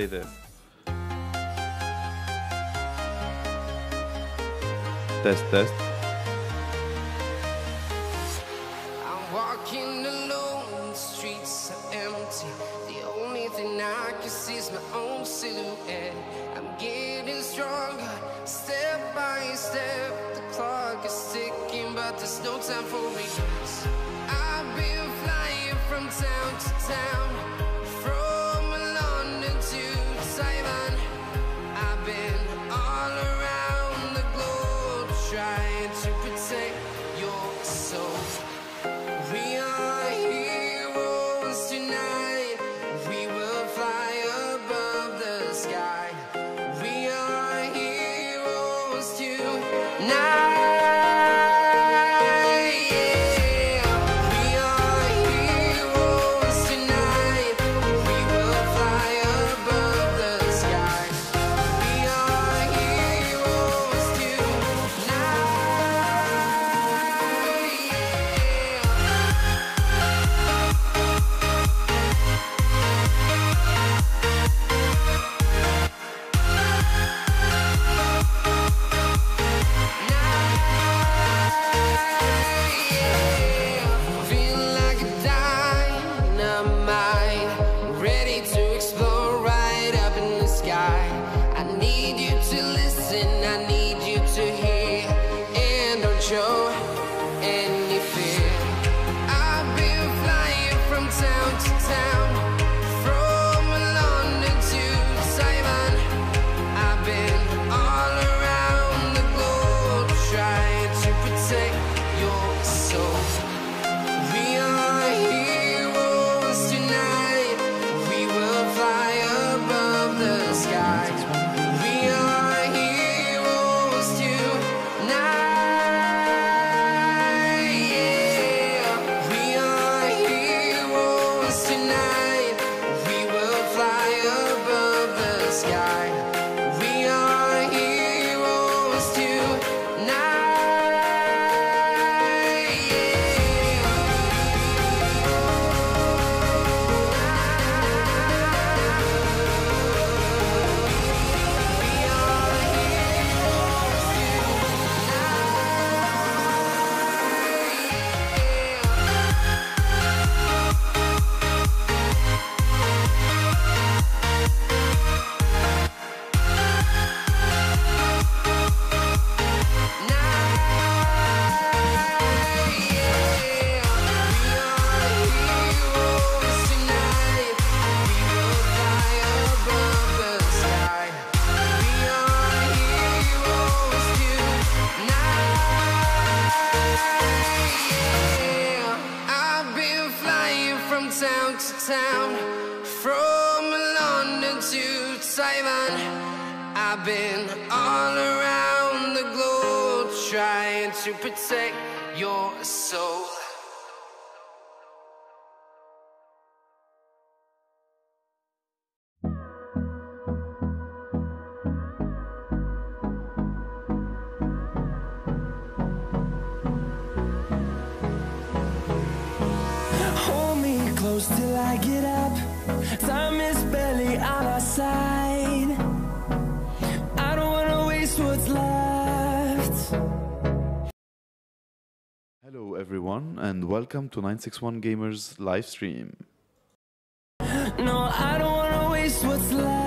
see this. Test, test. to 961 Gamers live stream. No, I don't wanna waste what's left.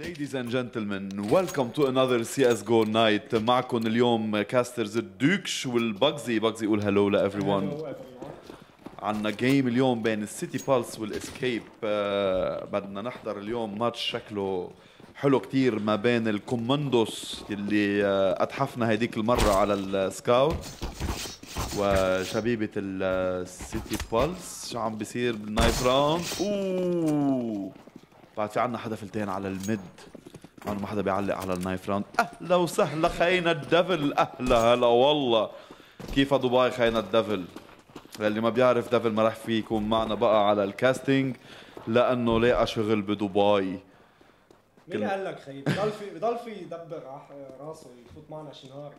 Ladies and gentlemen, welcome to another CSGO night. معكم اليوم casters الدوكش والباجزي باجزي يقول hello ل everyone عنا game اليوم بين ال City Pulse وال Escape آه بدنا نحضر اليوم ماتش شكله حلو كتير ما بين الكوماندوس اللي آه أتحفنا هديك المرة على ال Scout وشبيبة ال City Pulse شو عم بيصير بال knife round أوه! بعد في عنا حدا فلتين على ال mid. ما حدا بيعلق على ال knife round. أهلا وسهلا خينا الدبل أهلا هلا والله. كيف دبي خينا الدبل اللي ما بيعرف Devil ما راح في يكون معنا بقى على ال casting لأنه لاقى شغل بدبي؟ مين قال لك خيي بضل في بضل في يدبر راسه يفوت معنا شي نهار.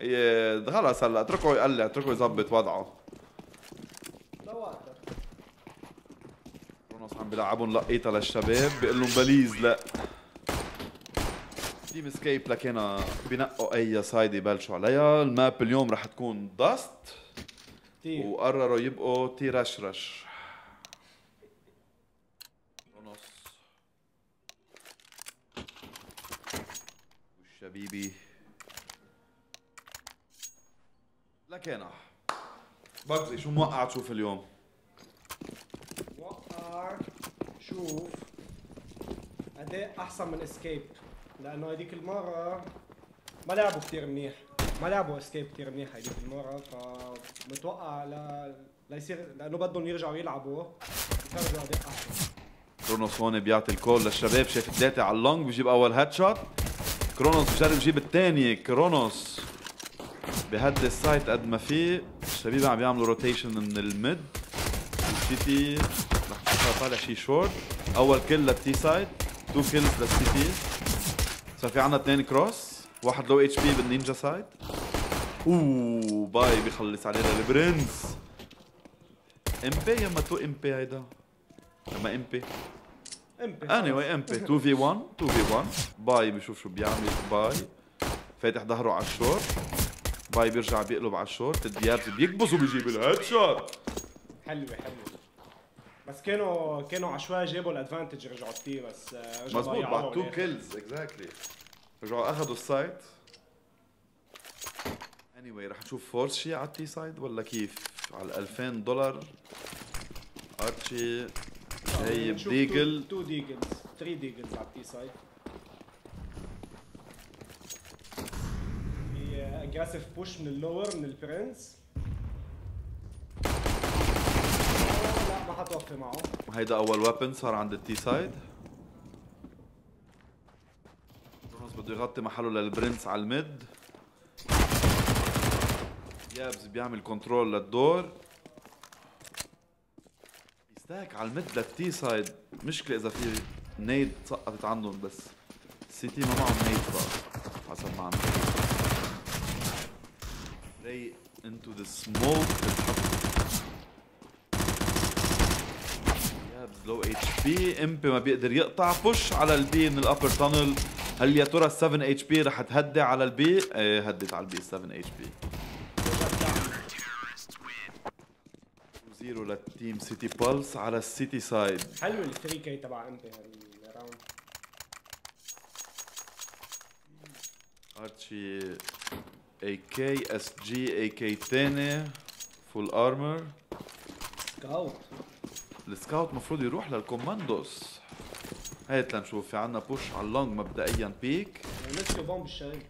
إيه، خلص هلا اتركه يقلع اتركه يظبط وضعه. لا وقتها. كرونوس عم بيلعبهم لقيتها للشباب بيقول لهم please لا. Team Escape لكن بنقوا أي side يبلشوا عليها ال map اليوم رح تكون Dust وقرروا يبقوا terrorists كرونوس والشبيبي. لكن بقضي شو متوقع تشوف اليوم؟ وقع شوف اداء أحسن من Escape لأنه هذيك المرة ما لعبوا كثير منيح. ما لعبوا Escape كثير منيح هذيك المرة فمتوقع ل... ليصير لأنه بدهم يرجعوا يلعبوا. يفرجوا اداء أحسن. كرونوس هون بيعطي ال call للشباب شايف ثلاثة على ال long بيجيب أول headshot كرونوس بجرب يجيب الثاني. كرونوس بهدي ال site قد ما فيه الشباب عم بيعملوا rotation من ال mid. ال CT تشوفها طالع شي شورت أول kill لل T side two kills لل CT صار في عنا اثنين cross واحد low HP بال ninja side oh باي بيخلص عليه للبرنس امبي يما تو امبي هيدا؟ لما امبي امبي anyway ام بي 2 في 1 2 في 1 باي بيشوف شو بيعمل باي. فاتح ظهره على الشورت باي بيرجع بيقلب على الشورت الديابز بيكبس وبيجيب ال headshot حلوة حلوة. بس كانوا كانوا عشوائي جابوا ال advantage رجعوا كثير بس آه، رجعوا مزبوط ضيعوها بعد 2 بالآخر. kills exactly رجعوا أخذوا ال site anyway, رح نشوف force شي على ال T side ولا كيف؟ على 2000 دولار. ارتشي جايب Deagle 2 Deagles 3 Deagles على ال T side في aggressive push من ال lower من البرنس ما حتوفي معه. هيدا أول weapon صار عند ال T side كرونوس بده يغطي محله للبرنس على ال mid. يابز بيعمل control لل door. stack على ال mid لل T side مشكلة إذا في nade سقطت عندهم بس ال CT ما معهم nade بقى. حسب ما عم spray into the smoke يابز low HP إمبي ما بيقدر يقطع. push على ال B من ال upper tunnel هل يا ترى 7 HP رح تهدي على ال B؟ إيه هدت على ال B 7 HP zero لل team CT بالس على ال CT side حلو ال 3K تبع إمبي هال round ارتشي AK SG AK تاني full armor scout ال scout مفروض يروح للكوماندوس. هات لنشوف في عنا push على ال long مبدئيا peek مسكوا bomb ال T side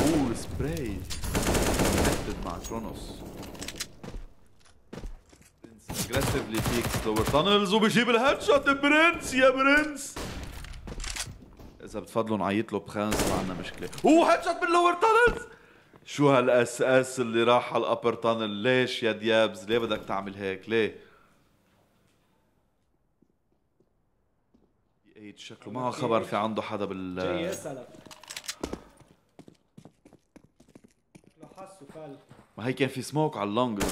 oh spray connected مع كرونوس برنس aggressively peeks lower tunnels وبيجيب ال headshot برنس يا برنس إذا بتفضلوا نعيط له بخانس ما عندنا مشكلة. oh headshot بال lower tunnels شو هال SS اللي راح على ال upper tunnel؟ ليش يا ديابز؟ ليه بدك تعمل هيك؟ ليه؟ ايت شكله معه خبر في عنده حدا بال جاي يسألك. لو حسوا فال ما هي كان في سموك على اللونج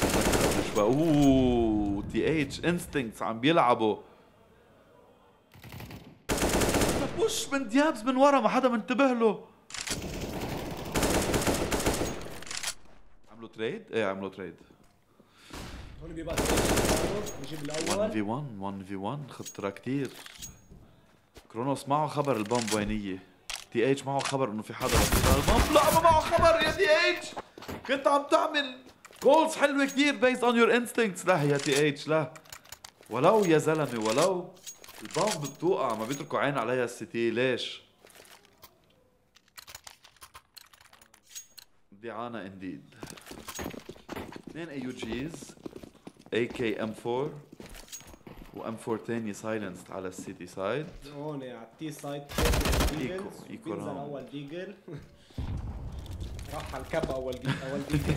شوي أوه تي اتش انستنكتس عم بيلعبوا. بوش من ديابز من ورا ما حدا منتبه له عملوا تريد؟ إيه عملوا تريد هون بيبقى بيجيب 1 الأول. في 1 1 في 1 خطرة كتير. كرونوس معه خبر ال bomb وينية TH معه خبر إنه في حدا ال bomb لا ما معه خبر يا TH. كنت عم تعمل goals حلوة كثير based on your instincts لا يا TH لا. ولو يا زلمة ولو ال bomb بتوقع ما بيتركوا عين عليها ال CT. ليش؟ ضيعانه indeed اثنين اي يو جيز اي كي ام 4 وام 4 تاني silenced على ال CT side هون على ال T side بينزل round. أول Deagle راح على الكاب أول دي أول Deagle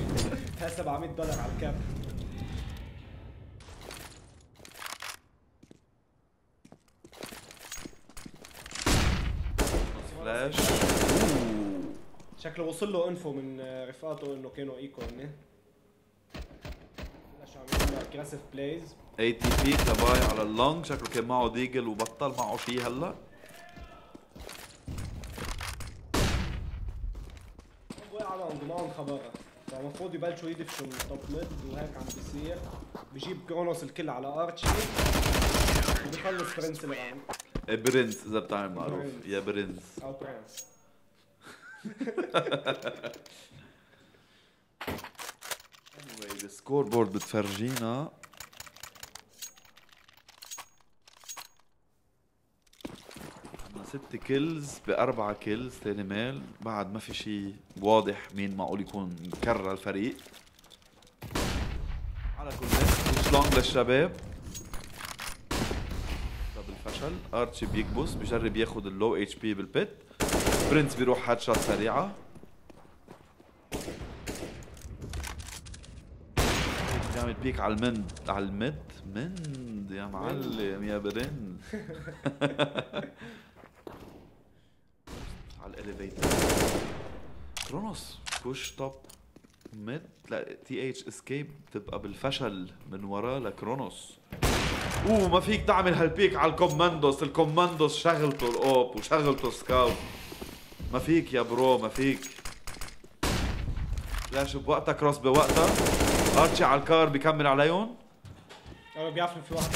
ها 700 دولار على الكاب. فلاش شكله وصل له info من رفقاته إنه كانوا eco هن بلش عم aggressive plays اي تي بي كباي على ال long شكله كان معه Deagle وبطل معه شيء هلا. وقع معهم معهم خبرها فالمفروض يبلشوا يدفشوا من top mid وهيك عم بيصير. بجيب كرونوس ال kill على ارتشي وبيخلص برنس إيه برنس إذا بتعمل معروف. يا برنس أو برنس anyway ال scoreboard بتفرجينا ست kills بأربعة kills تاني ميل بعد ما في شيء واضح مين معقول يكون كرر الفريق. على كل push long للشباب. طب الفشل ارتشي بيكبس بجرب ياخد ال low HP بال pit برنس بيروح headshot سريعة. بيعمل peek على ال mid على ال mid. mid يا معلم يا برنس على ال elevator. كرونوس push top mid. لا تي إتش escape تبقى بالفشل من وراه لكرونوس. أوه ما فيك تعمل هال peek على الكوماندوس. الكوماندوس شغلته ال AWP وشغلته scout ما فيك يا bro ما فيك. فلاش بوقتها cross بوقتها ارتشي على ال car بيكمل عليهم. أنا بيعرف في واحد.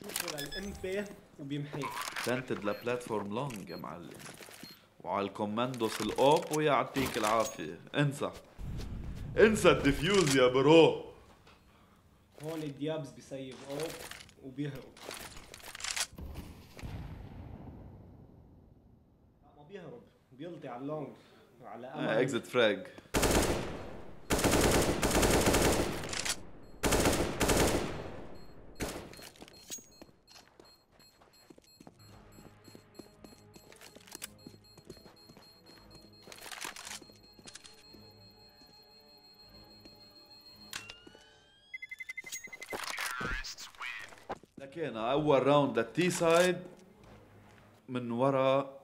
شوفوا لل MP وبيمحيه تنتد ل platform long يا معلم. وعلى الكوماندوس ال AWP ويعطيك العافية. انسى. انسى ال defuse يا bro. هون الديابز بيسيب AWP وبيهرب لا ما بيهرب بيلطي على ال long على أمل. exit frag أول round لل T side من ورا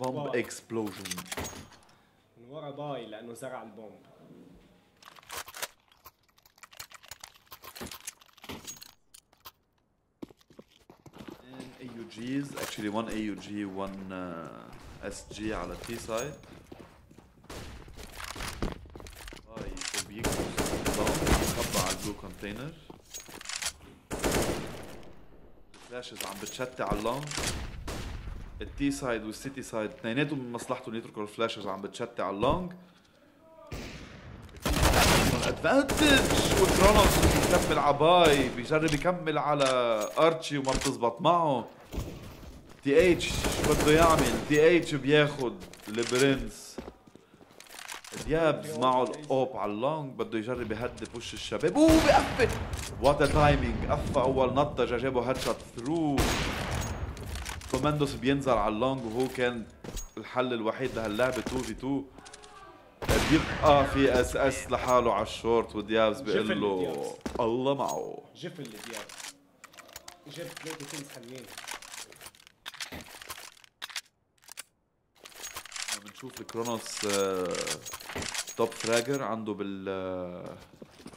bomb. explosion من ورا باي لأنه زرع ال bomb and AUGs actually one AUG one uh, SG على T side. هاي وبيك يخبى على ال blue container ال flashes عم بتشتي على ال long ال T side وال CT side اثنيناتهم من مصلحتهم يتركوا ال flashes عم بتشتي على ال long. advantage وكرونوس بيكمل على باي بيجرب يكمل على أرتشي وما بتزبط معه. تي إتش شو بده يعمل تي إتش بياخد البرنس ديابز معه ال AWP على ال long بده يجرب يهدي push الشباب. أوه بقفل what timing قفى أول نطة جا جابه headshot through كوماندوس بينزل على ال long وهو كان الحل الوحيد لهاللعبة 2 في 2 بيبقى في اس اس لحاله على الشورت وديابز بيقول له ديابز. الله معه. جفل الدياب جاب ثلاثة kills حلوين بنشوف الكرونوس آه، top fragger عنده بال آه،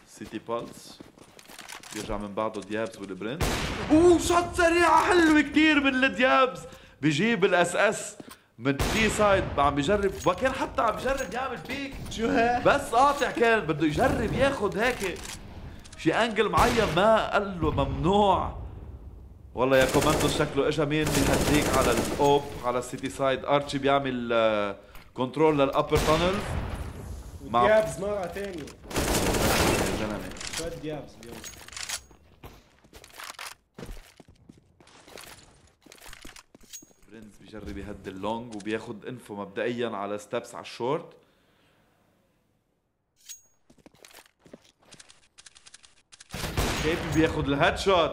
CT بالز. بيرجع من بعده ديابز والبرنس. أوه shot سريعة حلوة كتير من الديابز. بيجيب الاس اس من T side عم بيجرب وكان حتى عم بيجرب يعمل peek. شو ها؟ بس قاطع كان بده يجرب ياخد هيك شي angle معين. ما قال له ممنوع. والله يا كوماندو شكله اجى مين بيهديك على ال AWP على ال CT side. ارتشي بيعمل control لل upper tunnel مع- تانية. يا زلمه شوية ديابز اليوم. برنس بيجرب يهدي ال long وبياخد info مبدئيا على steps على الشورت. كيف بياخد ال headshot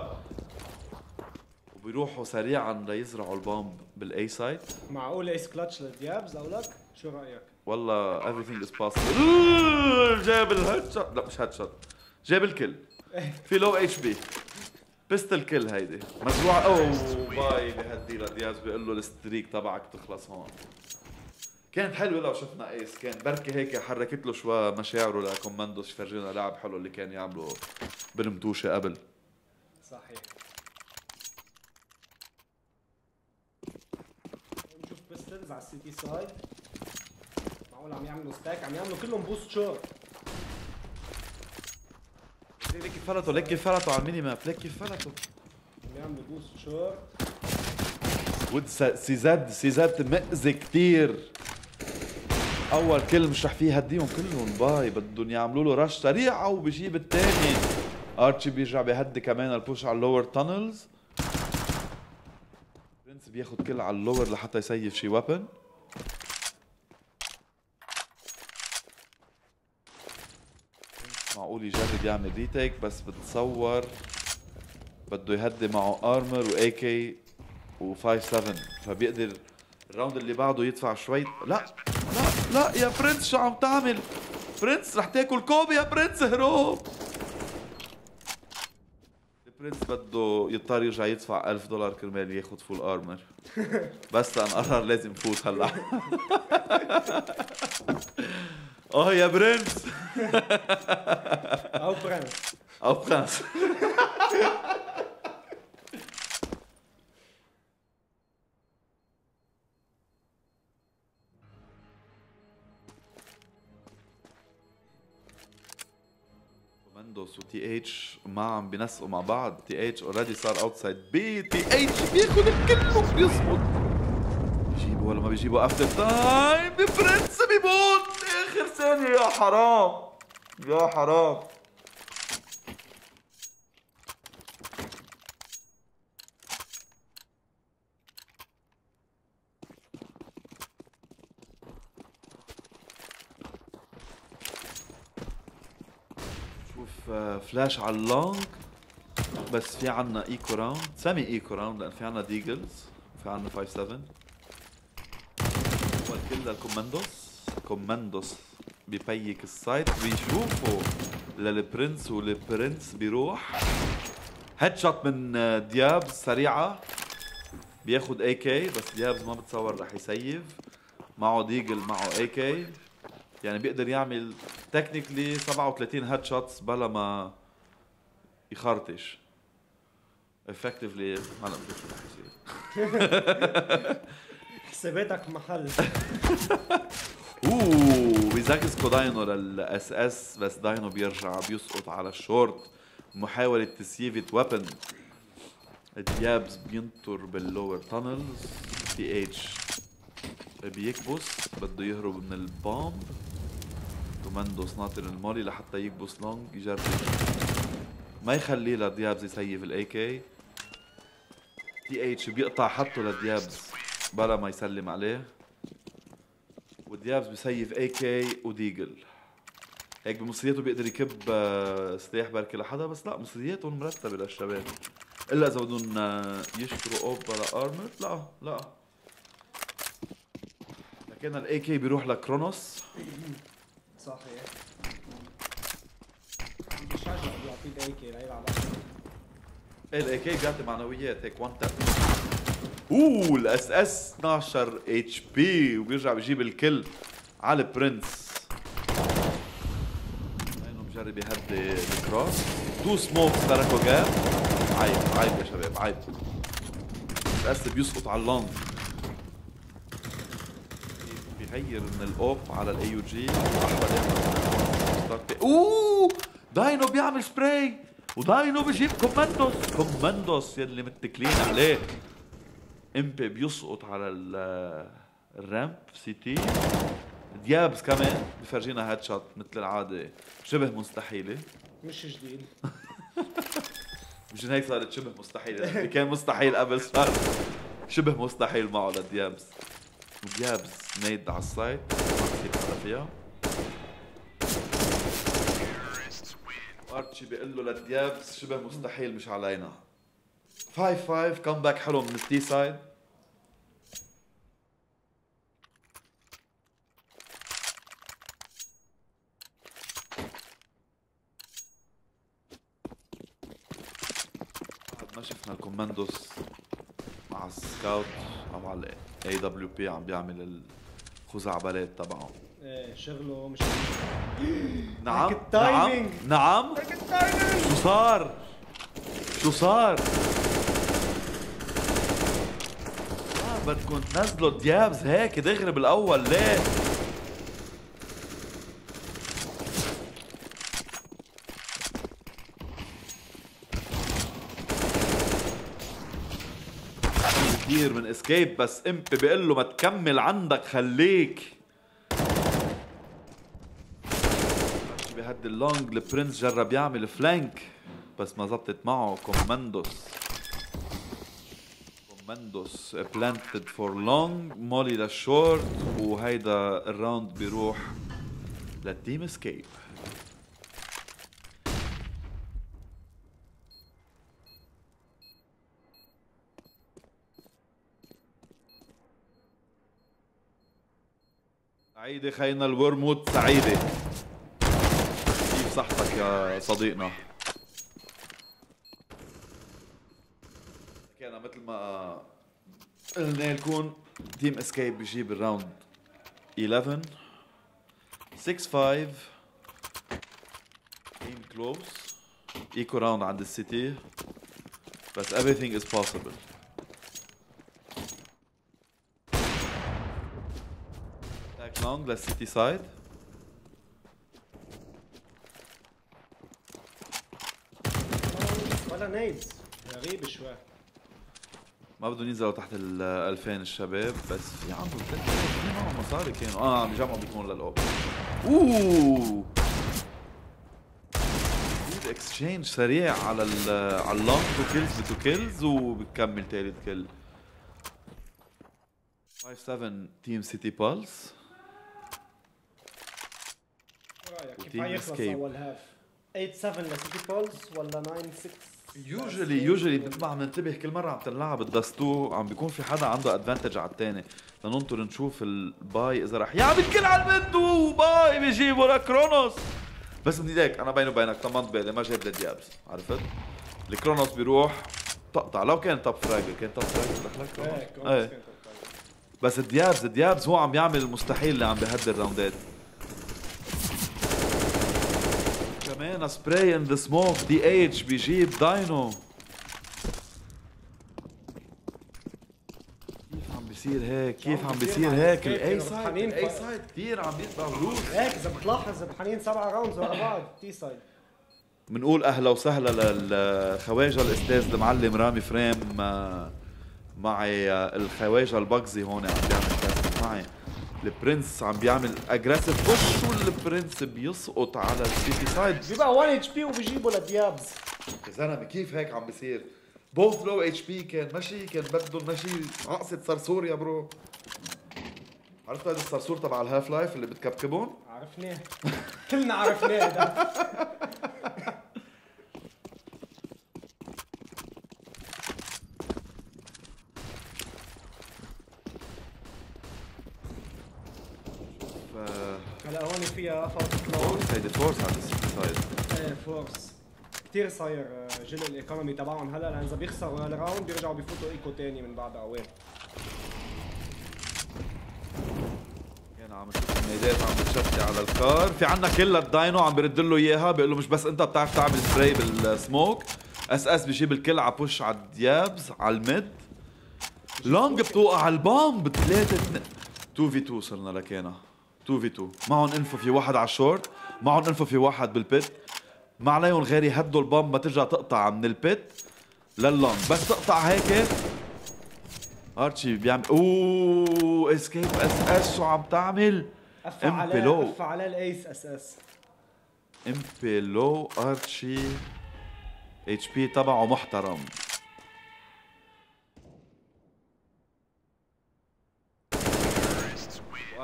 وبيروحوا سريعا ليزرعوا ال bomb بال A side معقول ايس كلتش لديابز أو لك؟ شو رأيك؟ والله everything is possible. جاب الهيد شوت لا مش هيد شوت جاب الكل في لو اتش بي بيستل كل هيدي. مزروعة أوه باي بهدي لدياز بيقول له الستريك تبعك تخلص هون. كانت حلوة لو شفنا إيس كان بركي هيك حركت له شوي مشاعره لكوماندوس يفرجينا لاعب حلو اللي كان يعمله بالمتوشه قبل. صحيح. نشوف بيستلز على السيتي سايد. معقول عم يعملوا ستاك عم يعملوا كلهم بوست شوت ليك فلتوا ليك فلتوا على الميني ماب ليك كيف فلتوا عم يعملوا بوست شوت ود سي زد سي زد مأذي كتير. أول كل مش رح فيه هديهم كلهم. باي بدهم يعملوا له رش سريعة وبجيب الثاني ارتشي بيرجع بيهدي كمان البوش على اللور تانلز برنس بياخد kill على ال lower لحتى ي save شي weapon معقول يجرب يعمل retake بس بتصور بده يهدي معه armor و AK و57 فبيقدر ال round اللي بعده يدفع شوي. لا لا لا يا برنس شو عم تعمل؟ برنس رح تاكل كوبي يا برنس هروب البرنس بده يضطر يرجع يدفع ألف دولار كرمال ياخد full armor بس لأن قرر لازم فوت هلأ. آه يا برنس oh برنس oh برنس كوماندوس وتي اتش ما عم بينسقوا مع بعض تي اتش already صار outside B تي اتش بياخذ ال kill وبيصمد ولا ما بيجيبوا after time برنس بيموت آخر ثانية. يا حرام. يا حرام. شوف آه، فلاش على ال long. بس في عنا eco round سامي eco round لأن في عنا Deagles في عنا 5 7 هو الكل للكوماندوس كوماندوس بيبيك ال site بيشوفوا للبرنس والبرنس بيروح headshot من آه، ديابز سريعه بياخد AK بس ديابز ما بتصور رح يسيف معه Deagle معه AK يعني بيقدر يعمل تكنيكلي 37 هيد شوتس بلا ما يخرطش شو رح يصير حساباتك محل. أوه بيزاكسكو داينو للأس إس بس داينو بيرجع بيسقط على الشورت. محاولة تسييفة ويبن ديابز بينطر باللور تانلز تي اتش بيكبس بده يهرب من ال bomb. كوماندوس ناطر ال molly لحتى يكبس long يجرب. ما يخليه لديابز يسيف ال AK تي اتش بيقطع حطه لديابز بلا ما يسلم عليه. وديابز بيسيف AK و Deagle. هيك بمصرياته بيقدر يكب آه، سلاح بركي لحدا بس لا مصرياتهم مرتبة للشباب. إلا إذا بدهم آه، يشتروا AWP ولا armor لا لا. لكن ال AK بيروح لكرونوس. صحيح. مش عجب بيعطيك AK ليلعب ال AK بيعطي معنويات هيك one tap اوه الاس اس 12 HP وبيرجع بيجيب الكل على البرنس هينو مجرب يهدي ال cross؟ two smokes تركوا gap. عيب عيب يا شباب عيب. الاس بيسقط على ال long. بيغير من ال AWP على ال AUG أوه! داينو بيعمل سبراي وداينو بجيب كوماندوس. كوماندوس يلي متكلين عليه. إمبي بيسقط على ال- ال ramp CT. ديابز كمان بفرجينا headshot مثل العادة شبه مستحيلة. مش جديد. مشان هيك صارت شبه مستحيلة اللي كان مستحيل قبل صار شبه مستحيل معه لديابز. ديابز nade على ال site ما كثير حدا فيها. ارتشي بيقول له لديابز شبه مستحيل مش علينا. 5 5 comeback حلو من ال T side ما شفنا الكوماندوس مع ال Scout أو على AWP عم بيعمل الخزعبلات تبعه إيه شغله مش نعم نعم ال timing. نعم شو صار؟ شو صار آه بدكم تنزلوا ديابز هيك دغري بالاول ليه؟ كثير من اسكيب بس إمبي بيقول له ما تكمل عندك خليك. بهدي ال long البرنس جرب يعمل flank بس ما زبطت معه كوماندوس. كوماندوس planted for long molly لل short وهيدا ال round بيروح لل team اسكيب سعيدة خينا الورموت سعيدة كيف صحتك يا صديقنا كان مثل ما قلنا لكم team اسكيب بيجيب ال round 11 6 5 team كلوز eco round عند ال CT بس everything is possible. back long لل CT side ولا nades غريب شوي ما بدهم ينزلوا تحت ال 2000 الشباب بس في عندهم في معهم مصاري كانوا. آه عم يجمعوا بيكون لل AWP أوه! exchange سريع على ال على ال long two kills ب two kills وبكمل ثالث kill 5 7 تيم سيتي بالس رأيك؟ كيف وتيم حيخلص. أول هاف 8 7 لسيتي بولز ولا 9 6 يوجولي يوجولي ما عم ننتبه كل مرة عم تنلعب الدستو عم بيكون في حدا عنده ادفانتج على الثاني لننطر نشوف الباي إذا رح يعمل كل على المد وباي بيجيبوا لكرونوس بس من ايديك أنا بيني وبينك طمنت بالي ما جاب للديابس عرفت؟ الكرونوس بيروح تقطع. لو كان top fragger كان top fragger دخلك إيه كرونوس؟ كرونوس إيه. top بس الديابز الديابز هو عم يعمل المستحيل اللي عم بيهدي الراوندات. كمان spray in the smoke دي اتش بيجيب داينو كيف عم بيصير هيك كيف عم بيصير هيك ال A side ال A side كثير عم بيطلع روس هيك اذا بتلاحظ ربحانين سبعة rounds ورا بعض T side بنقول أهلا وسهلا للخواجه الاستاذ المعلم رامي فريم معي الخواجه البقزي هون عم بيعمل معي البرنس عم بيعمل aggressive push والبرنس بيسقط على ال CT side بيبقى 1 HP وبيجيبوا لديابز. يا زلمة كيف هيك عم بيصير؟ both low HP كان ماشي كان بدهم ماشي عقصة صرصور يا bro عرفت هذا الصرصور تبع ال Half-Life اللي بتكبكبهم عرفناه. كلنا عرفناه ده ف هلا هون فيها force هيدي force على ال CT side إيه force كثير صاير آه، جل ال economy تبعهم. هلا لأن إذا بيخسروا هال round بيرجعوا بيفوتوا eco تاني من بعدها وين. كان عم نشوف ال mid ات عم بتشتي على ال car. في عنا كل الداينو عم بيرد له إياها بيقول له مش بس أنت بتعرف تعمل spray بال smoke اس اس بيجيب ال kill على push على الديابز على ال mid. long بتوقع على ال bomb ثلاثة 2 في 2 صرنا لكينا. 2 في 2 معهم info في واحد على الشورت معهم info في واحد بالبيت. ما عليهم غير يهدوا ال bomb ما ترجع تقطع من البيت لل long بس تقطع هيك. ارتشي بيعمل أوه إسكيب إس إس شو عم تعمل؟ امبلو. قفع عليه الأيس إس إس. إمبيلو ارتشي HP تبعه محترم.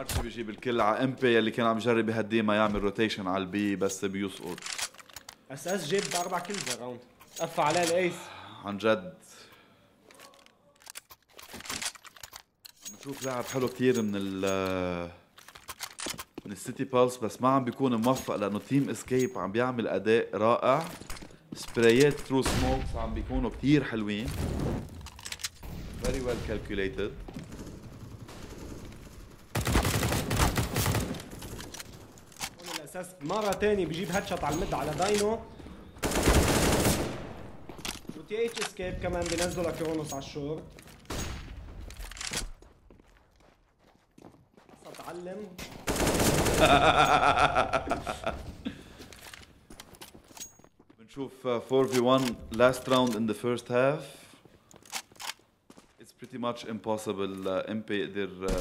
ارتشي بيجيب ال kill على امبي يلي كان عم يجرب يهديه ما يعمل rotation على ال B بس بيسقط. اس اس جيب أربع kills ال round. قفع عليه الأيس. عن جد. عم نشوف لاعب حلو كتير من ال من السيتي بالس بس ما عم بيكون موفق لأنه team اسكيب عم بيعمل أداء رائع. spray ات through smokes عم بيكونوا كتير حلوين. Very well calculated. الاس اس. مرة تاني بيجيب headshot على ال mid على داينو. وتي اتش اسكيب كمان بينزلوا لكرونوس على الشورت هسا تعلم بنشوف uh, 4v1 last round in the first half. It's pretty much impossible. Uh, امبي يقدر uh,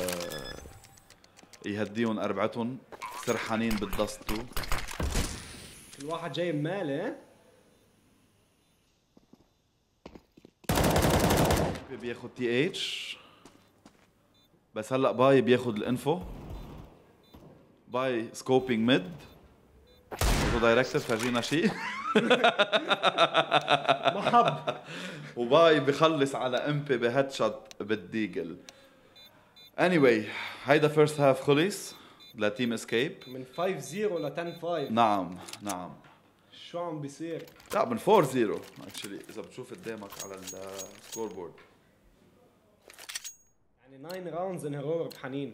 يهديهم أربعتهم. سرحانين بالدستو. كل واحد جاي مالي امبي بياخد تي اتش بس هلأ باي بياخد الإنفو. باي سكوبينج ميد دايركتور فرجينا شيء ما حب. وباي بخلص على امبي بهيد شوت بالديجل. Anyway هيدا first half خلص. ل team اسكيب من 5 0 ل 10 5 نعم نعم. شو عم بيصير؟ لا من 4 0 actually إذا بتشوف قدامك على ال scoreboard يعني 9 rounds in a row ربحانين.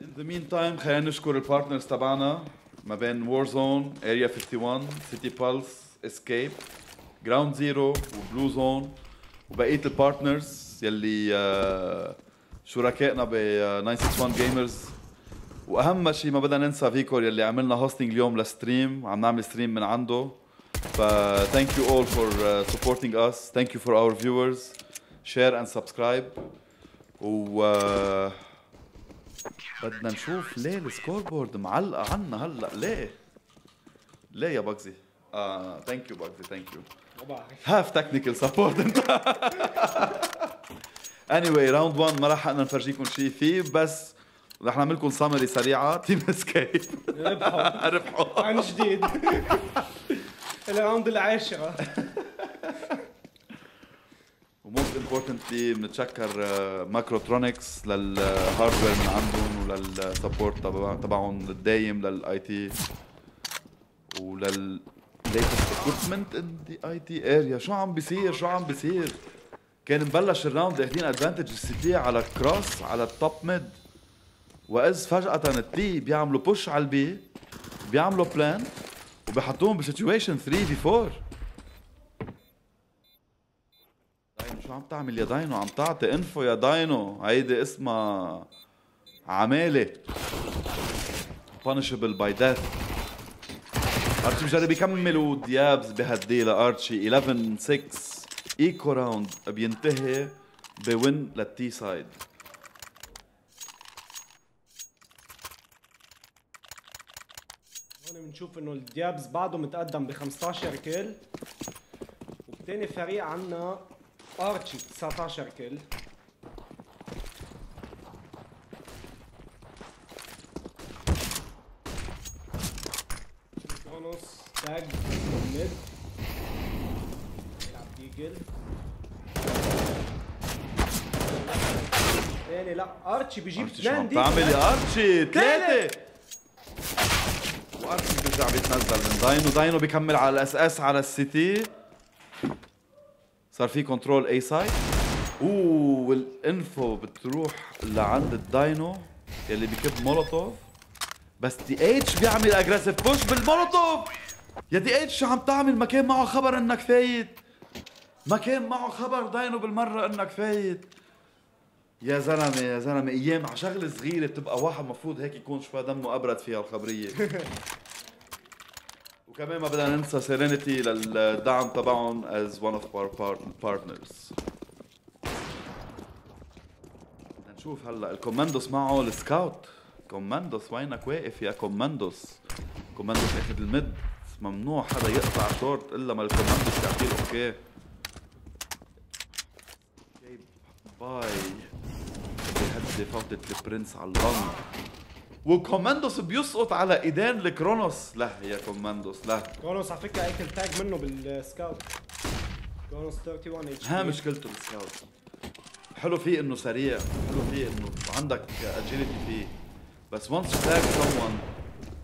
In the meantime خلينا نشكر ال partners تبعنا ما بين وور زون اريا 51 سيتي بالس اسكيب جراوند زيرو وبلو زون وبقية ال partners يلي آه، شركائنا ب 961 Gamers. وأهم شيء ما بدنا ننسى فيكور يلي عملنا hosting اليوم ل stream عم نعمل stream من عنده. ف thank you all for uh, supporting us. Thank you for our viewers. Share and subscribe. و uh, بدنا نشوف ليه ال scoreboard معلقة عنا هلأ. ليه؟ ليه يا بجزي آه thank you بجزي thank you have technical support انت anyway round 1 ما رح نفرجيكم شيء فيه بس رح نعمل لكم summary سريعة. team اسكيب ربحوا. ربحوا. عن جديد. ال round العاشرة. و most importantly بنتشكر ماكروترونكس لل hardware من عندهم ولل support تبع تبعهم الدايم لل IT ولل latest equipment in the IT area. شو عم بيصير؟ شو عم بيصير؟ كان مبلش ال round اخذين advantage ال CT على ال cross على ال top mid و فجأة ال T بيعملوا push على ال B بيعملوا plant وبيحطوهم ب situation 3 في 4 داينو شو عم تعمل يا داينو؟ عم تعطي info يا داينو. هيدي اسمها عمالة. Punishable by death. ارتشي بجرب يكمل وديابز بهدي لارتشي 11 6 eco round بينتهي ب win لل T side. هون بنشوف إنه الديابز بعده متقدم ب 15 kill وبتاني فريق عنا ارتشي 19 kill. كرونوس تاج mid. يلعب Deagle تاني لا ارتشي بيجيب اثنين عم ديجل تعمل يا ارتشي ثلاثة. ثلاثة. وارتشي بيرجع بيتنزل من داينو. داينو بيكمل على الأس أس على ال CT صار في control A side أوه وال info بتروح لعند الداينو يلي بكب molotov. بس دي إتش بيعمل aggressive push بال molotov. يا دي إتش شو عم تعمل؟ ما كان معه خبر إنك فايت. ما كان معه خبر داينو بالمرة إنك فايت. يا زلمة يا زلمة أيام على شغله صغيرة بتبقى واحد مفروض هيك يكون شوي دمه أبرد فيها الخبرية. وكمان ما بدنا ننسى سيرينيتي للدعم تبعهم of our part- partners. بدنا نشوف هلأ الكوماندوس معه ال scout كوماندوس وينك واقف يا كوماندوس كوماندوس إخذ ال mid. ممنوع حدا يقطع شورت إلا ما الكوماندوس يعطيه ال okay جايب باي. بهدي فوتة البرنس على ال long وكوماندوس بيسقط على إيدين الكرونوس لا يا كوماندوس لا. كرونوس على فكرة أكل tag منه بال scout كرونوس 31 HP ها مشكلته ال scout حلو فيه إنه سريع. حلو فيه إنه عندك agility فيه. بس once you tag someone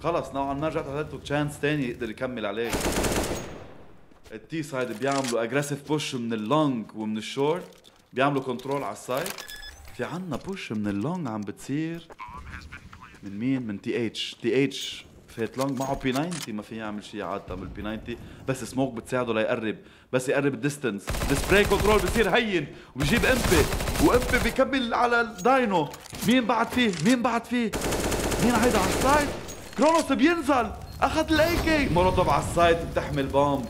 خلص نوعا ما رجعت اعطيته chance تاني يقدر يكمل عليك ال T side بيعملوا aggressive push من ال long ومن الشورت بيعملوا control على ال site في عنا push من ال long عم بتصير من مين؟ من TH TH فات long معه P90 ما في يعمل شيء عاده من ال P90 بس سموك بتساعده ليقرب بس يقرب ال distance ال spray control بصير هين وبجيب امبي وامبي بيكمل على الداينو مين بعد فيه؟ مين بعد فيه؟ مين هيدا على ال site؟ كرونوس بينزل أخذ ال AK molotov على ال site بتحمل اوه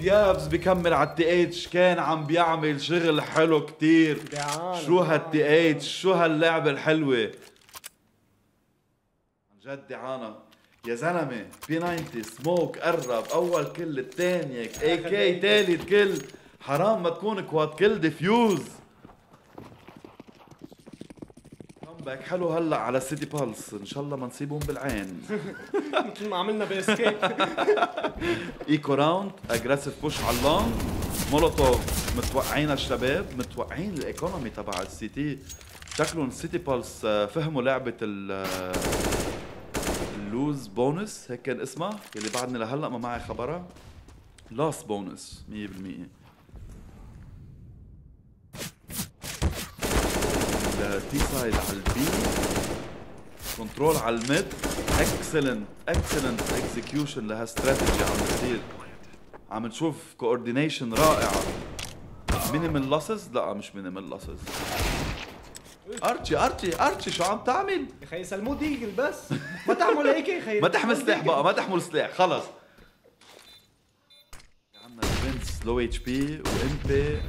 ديابز بكمل على التي اتش كان عم بيعمل؟ شغل حلو كتير. شو هالتي اتش شو هاللعبة الحلوة؟ عن جد دعانة يا زلمة بي 90 سموك قرب أول كل الثانية اي كي تالت كل. حرام ما تكون كواد كل ديفيوز. كمباك حلو هلا على السيتي بالس إن شاء الله ما نصيبهم بالعين. مثل ما عملنا باسكيب eco round aggressive push على ال long. molotov متوقعين الشباب متوقعين ال economy تبع ال CT. شكلهم السيتي بالس آه، فهموا لعبة ال آه، ال loss bonus هيك كان اسمها يلي بعدني لهلا ما معي خبرها. loss bonus 100% التي سايد على البي. كنترول على الميد. اكسلنت اكسلنت اكزكيوشن لهاستراتيجي عم بتصير. عم نشوف coordination رائعة. minimal losses لا مش minimal losses أرتشي أرتشي أرتشي شو عم تعمل؟ يا خي سلموه Deagle بس. ما تعمل هيك يا خي. ما تحمل سلاح بقى ما تحمل سلاح خلص. عندنا برنس low HP وامبي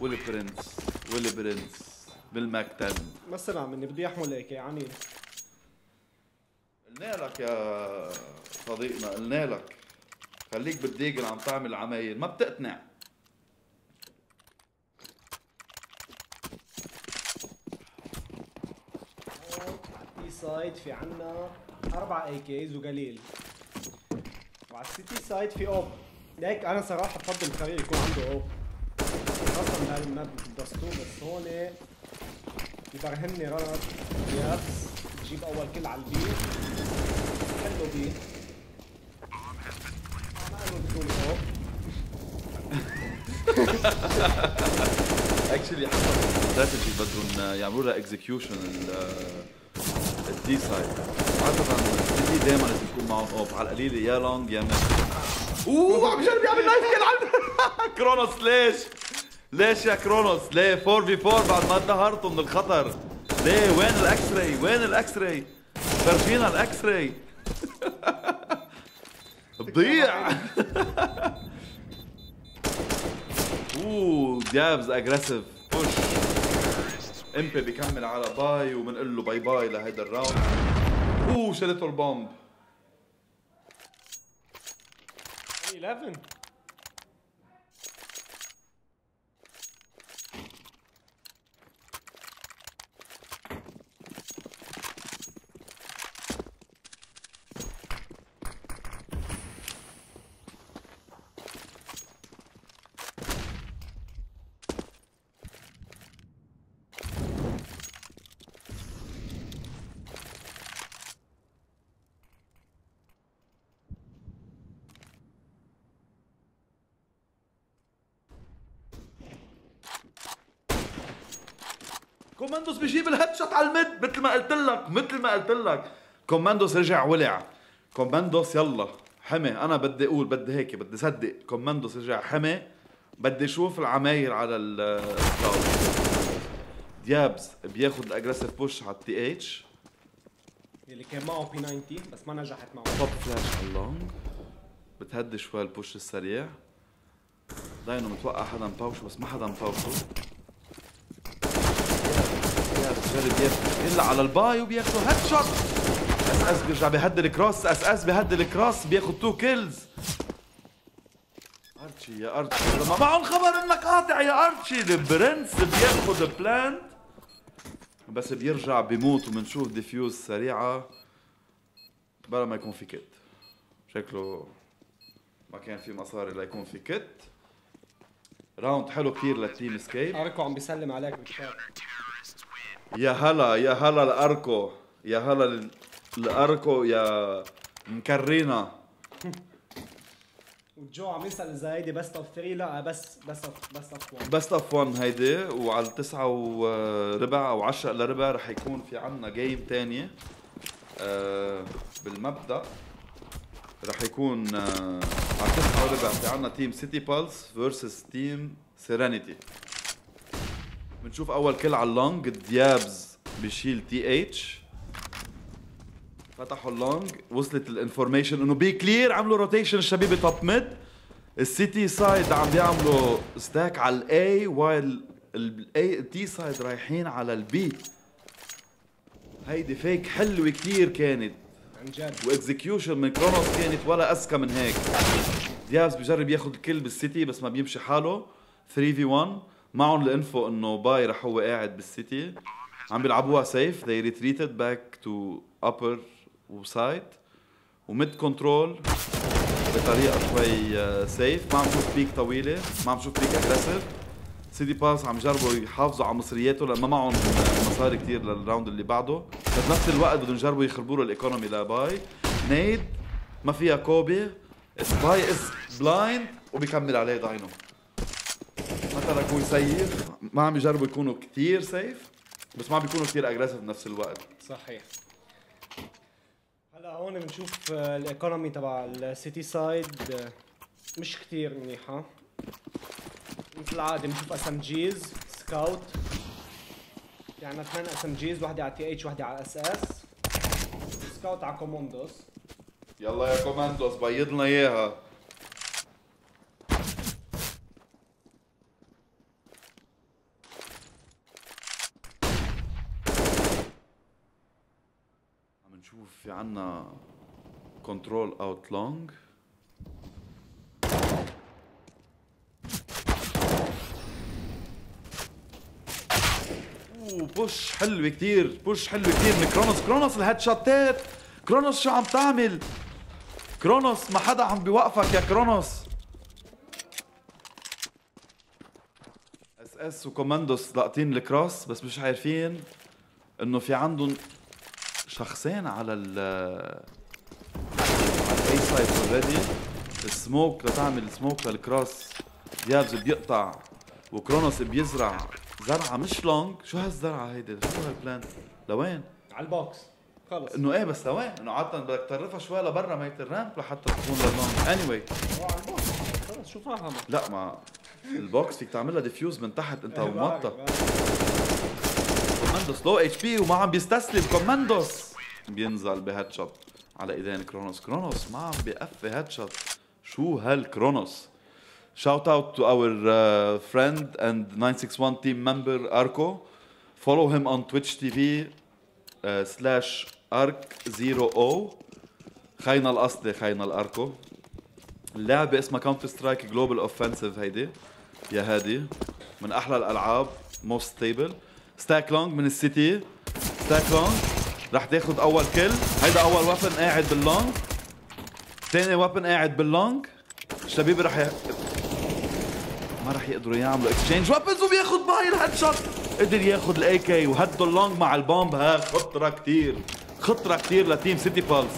والبرنس والبرنس بالمكتب. ما سمع مني بده يحمل هيك عنيد قلنا لك يا صديقنا قلنا لك. خليك بال Deagle عم تعمل عمايل ما بتقتنع. T side في عنا أربعة AKs وقليل. وعلى ال CT side في AWP. هيك أنا صراحة بفضل الفريق يكون عنده أوب. خاصة بهاي الماب بالدستور بس هون يبرهني رنط يابس بجيب أول كل على البي. حلو بي. ما انه بدون اوب اكشلي حسب استراتيجي بدهم يعملوا لها اكزكيوشن الدي سايد عادة ال CT دائما لازم يكون معهم AWP على القليلة يا long يا mid أوه عم بجرب يعمل knife kill على كرونوس ليش؟ ليش يا كرونوس؟ ليه 4 في 4 بعد ما انتهرتوا من الخطر؟ ليه وين ال X-ray؟ وين ال X-ray؟ فرجينا ال X-ray بضيع أوه ديابز aggressive push إمبي بيكمل على باي وبنقول له bye bye لهيدا ال round أوه شلته ال bomb 11 كوماندوس بيجيب ال headshot على ال mid مثل ما قلت لك مثل ما قلت لك. كوماندوس رجع ولع. كوماندوس يلا حمي. أنا بدي أقول بدي هيك بدي صدق. كوماندوس رجع حمي. بدي أشوف العماير على ال scout ديابز بياخد ال aggressive push على ال TH. اللي كان معه P90 بس ما نجحت معه. pop flash على ال long بتهدي شوي ال push السريع. داينو متوقع حدا مباوشه بس ما حدا مباوشه ديابز جرب ياخد إلا على الباي وبياخدوا هيد شوت اس اس بيرجع بيهدي الكروس اس اس بيهدي الكروس بياخد تو كيلز ارتشي يا ارتشي لما معهم خبر إنك قاطع يا ارتشي البرنس بياخد بلانت بس بيرجع بيموت وبنشوف ديفيوز سريعة. بلا ما يكون في كت شكله ما كان في مصاري ليكون في kit round حلو كثير لل team سكيب أركو عم بيسلم عليك بالشات يا هلا يا هلا لاركو يا هلا ل- لاركو يا مكرينا. وجو عم يسأل إذا هيدي best of 3 لا بس best of best of 1 best of 1 هيدي وعلى التسعة وربع أو 10 الا ربع رح يكون في عنا game تانية آه بالمبدأ رح يكون آه على التسعة وربع في عنا team سيتي بالس versus team سيرينيتي بنشوف أول kill على ال long ديابز بشيل تي إتش. فتحوا ال long وصلت ال information إنه B clear عملوا rotation الشبيبه top mid. ال CT side عم بيعملوا stack على ال A while ال A ال T side رايحين على ال B هيدي fake حلوة كتير كانت. عن جد. و execution من كرونوس كانت ولا أذكى من هيك. ديابز بجرب ياخذ ال kill بال CT بس ما بيمشي حاله. 3 في 1 معهم ال info إنه باي رح هو قاعد بال CT. عم بيلعبوها safe they retreated back to upper و side و mid control بطريقة شوي safe ما عم نشوف peek طويلة. ما عم نشوف peek aggressive سيتي باس عم يجربوا يحافظوا على مصرياته لأن ما معهم مصاري كثير لل round اللي بعده. بس بنفس الوقت بدهم يجربوا يخربوا له ال economy لباي nade ما فيها كوبي. باي is blind وبيكمل عليه داينو ما تركوه ي save ما عم يجربوا يكونوا كثير safe بس ما عم بيكونوا كثير aggressive بنفس الوقت. صحيح. هلا هون بنشوف آه، ال economy تبع ال CT side آه، مش كتير منيحة. مثل العادة بنشوف SMGs scout. في عنا اثنين SMGs وحدة على تي اتش وحدة على اس اس scout على كوموندوس يلا يا كوماندوس بيض لنا إياها عم نشوف في عنا control out long push حلوة كتير push حلوة كتير من كرونوس كرونوس ال head shot ات كرونوس شو عم تعمل؟ كرونوس ما حدا عم بيوقفك يا كرونوس اس اس وكوماندوس لاقطين ال cross بس مش عارفين إنه في عندهم شخصين على ال على ال A side already ال smoke لتعمل smoke لل cross ديابز بيقطع وكرونوس بيزرع. زرعة مش long شو هالزرعة هيدي؟ شو هال plant لوين؟ على ال box. خلص. إنه إيه بس لوين؟ إنه عادة بدك تطرفها شوي لبرا ميت ال ramp لحتى تكون لل long any anyway. هو على ال box. خلص. شو فاهمك لا ما ال box فيك تعملها defuse من تحت. أنت وموطى كوماندوس low HP وما عم بيستسلم كوماندوس. بينزل ب head shot على ايدين كرونوس. كرونوس ما عم بيقفي head shot شو هالكرونوس Shout out to our uh, friend and 961 team member Arco. Follow him on Twitch TV uh, slash arc0o خينا الأصلي خينا الأركو اللعبة اسمها Counter-Strike Global Offensive هيدي. يا هادي. من أحلى الألعاب. most stable stack long من ال CT. stack long رح تاخد أول kill هيدا أول weapon قاعد بال long ثاني weapon قاعد بال long الشبيب رح ي... ما رح يقدروا يعملوا exchange weapons وبياخد باي ال head shot قدر ياخد ال AK وهدوا ال long مع ال bomb. ها خطرة كتير. خطرة كتير ل team سيتي بالز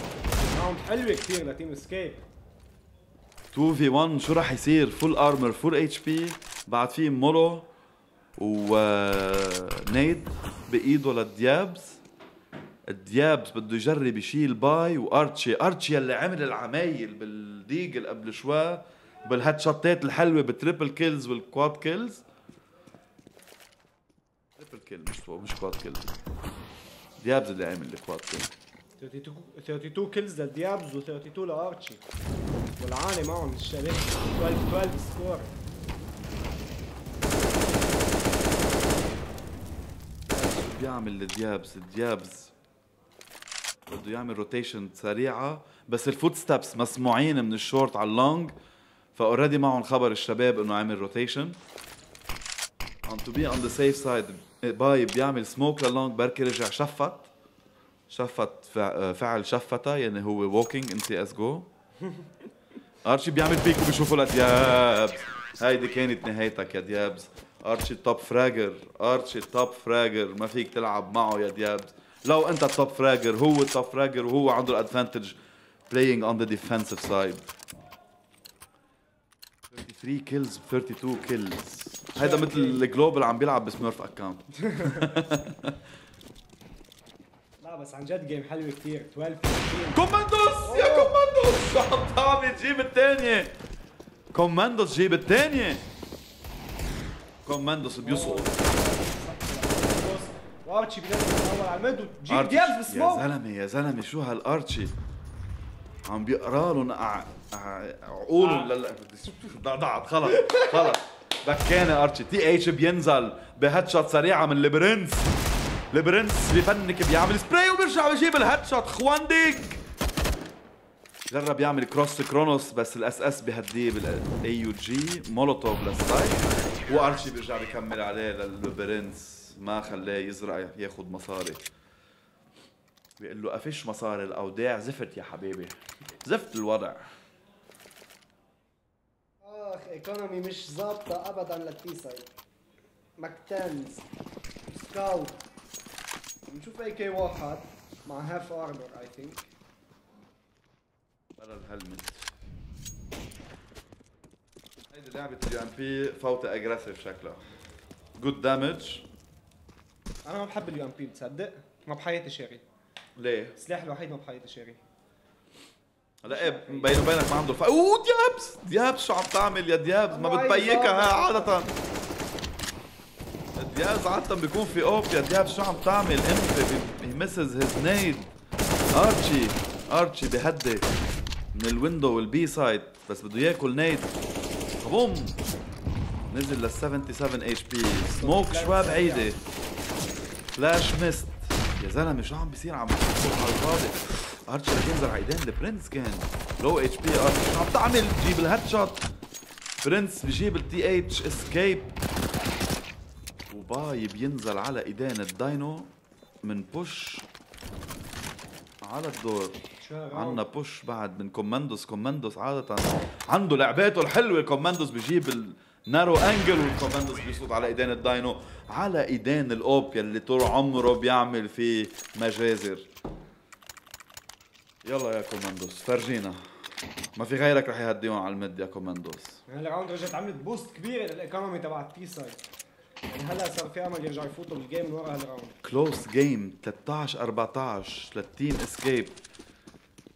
round حلوة كثير ل team اسكيب 2 في 1 شو راح يصير؟ full armor full HP بعد في molo. و nade بإيده للديابز الديابز بده يجرب يشيل باي وأرتشي. أرتشي اللي عمل العمايل بال Deagle قبل شوي بال head shot ات الحلوة بال triple kills وال quad kills. triple kill مش مش quad kill ديابز اللي عامل ال quad kill 32 32 kills للديابز و32 لأرتشي. والعاني معهم الشباب 12 12 score بيعمل الديابز الديابز بده يعمل rotation سريعة بس ال footsteps مسموعين من الشورت على ال long ف already معهم خبر الشباب إنه عامل rotation on to be on the safe side باي بيعمل سموك للونج بركي رجع shift. shift فع- فعل شفته يعني هو walking in CS GO أرشي بيعمل peek وبيشوفوا لديابز هيدي كانت نهايتك يا ديابز. أرشي ال top fragger أرشي ال top fragger ما فيك تلعب معه يا ديابز لو أنت ال top fragger هو ال top fragger وهو عنده ال advantage playing on the defensive side. 33 kills 32 kills هيدا مثل ال Global عم بيلعب ب smurf account لا بس عن جد game حلوة كثير 12 15 كوماندوس! يا كوماندوس! شو عم تعمل جيب الثانية كوماندوس جيب الثانية كوماندوس بيسقط وارتشي بينزل من الأول على ال mid أرتش. ديابز يا زلمة يا زلمة شو هالارتشي عم بيقرا لهم ع- ع- عقولهم لل ضعضعت خلص خلص بكاني ارتشي تي اتش بينزل ب head shot سريعة من البرنس البرنس بفنك بيعمل سبراي وبيرجع بيجيب ال head shot خوانديك جرب يعمل cross كرونوس بس الاس اس بهديه بال AUG مولوتوف لل side وأرشي بيرجع بيكمل عليه للبرنس ما خلاه يزرع ياخذ مصاري. بيقول له قفش مصاري الأوداع؟ زفت يا حبيبي. زفت الوضع. آخ economy مش ظابطة ابدا لل T side MAC-10s scout بنشوف AK واحد مع half armor I think بلا ال helmet. هيدي لعبة ال UMP فوتة aggressive شكلها. good damage أنا ما بحب ال UMP بتصدق ما بحياتي شاري ليه؟ السلاح الوحيد ما بحياتي شاري هلا إيه بيني وبينك ما عنده الف... أوه ديابس ديابس شو عم تعمل يا ديابس ما بتبيكها ها عادة. ديابس عادة بيكون في AWP يا ديابس شو عم تعمل؟ إمتى هي misses his nade ارتشي ارتشي بهدي من ال window وال B site بس بده ياكل nade boom. نزل لل 77 اتش بي سموك شوي بعيدة flash missed يا زلمة شو عم بيصير؟ عم بيصير على الفاضي. ارتشي رح ينزل على ايدين البرنس كان. low HP ارتشي شو عم تعمل؟ بجيب ال headshot برنس بجيب التي اتش اسكيب وباي بينزل على إيدين الداينو من push على ال door. عنا push بعد من كوماندوس. كوماندوس عادة عنده لعباته الحلوة. كوماندوس بجيب ال narrow angle والكوماندوس بيصوت على إيدين الداينو. على إيدين ال AWP يلي طول عمره بيعمل فيه مجازر. يلا يا كوماندوس فرجينا. ما في غيرك رح يهديهم على ال mid يا كوماندوس. هال round رجعت عملت boost كبيره لل economy تبع ال T side يعني هلأ صار في أمل يرجعوا يفوتوا بال game من ورا هال round close game 13 14 لل team اسكيب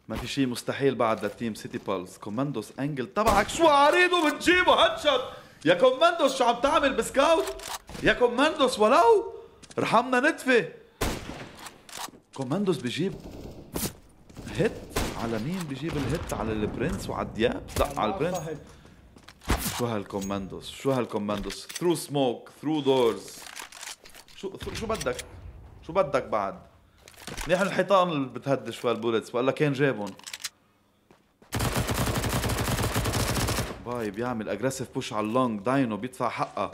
ما في شيء مستحيل بعد لل team سيتي بالز كوماندوس angle تبعك. شو عريضه بتجيبه headshot يا كوماندوس شو عم تعمل ب scout؟ يا كوماندوس ولو ارحمنا نتفه. كوماندوس بجيب hit على مين؟ بجيب ال hit على البرنس وعلى الدياب. لا على البرنس. شو هالكوماندوس؟ شو هالكوماندوس؟ through smoke through doors شو شو بدك؟ شو بدك بعد؟ منيح الحيطان اللي بتهدي شوي ال bullets ولا كان جابهم. باي بيعمل aggressive push على ال long داينو بيدفع حقها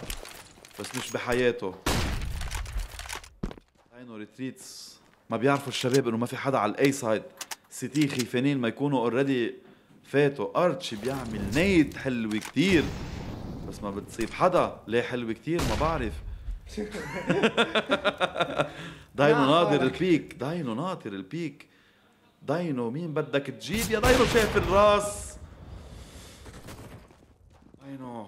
بس مش بحياته. داينو retreats ما بيعرفوا الشباب إنه ما في حدا على ال A site سيتي خيفانين ما يكونوا already فاتوا. أرتشي بيعمل nade حلوة كتير بس ما بتصيب حدا. ليه حلوة كتير؟ ما بعرف. داينو ناطر. ال peek داينو ناطر ال peek. داينو مين بدك تجيب يا داينو شايف الراس. داينو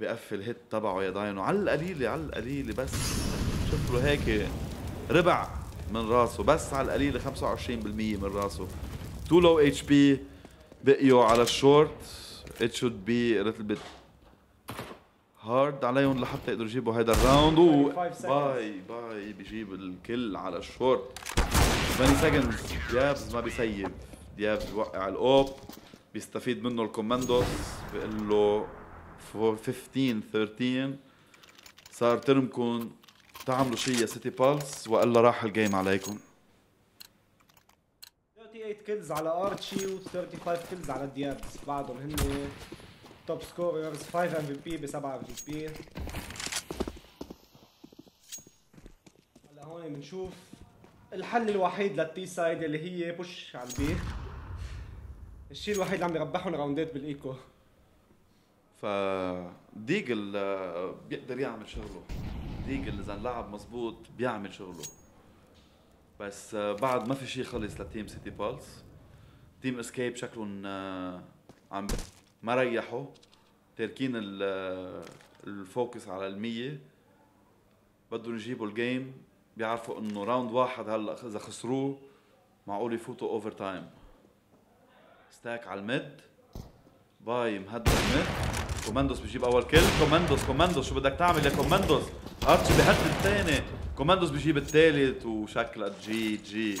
بقفل hit تبعه يا داينو على القليلة على القليلة بس. شوف له هيك ربع من راسه بس على القليلة 25% من راسه. two low HP بقيوا على ال short. It should be a little bit hard عليهم لحتى يقدروا يجيبوا هيدا ال round. و 25 seconds. باي باي بيجيب الكل على الشورت. 20 seconds. ديابز ما بيسيب. ديابز بيوقع ال AWP. بيستفيد منه الكوماندوس. بيقول له for 15 13 صار turn كم تعملوا شيء يا سيتي بالس. والا راح ال game عليكم. 38 kills على ارتشي و 35 kills على الديابز بعدهم هن top scorers 5 MVP ب 7 MVP هلا هون بنشوف الحل الوحيد لل T side اللي هي push على ال B الشيء الوحيد اللي عم يربحهم راوندات بال eco. ف Deagle آه، بيقدر يعمل شغله. Deagle إذا لعب مزبوط بيعمل شغله. بس آه، بعد ما في شيء خلص ل team سيتي بالس team اسكيب شكلهم آه، عم ما ريحوا تاركين ال- ال focus على ال mid. بدهم يجيبوا ال game بيعرفوا إنه round واحد هلأ إذا خسروه معقول يفوتوا overtime stack على ال mid. باي مهدد ال mid. كوماندوس بيجيب أول كل كوماندوس كوماندوس شو بدك تعمل يا كوماندوس ارتشي بهدد الثاني. كوماندوس بيجيب الثالث وشكلها GG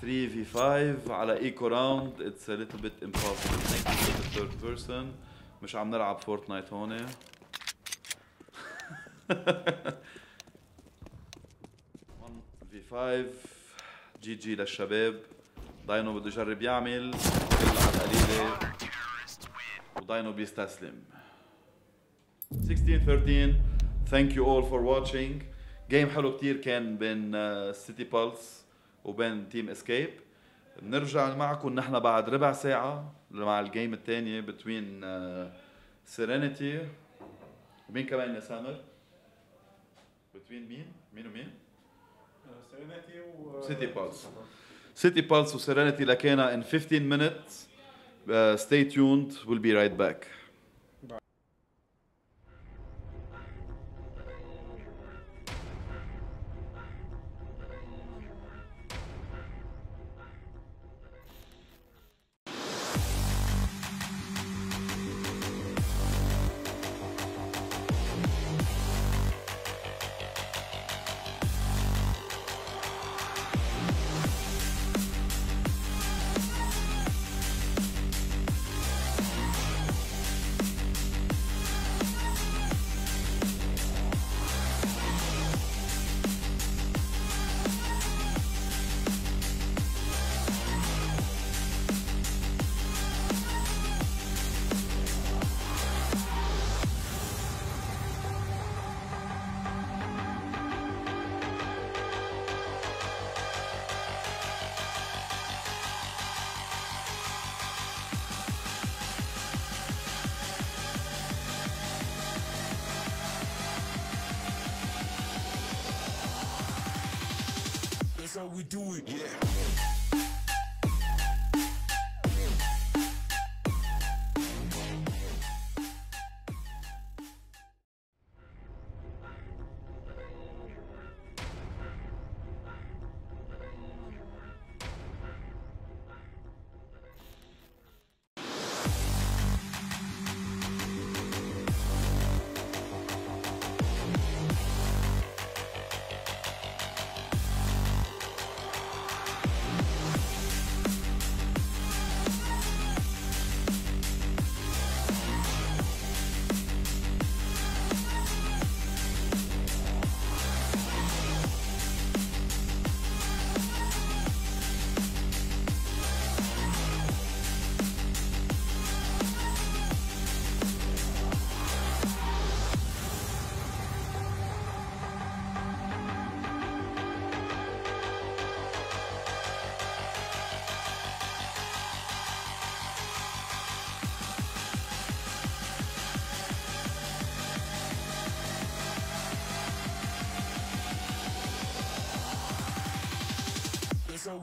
3 في 5 على eco round it's a little bit impossible third person مش عم نلعب فورتنايت هون. 1 في 5 GG للشباب. داينو بده يجرب يعمل. على وداينو بيستسلم. 16 13 thank you all for watching game حلو كتير كان بين سيتي بالس وبين team اسكيب بنرجع معكم نحن بعد ربع ساعة مع ال game الثانية between سيرينيتي ومين كمان يا سامر؟ between مين؟ مين ومين؟ سيرينيتي و سيتي بالس سيتي بالس وسيرينيتي لكينا in 15 minutes uh, stay tuned we'll be right back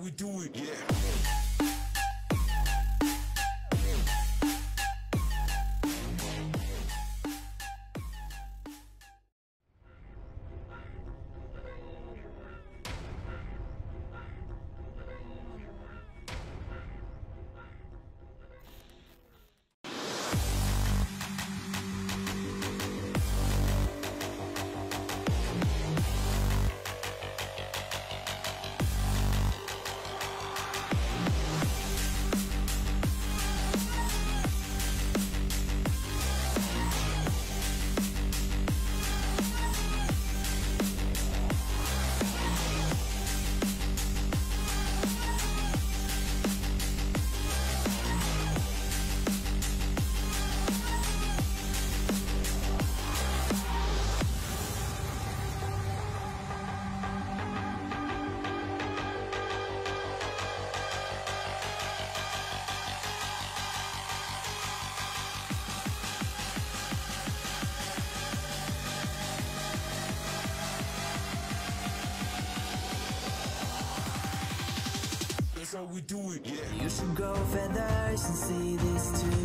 we do it. Yeah. we do it. Yeah. You should grow feathers and see this too.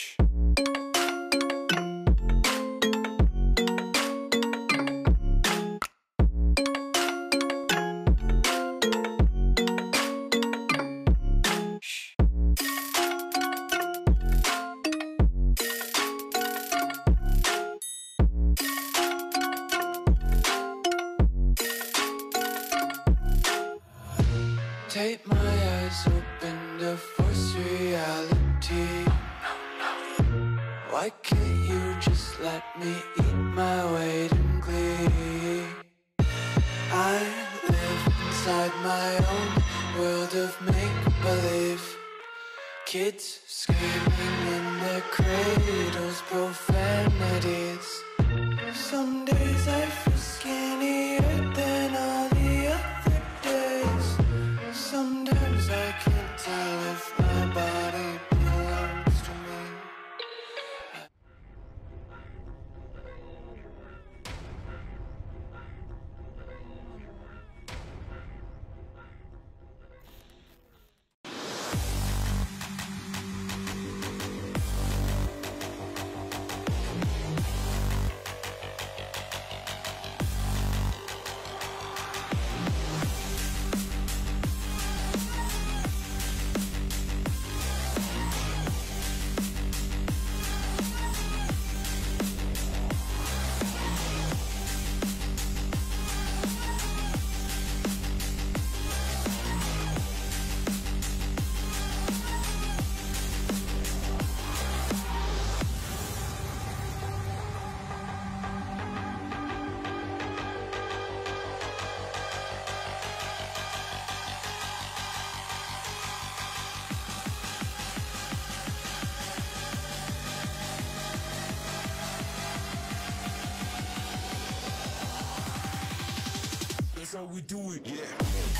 we do it. Yeah.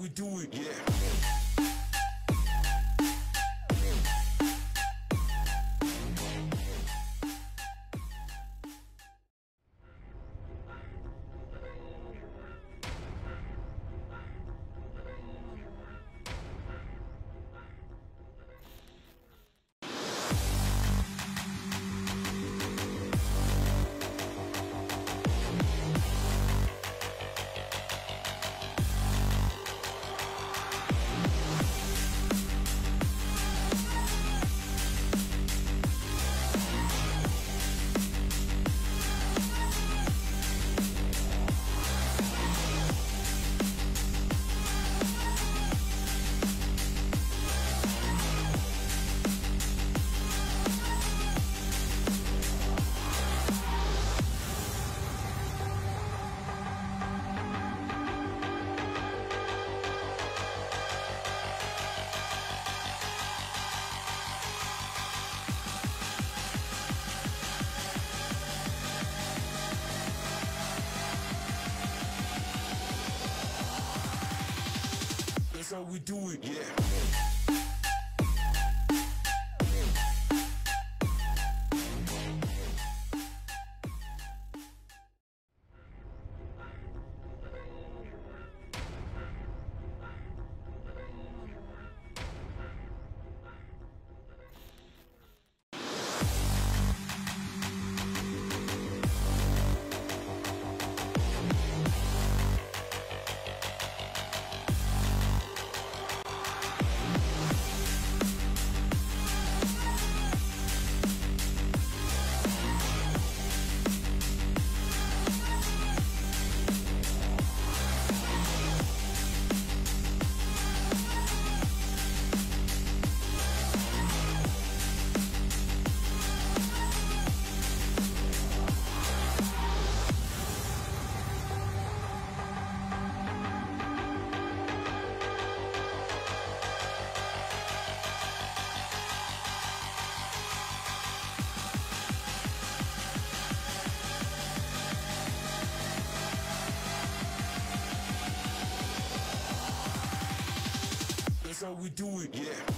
we do it. Yeah. how we do it. Yeah. we do it. Yeah.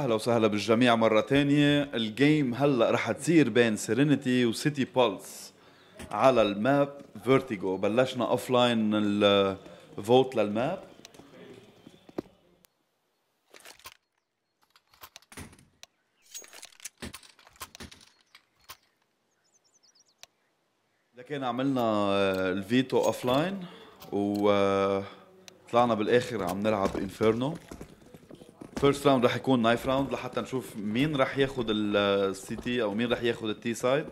أهلا وسهلا بالجميع مرة تانية. ال game هلأ رح تصير بين Serenity وسيتي بالس على ال map Vertigo بلشنا offline ال vote لل map. لكن عملنا آه، ال veto offline وطلعنا بالآخر عم نلعب Inferno first round رح يكون knife round لحتى نشوف مين رح ياخذ ال CT أو مين رح ياخذ ال T side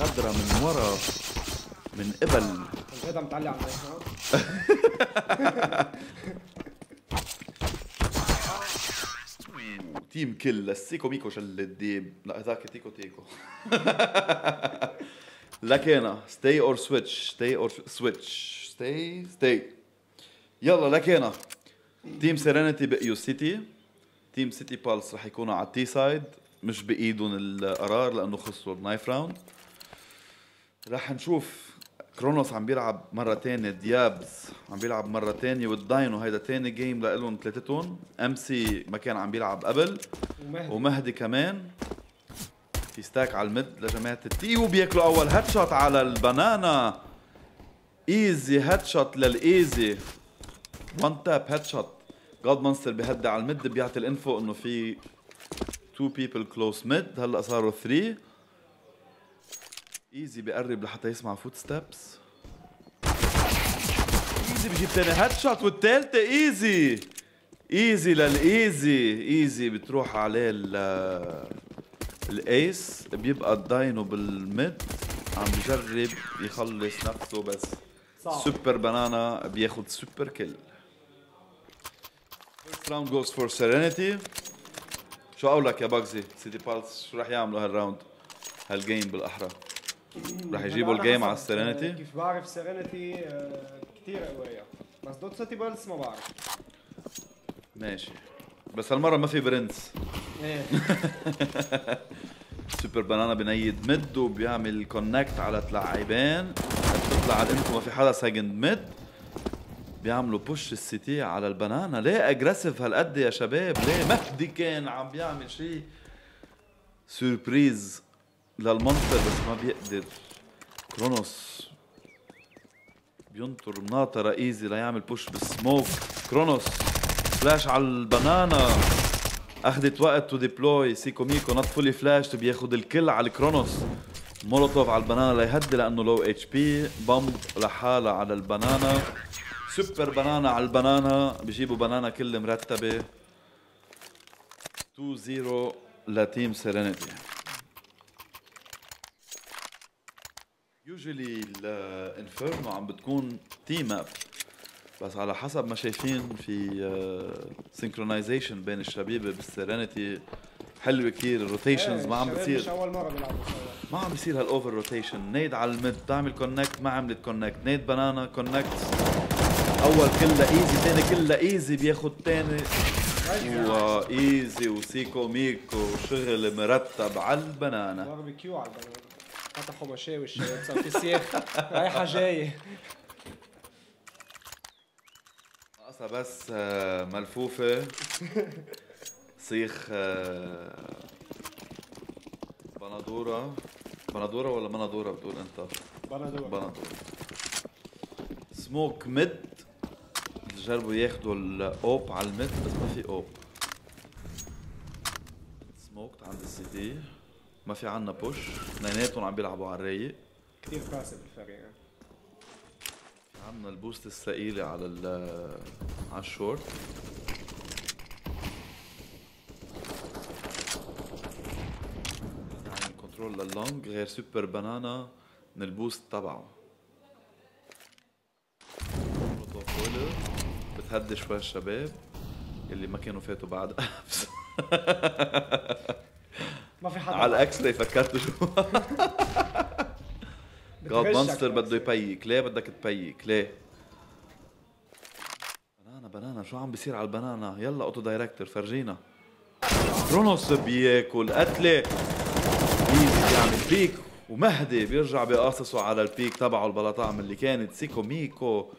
غدرة من ورا من قبل. عم تعلي على team kill للسيكو ميكو شل الديب لا هذاك تيكو تيكو. لكينا stay or switch stay or switch stay stay يلا لكينا team Serenity بقيو CT team سيتي بالس رح يكونوا على ال T side مش بإيدهم القرار لأنه خسروا ال knife round رح نشوف كرونوس عم بيلعب مرة تانية ديابز عم بيلعب مرة تانية والداينو هيدا تاني game لإلهم ثلاثتهم ام سي ما كان عم بيلعب قبل. ومهدي. ومهدي كمان. في stack على ال mid لجماعة ال T وبياكلوا أول headshot على ال banana. ايزي headshot للايزي one tap headshot جاد مونستر بيهدي على ال mid بيعطي ال info إنه في two people close mid هلأ صاروا 3 ايزي بيقرب لحتى يسمع footsteps ايزي بيجيب تاني headshot والثالثة ايزي ايزي للايزي ايزي بتروح عليه ال ال ace بيبقى الداينو بال mid عم بجرب يخلص نفسه بس. صعب. سوبر بنانا بياخد سوبر kill. First round goes for Serenity. شو قولك يا باجزي سيتي بالس شو رح يعملوا هال round؟ هال game بالأحرى. رح يجيبوا ال game على ال Serenity آه، كيف بعرف Serenity كثير قوية. بس دوت سيتي بولس ما بعرف. ماشي. بس هالمرة ما في برنس إيه. سوبر بنانا ب nade mid وبيعمل connect على لاعبين بتطلع على ال info ما في حدا second mid. بيعملوا push ال CT على ال banana. ليه aggressive هالقد يا شباب؟ ليه مهدي كان عم بيعمل شيء؟ surprise للمنطر بس ما بيقدر. كرونوس بينطر مناطرة ايزي ليعمل push بال smoke كرونوس فلاش على ال banana. أخذت وقت to deploy سيكو ميكو not fully flash بياخذ ال kill على الكرونوس. مولوتوف على ال banana ليهدي لأنه low HP bomb لحالها على ال banana. سوبر بنانا على ال banana. بجيبوا banana kill مرتبة. 2 0 ل team Serenity. usually ال Inferno عم بتكون T map بس على حسب ما شايفين في synchronization بين الشبيبة بال Serenity حلوة كثير ال rotations ما عم بتصير مش أول مرة بيلعبوا ما عم بيصير هال over rotation nade على ال mid تعمل connect ما عملت connect nade banana connect أول kill لإيزي ثاني kill لإيزي بياخد ثاني وايزي وسيكو ميكو شغل مرتب على ال banana. barbecue على ال banana فتحوا مشاوي الشباب صار في سياخ رايحة جاية. ناقصها بس آه، ملفوفة. صيخ آه، بندورة. بندورة ولا منادورة بتقول انت؟ بندور بندورة. smoke mid جربوا ياخدوا ال AWP على ال mid بس ما في AWP. smoked عند ال CT. ما في عنا push. اثنيناتهم عم بيلعبوا على الرايق. كثير passive الفريق. عندنا ال boost الثقيلة على ال على الشورت. يعني control لل long غير سوبر بنانا من ال boost تبعه. بتهدي شوي الشباب اللي ما كانوا فاتوا بعد apps ما في حدا على ال X-ray فكرتوا شو. جاد بس. بده ي peek. ليه بدك ت peek؟ ليه؟ banana banana شو عم بيصير على ال banana؟ يلا auto director فرجينا. كرونوس بياكل قتلة. ايزي بيعمل peek. ومهدي بيرجع بقاصصه على ال peek تبعه البلاطعم اللي كانت. سيكو ميكو.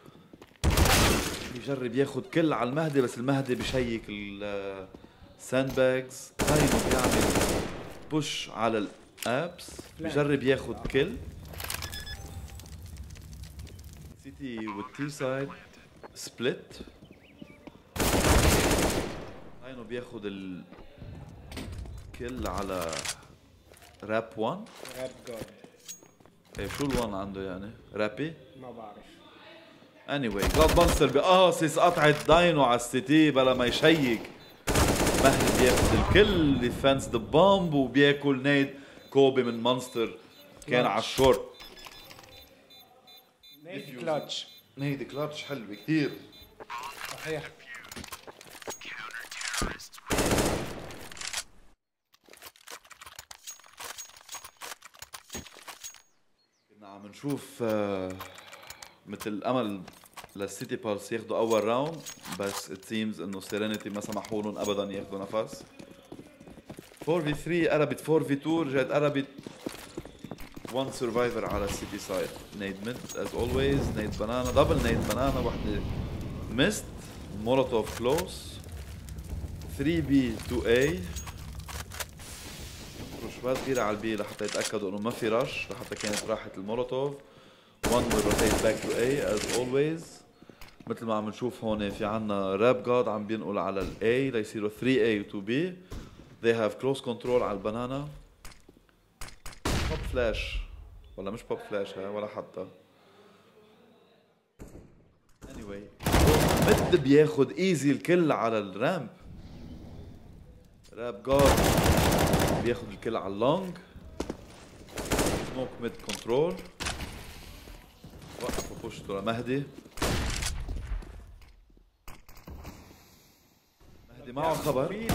بيجرب ياخد kill على المهدي بس المهدي ب check ال sandbags داينو بيعمل push على ال apps. بيجرب ياخد kill. CT وال T side split داينو بياخد ال kill على راب 1 راب جود إيه شو ال1 عنده يعني؟ رابي ما بعرف. اني واي جاد بانسر بقاصص قطعة داينو على السيتي بلا ما يشيك. مهدي بياخد الكل ديفنس ذا بومب وبياكل نيد كوبي من مونستر كان على الشورت. نيت كلاتش. نيد كلاتش حلوة كثير. صحيح. كنا عم نشوف آه، مثل أمل للسيتي بالس ياخذوا أول راوند بس ات سيمز إنه سيرينيتي ما سمحوا لهم ابدا ياخذوا نفس. 4 في 3 قربت 4 في 2 رجعت قربت 1 سرفايفر على السيتي سايد نيد ميد از اولويز نيد بنانا دبل نيد بنانا وحده ميست مولوتوف كلوز 3 بي 2 اي شوي صغيرة على ال B لحتى يتأكدوا إنه ما في rush لحتى كانت راحت ال molotov. 1 will rotate back to A as always. مثل ما عم نشوف هون في عنا راب جاد عم بينقل على ال A ليصيروا 3A و 2B they have close control على ال banana. flash ولا مش pop flash هاي ولا حتى. Anyway. mid بياخد ايزي ال kill على ال ramp. راب جاد بياخد ال kill على ال long. smoke mid control وقف وبوشته لمهدي مهدي. معه خبر.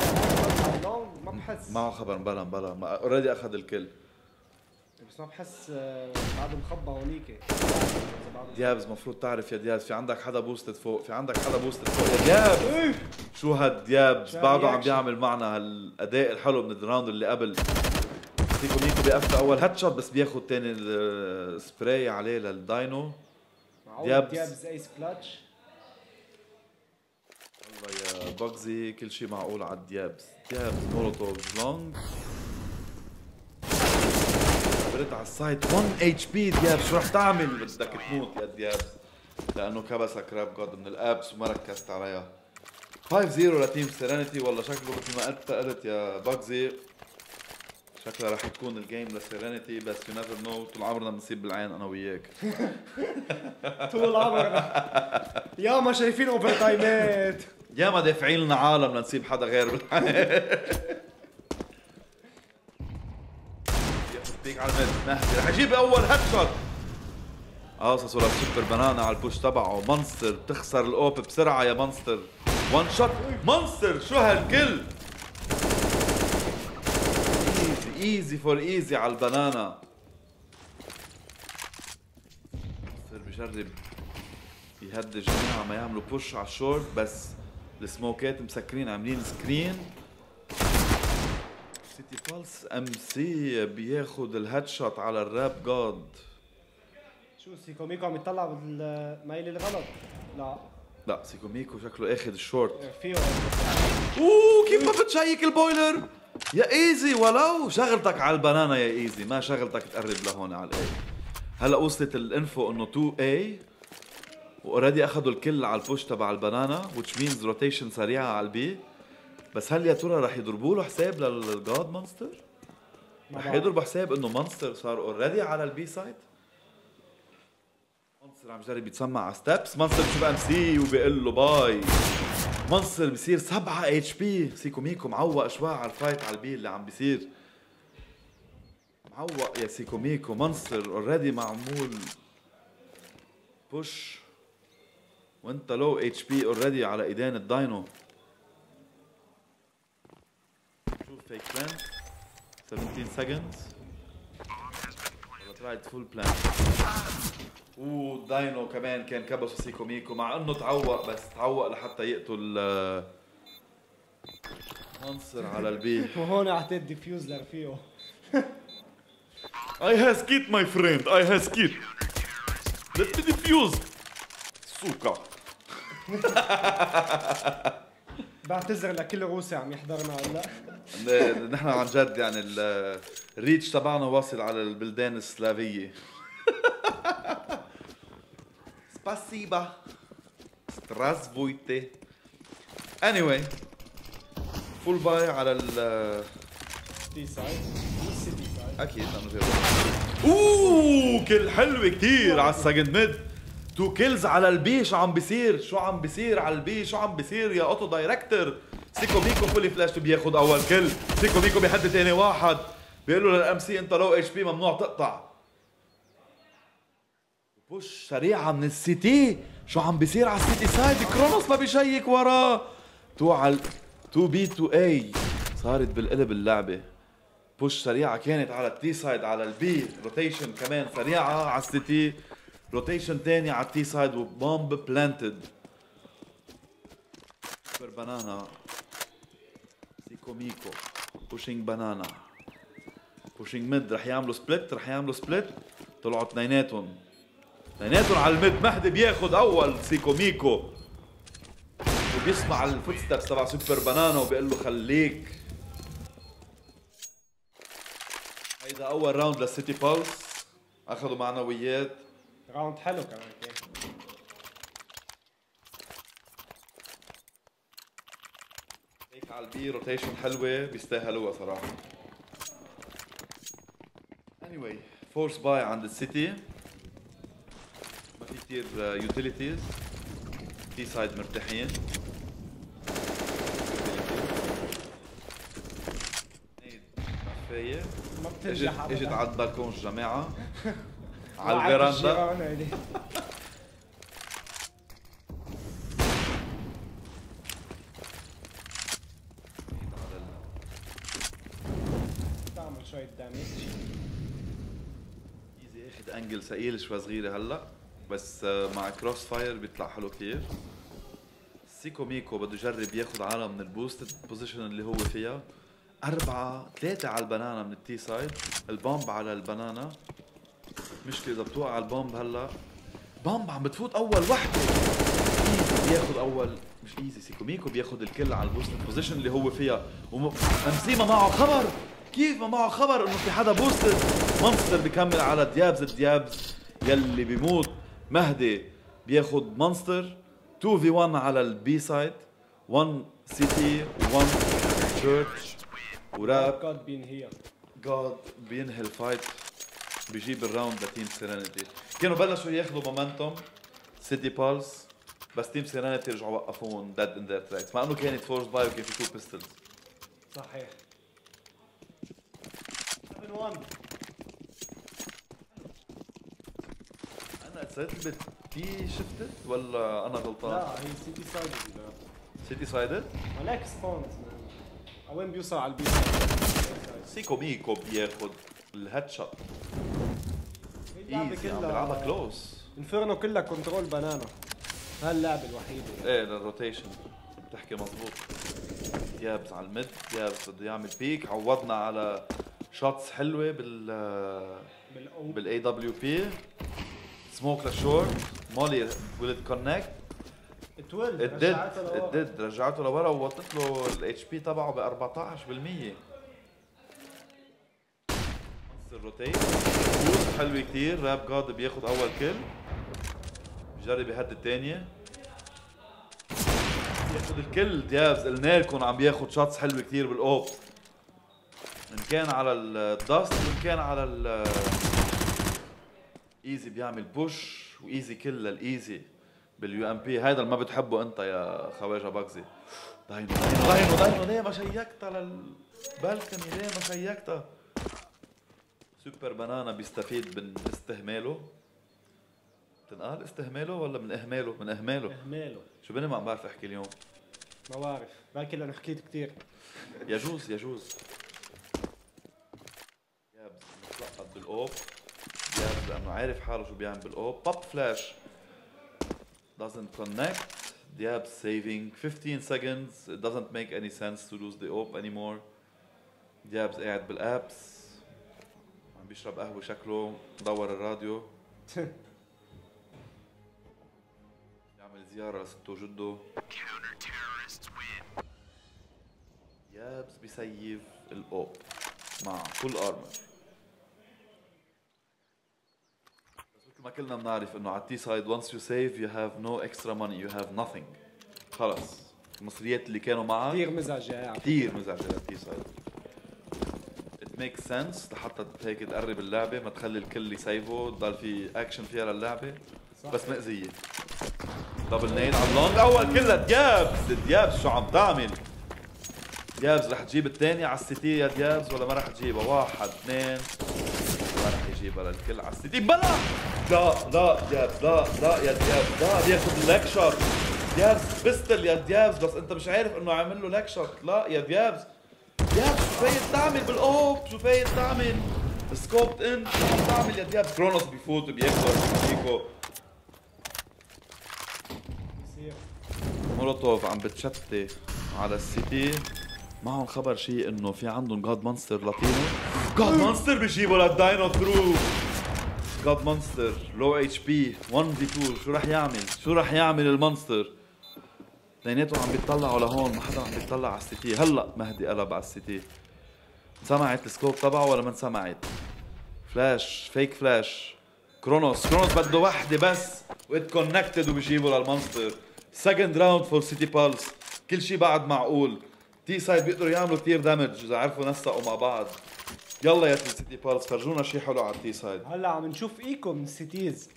معه خبر بلا بلا. already أخذ ال kill بس ما بحس آه، بعده مخبى هونيك. ديابز مفروض تعرف يا ديابز في عندك حدا boosted فوق في عندك حدا boosted فوق يا ديابز؟ شو هاد ديابز؟ شو بعده عم هال reaction؟ بيعمل معنا هالأداء الحلو من ال round اللي قبل. فيكم ميكو بيقفل أول headshot بس بياخد تاني السبراي عليه للداينو. ديابز. ديابز ace clutch؟ والله يا باجزي كل شيء معقول على الديابز. ديابز molotov long برد على ال site 1 HP ديابز شو رح تعمل؟ بدك تموت يا ديابز لأنه كبسك راب جاد من ال apps وما ركزت عليها. 5 0 ل team سيرينيتي والله شكله مثل ما أنت قلت يا باجزي شكلها رح تكون ال game لسيرينيتي بس you never know طول عمرنا بنصيب بالعين أنا وياك. طول عمرنا. يا ما شايفين over time ات يا ما دافعين لنا عالم لنسيب حدا غير بالحياة بيك على ال mid مهدي رح يجيب أول headshot قاصص ولا سوبر banana على ال push تبعه. مونستر بتخسر ال AWP بسرعة يا مونستر. one shot مونستر شو هال kill؟ easy easy for ايزي على ال banana. مونستر بجرب يهدي الجماعة ما يعملوا push على الشورت بس ال smoke ات مسكرين عاملين screen سيتي بولز ام سي بياخد ال headshot على الراب جاد شو سيكو ميكو عم يطلع بالميل الغلط لا. لا سيكو ميكو شكله آخذ الشورت فيه أوه كيف ما بتشيك ال boiler؟ يا إيزي ولو شغلتك على ال banana يا إيزي ما شغلتك تقرب لهون على ال A هلا وصلت الانفو إنه 2 اي واوريدي أخذوا الكل على البوش تبع البنانا which means rotation سريعة على ال B. بس هل يا ترى رح يضربوا له حساب للجاد مونستر؟ رح يضربوا حساب إنه مونستر صار already على ال B side؟ مونستر عم جرب يتسمع على steps مونستر بشوف ام سي وبيقول له bye. مونستر بصير 7 HP سيكو ميكو معوق شوي على ال fight على ال B اللي عم بيصير. معوق يا سيكو ميكو. مونستر already معمول push وانت low HP already على ايدين الداينو فيك plant 17 seconds. trade full plant وداينو كمان كان كبسه سيكو ميكو مع إنه تعوق بس تعوق لحتى يقتل آه، مونستر على ال B وهون اعطيت defuse لرفيقه I has kit my friend. I has kit. Let me defuse. сука. بعتذر لكل روسي عم يحضرنا هلا نحن عن جد يعني ال- ال reach تبعنا واصل على البلدان السلافية. спасибо здравствуйте anyway full buy على ال T side أكيد لأنه في أوه kill حلوة كتير على ال second mid two kills على ال B شو عم بيصير؟ شو عم بيصير على ال B؟ شو عم بيصير يا auto director سيكو ميكو fully flashed بياخد أول kill سيكو ميكو بيحدد تاني واحد. بيقول له للام سي أنت low HP ممنوع تقطع. push سريعة من ال CT شو عم بيصير على ال CT side كرونوس ما بيشيك وراه two على two B two A صارت بالقلب اللعبة. push سريعة كانت على ال T side على ال B. rotation كمان سريعة على ال CT rotation تاني على ال T side و bomb planted سوبر بانانا سيكو ميكو pushing banana pushing mid رح يعملوا split رح يعملوا split طلعوا اثنيناتهم اثنيناتهم على ال mid. مهدي بياخد أول. سيكو ميكو وبيسمع ال footsteps تبع سوبر بانانا وبيقول له خليك. هيدا أول round للسيتي بالس أخذوا معنويات round حلو كمان كان هيك على ال B rotation حلوة بيستاهلوها صراحة anyway force buy عند ال CT ما في كثير utilities T side مرتاحين ما أبداً. اجت على البالكون الجماعة على الفيراندا. تعمل شوية damage ايزي إخذ angle ثقيل شوي صغيرة هلأ. بس آه، مع crossfire بيطلع حلو كثير سيكو ميكو بده يجرب ياخذ عالم من ال boost position اللي هو فيها. أربعة ثلاثة على البنانا من التي سايد البومب على البنانا. مشكلة إذا بتوقع البومب هلا. بومب عم بتفوت أول وحدة. ايزي بياخذ أول مش ايزي سيكو ميكو بياخذ الكل على البوست بوزيشن اللي هو فيها. ومسي ما معه خبر. كيف ما معه خبر إنه في حدا بوستد مونستر بكمل على ديابز. الديابز يلي بيموت. مهدي بياخد مونستر 2 في 1 على البي سايد 1 CT 1 church وراب جاد بين هي جاد بينهي ال fight بيجيب ال round ل team سيرينيتي كانوا بلشوا ياخذوا momentum سيتي بالس بس team سيرينيتي رجعوا وقفوهم dead in their tracks مع إنه كانت force buy وكان في two pistols صحيح. 7 1 أنا سالت تي شفتت ولا أنا غلطان؟ لا هي سيتي سايد سيتي سايدد ولك سبونز وين بيوصل على البيت سيكو ميكو بياخد. الهيد شوت ايزي عم كلها بيلعبها كلوز انفيرنو كلها كنترول بنانا. هاللعبة الوحيدة. إيه للروتيشن بتحكي مزبوط ديابز على الميد ديابز بده يعمل بيك عوضنا على شوتس حلوة بال بالاي دبليو بي سموك للشورت مولي ويل كونكت تولد ات ديد ات ديد رجعته لورا. ووطت له الاتش بي تبعه ب 14% الروتيت. بوست حلوة كثير راب جاد بياخذ أول كل. بجرب يهدي الثانية بياخذ الكل. ديابز قلنا لكم عم بياخذ شوتس حلوة كثير بالاوب ان كان على الداست وان كان على ال إيزي بيعمل push وإيزي kill للإيزي بال UMP. هذا اللي ما بتحبه أنت يا خواجة باكزي. داينو داينو داينو داينو ليه ما شيكتها لل balcony ليه ما شيكتها؟ سوبر بنانا بيستفيد من استهماله؟ تنقال استهماله ولا من إهماله؟ من إهماله. إهماله. شو بني ما عم بعرف أحكي اليوم؟ ما بعرف. باكي لأنه حكيت كثير يجوز يجوز. ديابز متلقط بال AWP. ديابز لأنه عارف حاله شو بيعمل بال AWP. pop flash doesn't connect. Diab's saving 15 seconds. It doesn't make any sense to lose the AWP anymore. Diab's قاعد بال apps بيشرب قهوة شكله دور الراديو. يعمل زيارة لسته وجده ديابز بيسيف ال AWP مع full armor بس مثل ما كلنا بنعرف إنه على ال T side once you save you have no extra money you have nothing. خلص. المصريات اللي كانوا معك كثير مزعجة. يعني كثير مزعجة لل T side makes sense. لحتى هيك تقرب اللعبة ما تخلي الكل يسيفه تضل في اكشن فيها للعبة. صح. بس مأذية. دبل نيل على اللونج أول كلها ديابز ديابز شو عم تعمل؟ ديابز رح تجيب الثانية على السيتي يا ديابز ولا ما رح تجيبها؟ واحد اثنين. ما رح يجيبها للكل على السيتي بلا! لا لا ديابز لا لا يا ديابز لا بياخذ اللك شوت ديابز بيستل يا ديابز بس أنت مش عارف إنه عامل له لك شوت لا يا ديابز ديابز شو فايت تعمل بالأوب شو فايت تعمل؟ سكوبت إن شو عم تعمل يا ديابز كرونوس بيفوت بيكسر فيكو بصير مولوتوف عم بتشتي على السيتي. معهم خبر شيء إنه في عندهم جاد مونستر لاتينو جاد مونستر بيجيبوا للداينو ثرو. جاد مونستر لو اتش بي 1 في 2 شو رح يعمل؟ شو رح يعمل المونستر؟ اثنيناتهم عم بيطلعوا لهون ما حدا عم بيطلع على السيتي هلأ مهدي قلب على السيتي سمعت ال scope تبعه ولا ما انسمعت؟ flash fake flash كرونوس كرونوس بده وحدة بس. what connected للمونستر second round for سيتي بالس كل شيء بعد معقول. T side بيقدروا يعملوا كثير damage إذا عرفوا نسقوا مع بعض. يلا يا سيتي بالس فرجونا شيء حلو على ال T side هلأ عم نشوف eco من ال CTs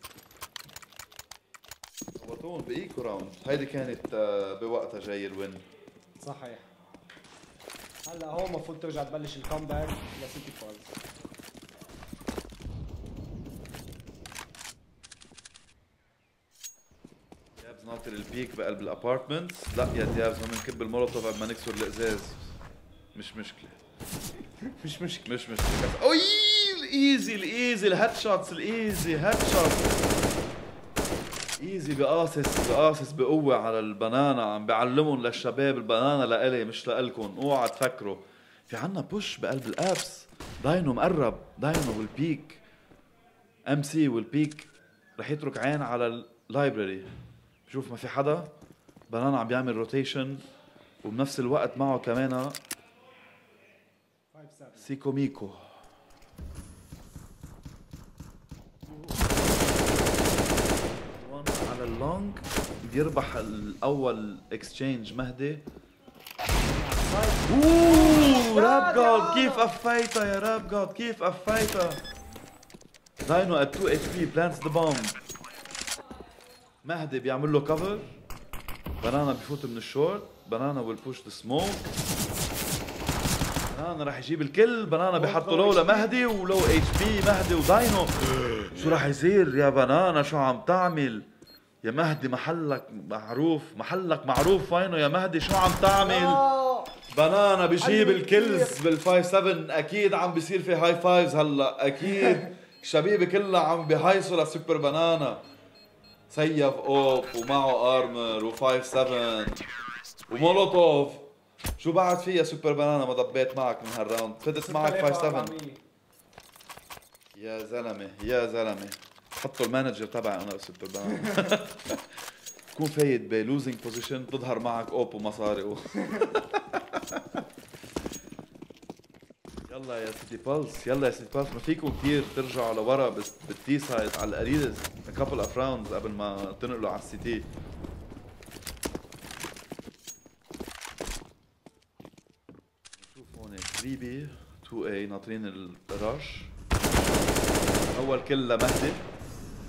وطون ب eco round. هيدي كانت آه، بوقتها جاي ال win. صحيح. هلا هو المفروض ترجع تبلش ال comeback. ل CT فولز ديابز ناطر ال peek بقلب ال apartment. لا يا ديابز ما بنكب المولوتوف قبل ما نكسر الإزاز. مش مشكلة. مش مشكلة. مش مشكلة. أوي الإيزي الإيزي الهيد شوتس الإيزي هيد شوتس. easy بقاصص بقاصص بقوة على البنانا. عم بيعلمهم للشباب البنانا لإلي مش لإلكم اوعى تفكروا. في عنا push بقلب ال apps. داينو مقرب. داينو وال peek. MC وال peek. رح يترك عين على ال library بشوف ما في حدا. بنانا عم بيعمل rotation وبنفس الوقت معه كمان 5 7 سيكو ميكو على ال long بيربح الأول exchange مهدي. أوه راب جاد كيف قفيتها يا راب جاد كيف قفيتها داينو at 2 HP plants the bomb مهدي بيعمل له cover بنانا بفوت من الشورت بنانا will push the smoke بنانا رح يجيب ال kill بنانا بيحطوا له لمهدي و low HP مهدي وداينو. شو رح يصير يا بنانا؟ شو عم تعمل؟ يا مهدي محلك معروف محلك معروف وينه يا مهدي؟ شو عم تعمل؟ بنانا بجيب ال kills بال five 7 أكيد عم بيصير في هاي fives هلا. أكيد. الشبيبه كلها عم بهايصوا لسوبر بنانا. save AWP ومعه armor و five 7 ومولوتوف. شو بعد فيها سوبر بنانا ما ضبيت معك من هال round؟ فتت معك 5 7 يا زلمة يا زلمة. حطوا المانجر تبعي أنا سوبر بنانا تكون فايت بلوزنج بوزيشن تظهر معك أوب ومصاري و... يلا يا سيتي بالس يلا يا سيتي بالس ما فيكم كثير ترجعوا لورا بس بالتي سايد على القليل couple of rounds قبل ما تنقلوا على السيتي. نشوف هون 3 B 2 A ناطرين ال rush أول kill لمهدي.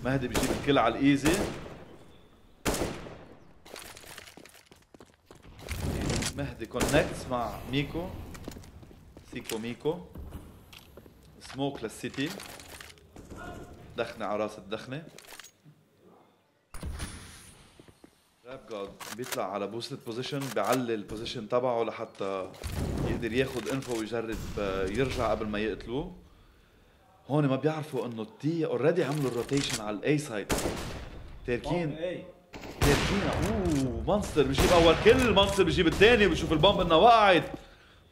مهدي بيجيب ال kill على ال easy. مهدي connect مع ميكو. سيكو ميكو. smoke لل CT. دخنة على رأس الدخنة. راب جاد بيطلع على boosted position بيعلي ال position تبعه لحتى يقدر ياخد info ويجرب آه، يرجع قبل ما يقتلوه. هون ما بيعرفوا إنه ال T already عملوا ال rotation على ال A side تاركين. A تاركينا أوه مانستر بجيب أول kill مانستر بجيب الثاني بشوف ال bomb إنها وقعت.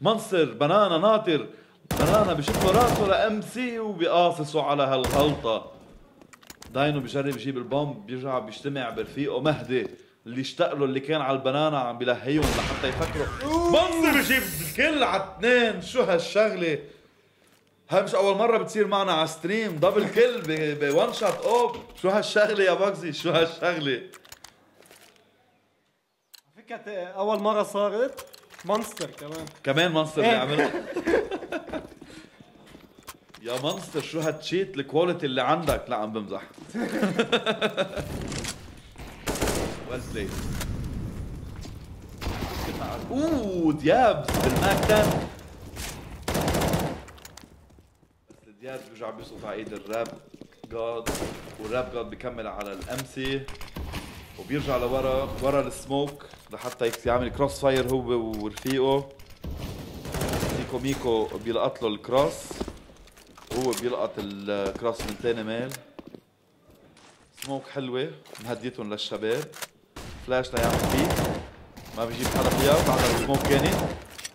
مانستر بنانا ناطر. بنانا بشكله راسه ل MC وبيقاصصوا على هالغلطة. داينو بجرب يجيب ال bomb بيرجع بيجتمع برفيقه. مهدي اللي اشتاق له اللي كان على البنانا عم بلهيهم لحتى يفكروا. منصر بجيب ال kill على اثنين. شو هالشغلة؟ هاي مش أول مرة بتصير معنا على stream double kill ب one shot AWP. شو هالشغلة يا باكزي شو هالشغلة؟ فكرة أول مرة صارت مونستر كمان. كمان منصر إيه. بيعملها يا منصر شو هال cheat ال quality اللي عندك؟ لا عم بمزح. well played اوه دياب بال MAC-10 دياب بيرجع بيسقط على إيد الراب جاد والراب جاد بيكمل على ال MC وبيرجع لورا ورا السموك لحتى يعمل cross fire هو ورفيقه. ميكو ميكو بيلقط له ال cross وهو بيلقط ال cross من تاني ميل. سموك حلوة مهديتهم للشباب. فلاش ليعمل peek ما بيجيب حدا فيها بعدها السموك كانت.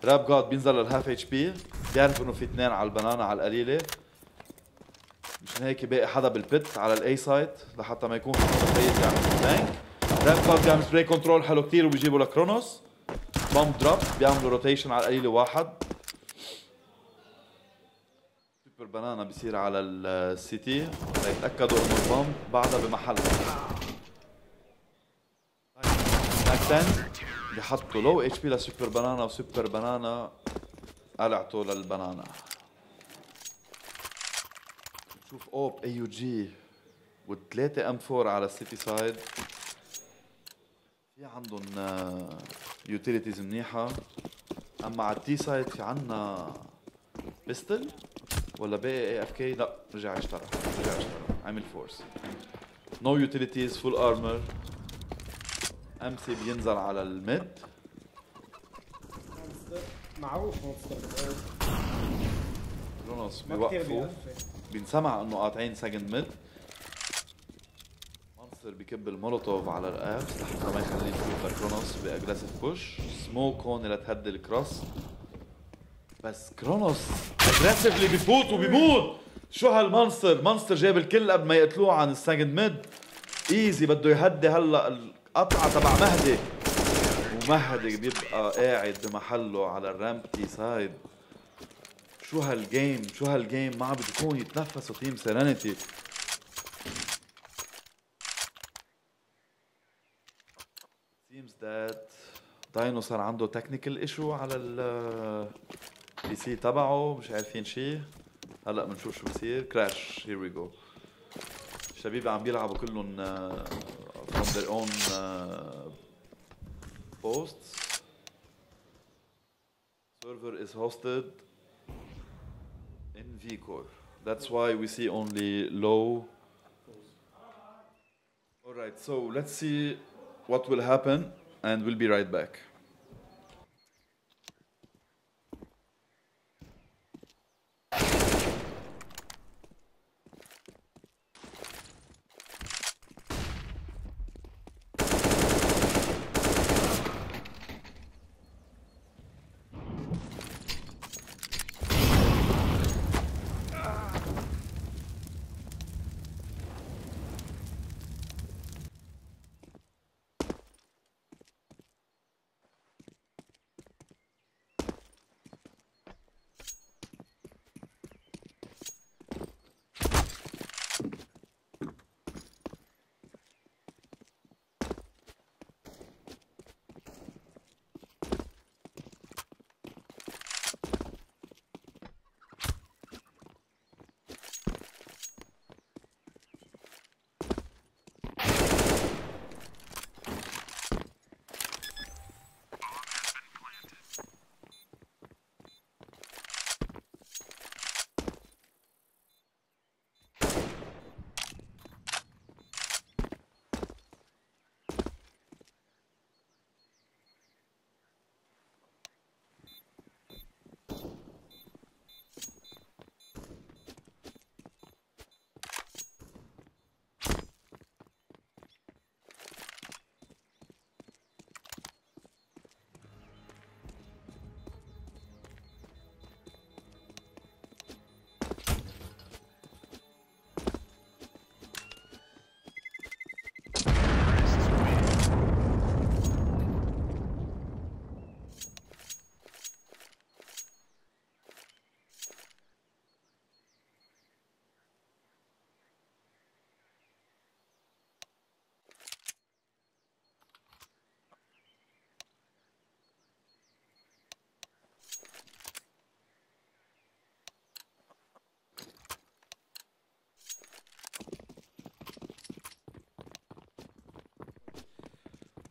راب جاد بينزل للهاف اتش بي بيعرف إنه في اثنين على البنانا على القليلة. مشان هيك باقي حدا بال pit على ال A side لحتى ما يكون حدا فايت يعمل flank راب جاد بيعمل spray control حلو كتير وبيجيبوا لكرونوس bomb drop بيعملوا rotation على القليلة واحد. سوبر بنانا بيصير على ال CT ليتاكدوا إنه ال bomb بعدها بمحلها MAC-10 بيحطوا low HP لسوبر بنانا وسوبر بنانا. قلعته للبنانا. شوف AWP AUG والثلاثة M4 على ال CT side. في عندهم utilities منيحة. أما على ال T side في عنا pistol ولا باقي AFK لا رجع اشترى رجع اشترى. عمل force no utilities full armor MC بينزل على ال mid. معروف مونستر كتير بيوقفوا. بينسمع إنه قاطعين second mid مانستر بكب المولوتوف على ال apps لحتى ما يخليه يفوت لكرونوس ب aggressive push smoke هون لتهدي ال cross بس كرونوس aggressively بفوت وبيموت شو هالمانستر مانستر جاب ال kill قبل ما يقتلوه عن ال second mid easy بده يهدي هلأ القطعة تبع مهدي. ومهدي بيبقى قاعد بمحله على ال ramp T side شو هال game؟ شو هال game؟ ما عم بتكون يتنفسوا team سيرينيتي seems that داينو صار عنده technical issue على ال PC تبعه مش عارفين شيء هلا بنشوف شو بصير. crash here we go الشباب عم بيلعبوا كلهم uh, from their own uh, posts. Server in vCore. That's why we see only low. All right, so let's see what will happen, and we'll be right back.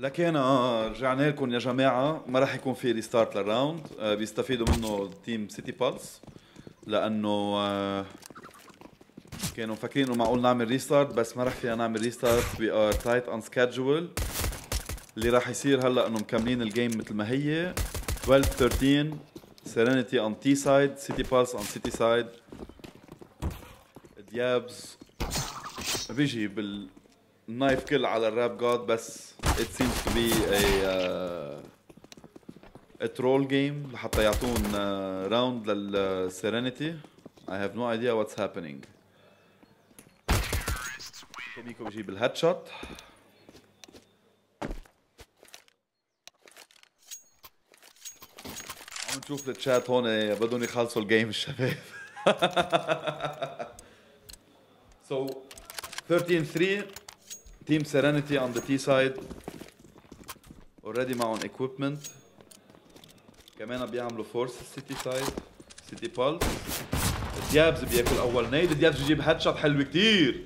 لكن آه رجعنا لكم يا جماعة. ما راح يكون في restart لل round آه بيستفيدوا منه team سيتي بالس لأنه آه كانوا مفكرين إنه معقول نعمل restart بس ما راح فينا نعمل ريستارت we are tight on schedule اللي راح يصير هلأ إنه مكملين ال game مثل ما هي. 12 13 سيرينيتي on T side سيتي بالس on CT side ديابز بيجي بال knife kill على الراب جاد بس it seems to be a uh, a troll game. لحتى يعطون uh, round للسيرينيتي. I have no idea what's happening. توميكو بيجيب ال headshot عم نشوف التشات هون بدهم يخلصوا ال game الشباب. So 13-3 Team Serenity on the T side. Already معهم equipment. كمان بيعملوا force ال CT side سيتي بالس ديابز بياكل أول nade ديابز بيجيب headshot حلو كثير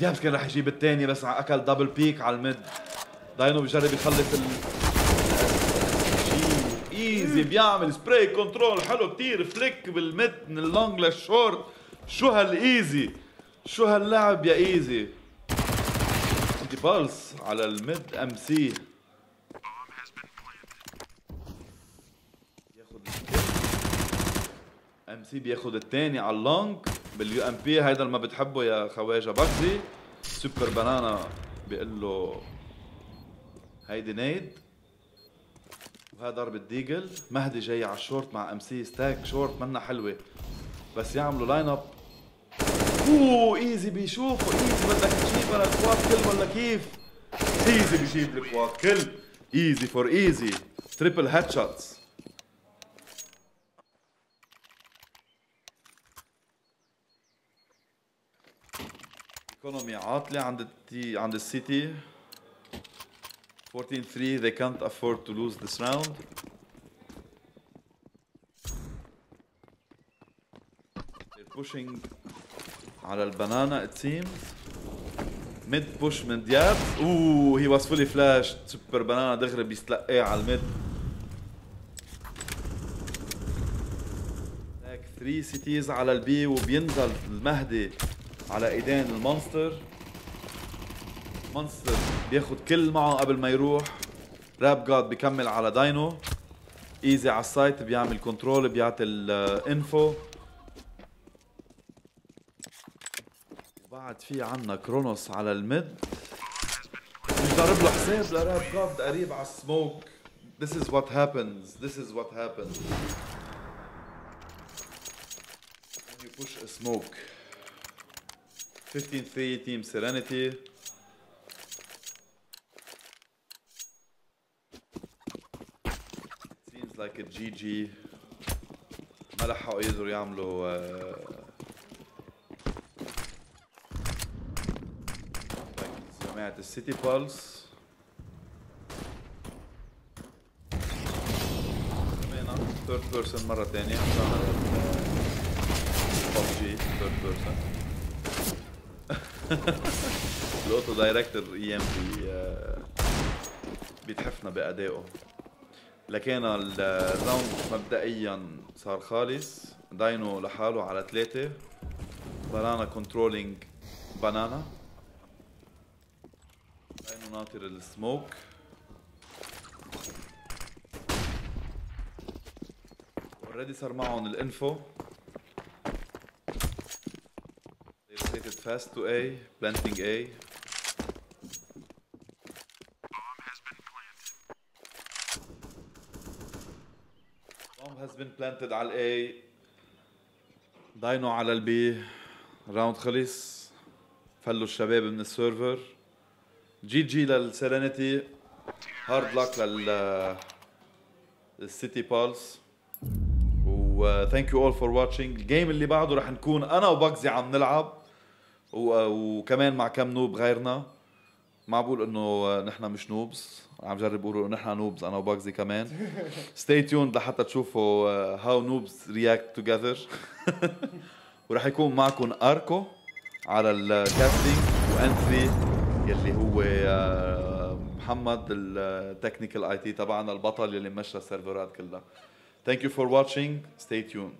ديابز كان راح يجيب الثاني بس أكل double peek على ال mid. داينو بيجرب يخلص ال ايزي بيعمل spray control حلو كثير flick بال mid من ال long لل short شو هالايزي شو هاللعب يا ايزي سيتي بالس على ال mid ام سي. ام سي بياخد الثاني على ال long بال UMP. هيدا اللي ما بتحبه يا خواجة بكري. سوبر بنانا بيقول له هيدي nade. وهذا ضربة Deagle. مهدي جاي على الشورت مع ام سي. stack short منا حلوة. بس يعملوا line up اوه ايزي بيشوفوا ايزي بدك تجيب ال quad kill ولا كيف؟ ايزي بيجيب ال quad kill easy for ايزي triple headshots economy عاطلة عند ال T عند ال CT 14-3 they can't afford to lose this round. They're pushing على ال banana seems. mid push من دياب. أوه he was fully flash سوبر بنانا دغري بيستلقاه على ال mid. هيك 3 CTs على ال B وبينزل المهدي على إيدين المونستر. مونستر بياخد kill معه قبل ما يروح. راب جاد بيكمل على داينو. ايزي على ال site بيعمل control بيعطي ال info وبعد في عنا كرونوس على ال mid ضارب له حساب لراب جاد قريب على السموك This is what happens. This is what happens. When you push a smoke. 15-3 Team Serenity. Seems like a GG. ما لحقوا يقدروا يعملوا جماعة السيتي بالس كمان third person مرة ثانية عشان PUBG third person ال auto director عم بيتحفنا بأدائه. لكن ال round مبدئيا صار خالص. داينو لحاله على ثلاثة. بنانا controlling banana ناطر ال smoke already صار معهم ال info They rotated fast to A, planting A. Bomb has been على A. داينو على ال B. round خلص. فلوا الشباب من ال server. GG للسيرينيتي. hard luck لل السيتي بالس. و thank you all for watching ال game اللي بعده رح نكون أنا وباكزي عم نلعب. و... وكمان مع كم noob غيرنا. ما بقول إنه نحن مش noobs عم جرب أقول إنه نحن noobs أنا وباكزي كمان. stay tuned لحتى تشوفوا how noobs react together ورح يكون معكم أركو على ال casting وانثري يلي هو آه، محمد ال technical IT تبعنا البطل اللي مشى السيرفرات كلها. thank you for watching stay tuned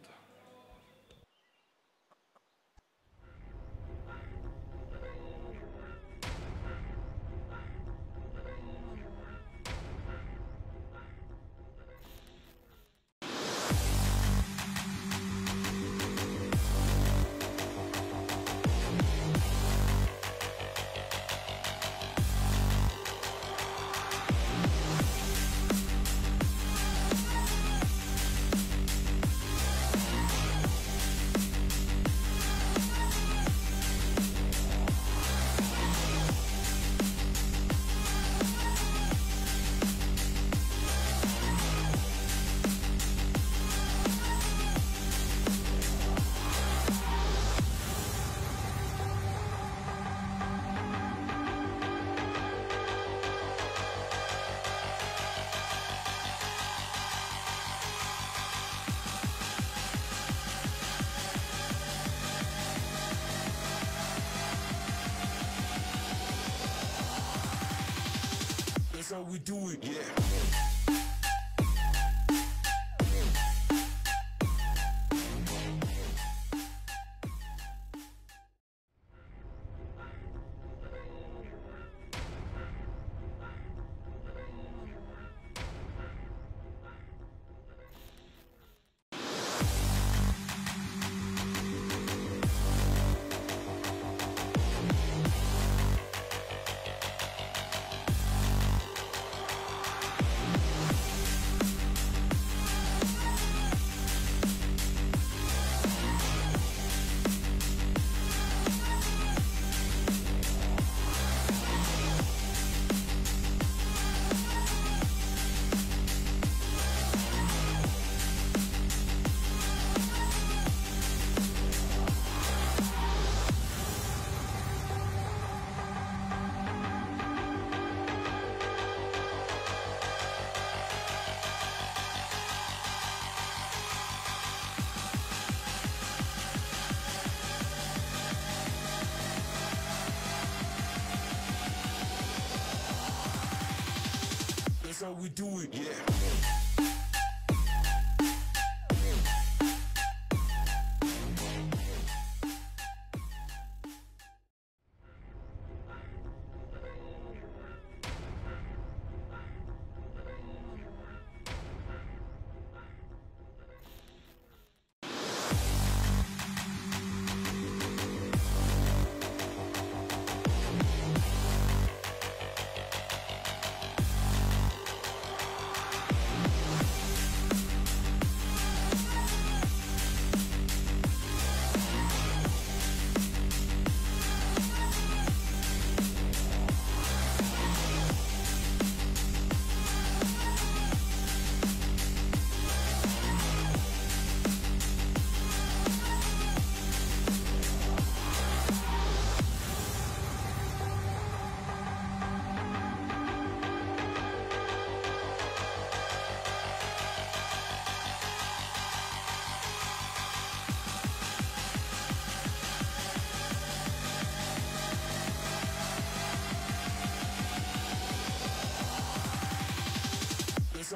do it. Yeah.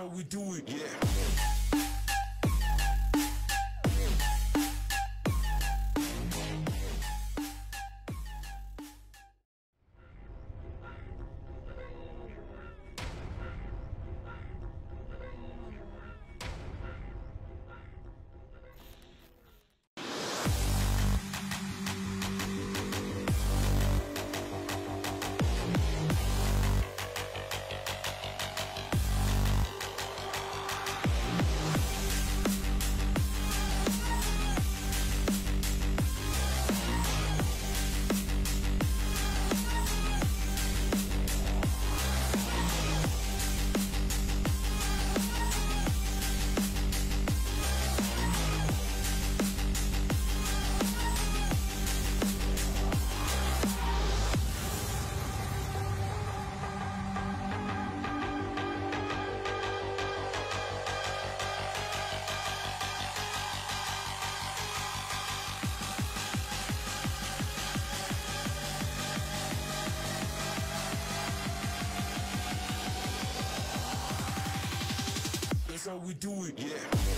We do it. Yeah. We do it. Yeah.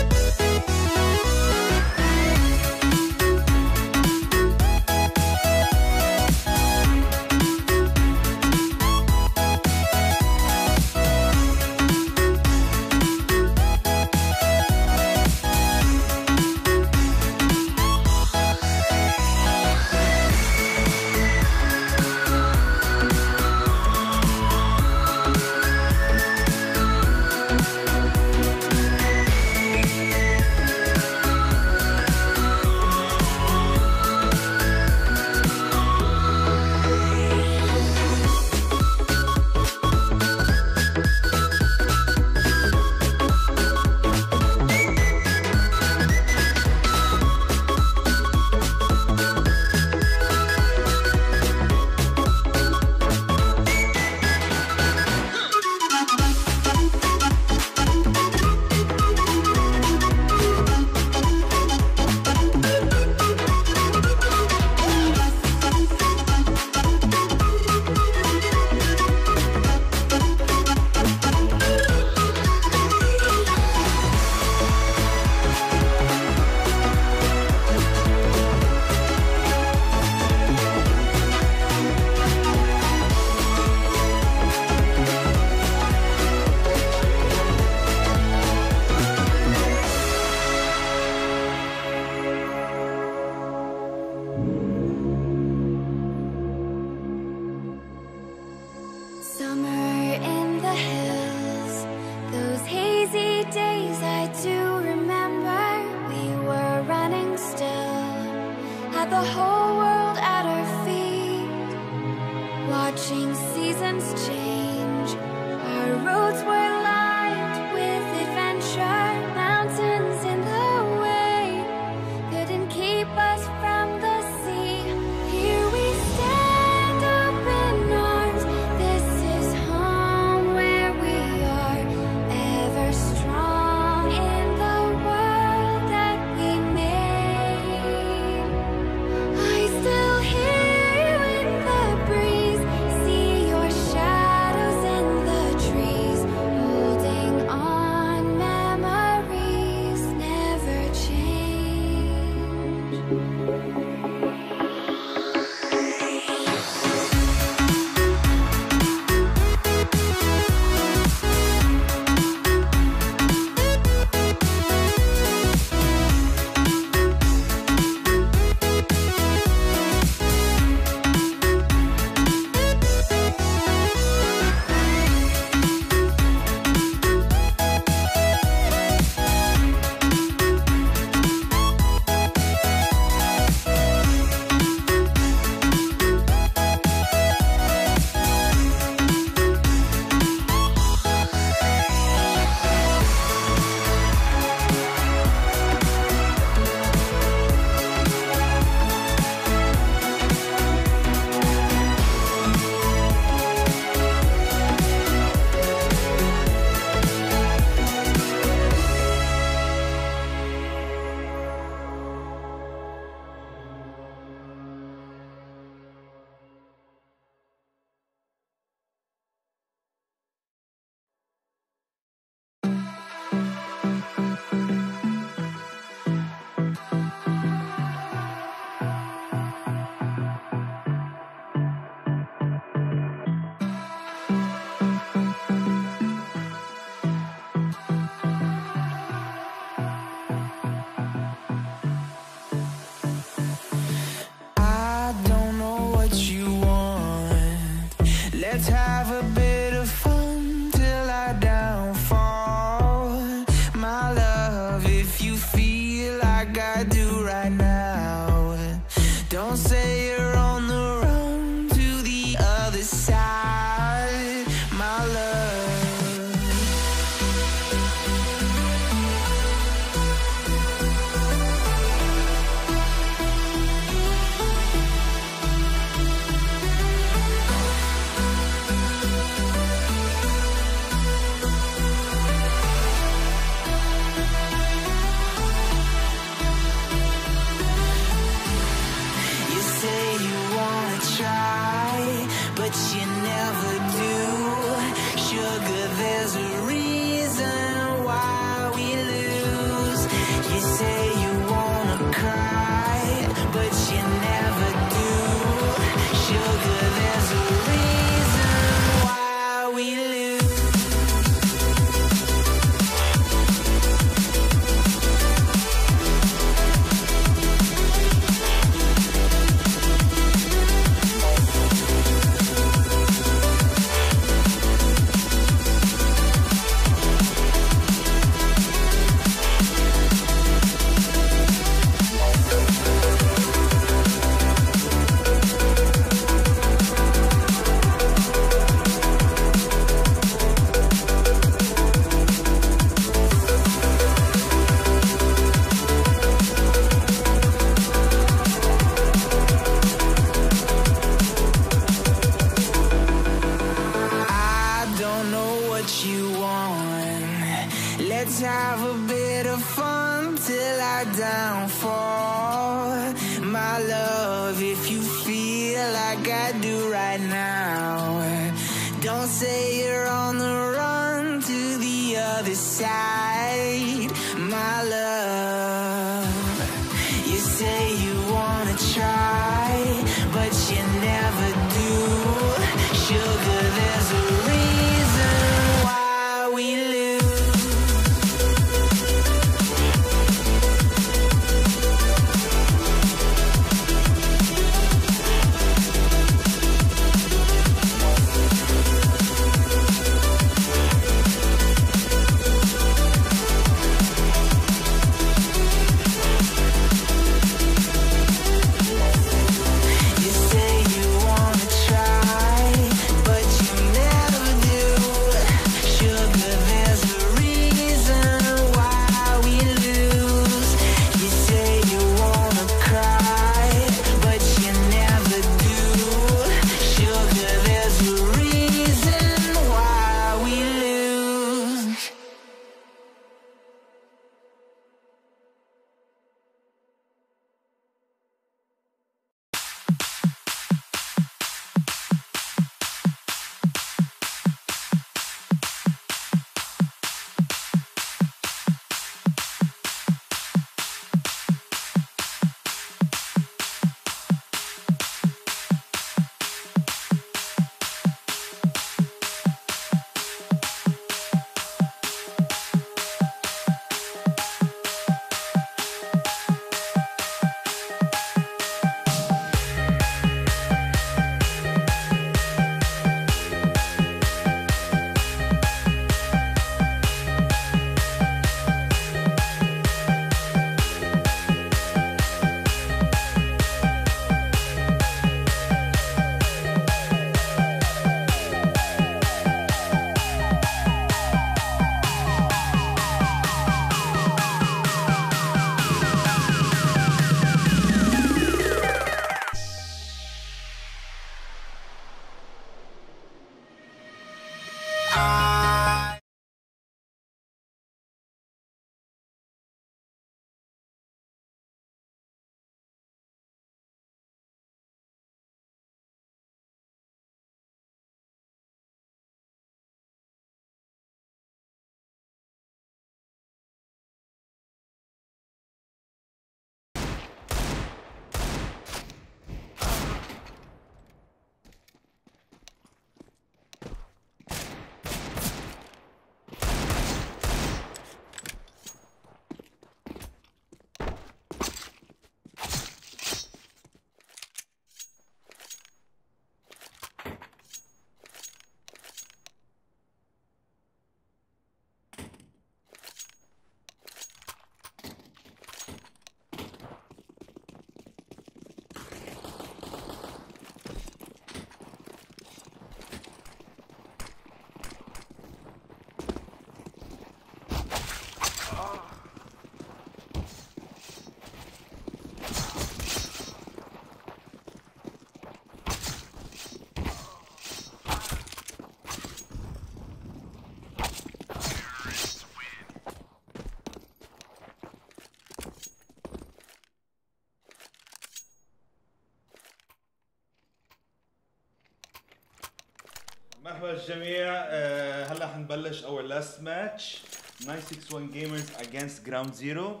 مرحبا الجميع. آه، هلا حنبلش our last match 961 جيمرز against جراوند زيرو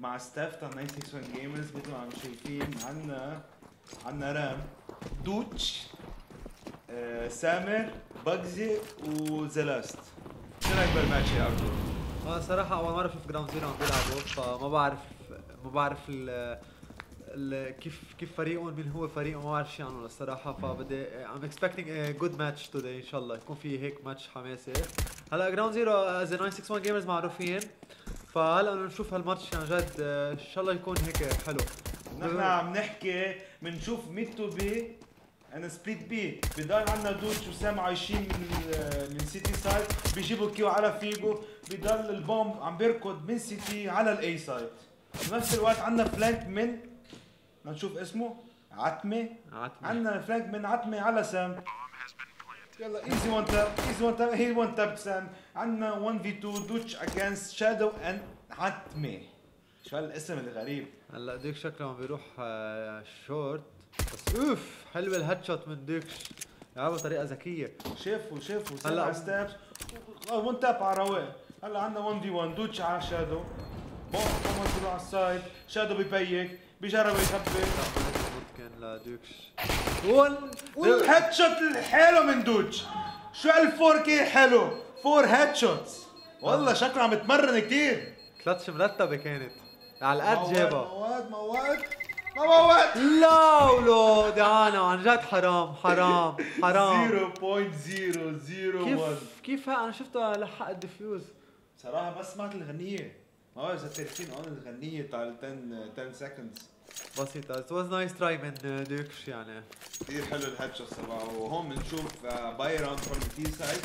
مع staff تاع 961 جيمرز مثل ما عم شايفين عنا عنا رام دوتش آه، سامر بجزي وزلاست. شو رأيك بالماتش يا ارجو؟ أنا صراحة أول مرة أشوف جراوند زيرو عم بيلعبوا فما بعرف ما بعرف كيف كيف فريقهم مين هو فريقهم ما بعرف شيء عنهم الصراحة. فبدي I'm expecting a good match today إن شاء الله. يكون في هيك ماتش حماسي. هلا جراوند زيرو از 961 جيمرز معروفين. فهلا بدنا نشوف هالماتش عن جد. إن شاء الله يكون هيك حلو. نحن عم نحكي بنشوف ميتو بي أنا سبليت بي بضل عنا دوتش وسام عايشين من من سيتي سايد بيجيبوا كيو على فيجو. بضل البومب عم بيركض من سيتي على الاي سايد بنفس الوقت عنا flank من نشوف اسمه. عتمة. عتمة. عنا flank من عتمة على سام. يلا easy one tap easy one tap هي one tap سام. عنا 1 في 2 دوتش against شادو and عتمة. شو هالاسم الغريب؟ هلا ديك شكله عم بيروح آه، شورت بس أوف حلوة ال head shot من ديكش لعبها بطريقة ذكية. شافوا شافوا هلا. ستابس one tap على رواق هلا عندنا 1 في 1 دوتش على شادو بوم كمان على ال side شادو بي peek. بيجرب يخبي كان لديكش وال وال head shot الحلو من دوتش شو هال four K حلو؟ four head shots والله شكله عم يتمرن كثير كلتش مرتبة كانت. على القد جابها. مواد مواد. مواد. لا ولو دعانا عن جد حرام حرام حرام. 0.001 كيف كيف أنا شفتها لحق ال defuse. صراحة بس سمعت الغنية. ما بعرف اذا تعرفين هون الغنية تاع ال 10 10 seconds. بسيطة it was nice try من ديكش يعني كثير حلو ال head shot تبعه. وهون بنشوف buy round from T side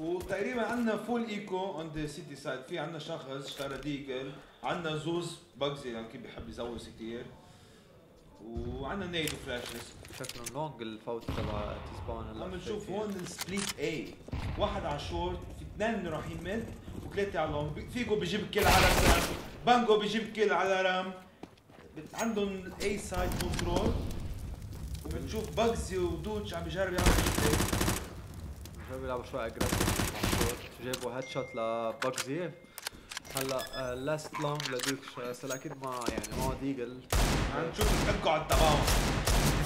وتقريبا عندنا full eco on the CT side في عندنا شخص اشترى Deagle. عندنا زوز بجزي يعني كيف بيحب يزوز كثير وعندنا nade و flashes شكله long الفوت تبع T spawn هلا عم نشوف هون ال split A واحد على الشورت في اثنين رايحين mid وثلاثه على ال long فيجو بيجيب kill على سام بانجو بيجيب kill على رام. عندهم ال A side control وبنشوف باجزي ودوتش عم بيجرب يعمل شيء. شو بيلعبوا شوي aggressive جابوا head shot لباكزي هلا last long لديكش بس هلا أكيد ما يعني ما Deagle. عم نشوف يحكوا على التباعد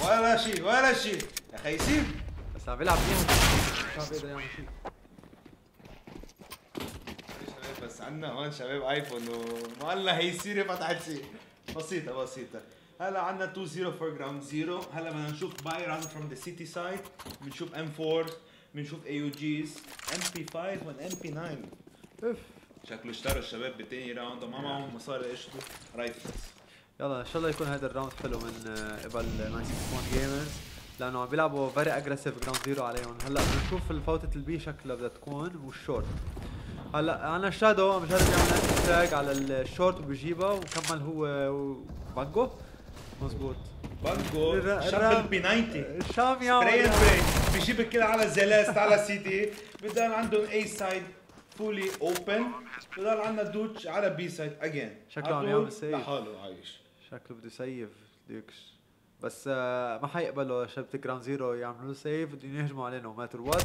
ولا شيء ولا شيء. يا أخي سيب بس عم بيلعب فيهم. مش عم بيقدر يعمل شيء شباب بس عندنا هون شباب ايفون وما قلنا هي Siri فتحت سي بسيطة بسيطة. هلا عندنا 2 0 for Ground 0 هلا بدنا نشوف buy round from the CT side بنشوف M 4 بنشوف AUGs MP 5 one MP 9 أوف. شكله اشتروا الشباب بتاني round وما معهم مصاري يشتروا rifles يلا إن شاء الله يكون هذا ال round حلو من آه، قبل 961 Gamers لأنه عم بيلعبوا very aggressive Ground Zero عليهم. هلا بدنا نشوف الفوتة ال B شكلها بدها تكون والشورت هلا عنا شادو عم بجرب يعمل tag على الشورت وبيجيبها وكمل هو وبانجو مزبوط. بانجو شاب ال P 90 شام بري يعمل اند بري بيجيب ال kill على زلاست على CT بضل عندهم A side fully open بضل عندنا دوتش على B side again شكله عم يعمل save. لحاله عايش. شكله بده ي save ديكش بس آه، ما حيقبلوا شباب Ground Zero يعملوا save بدهم يهجموا عليه no matter what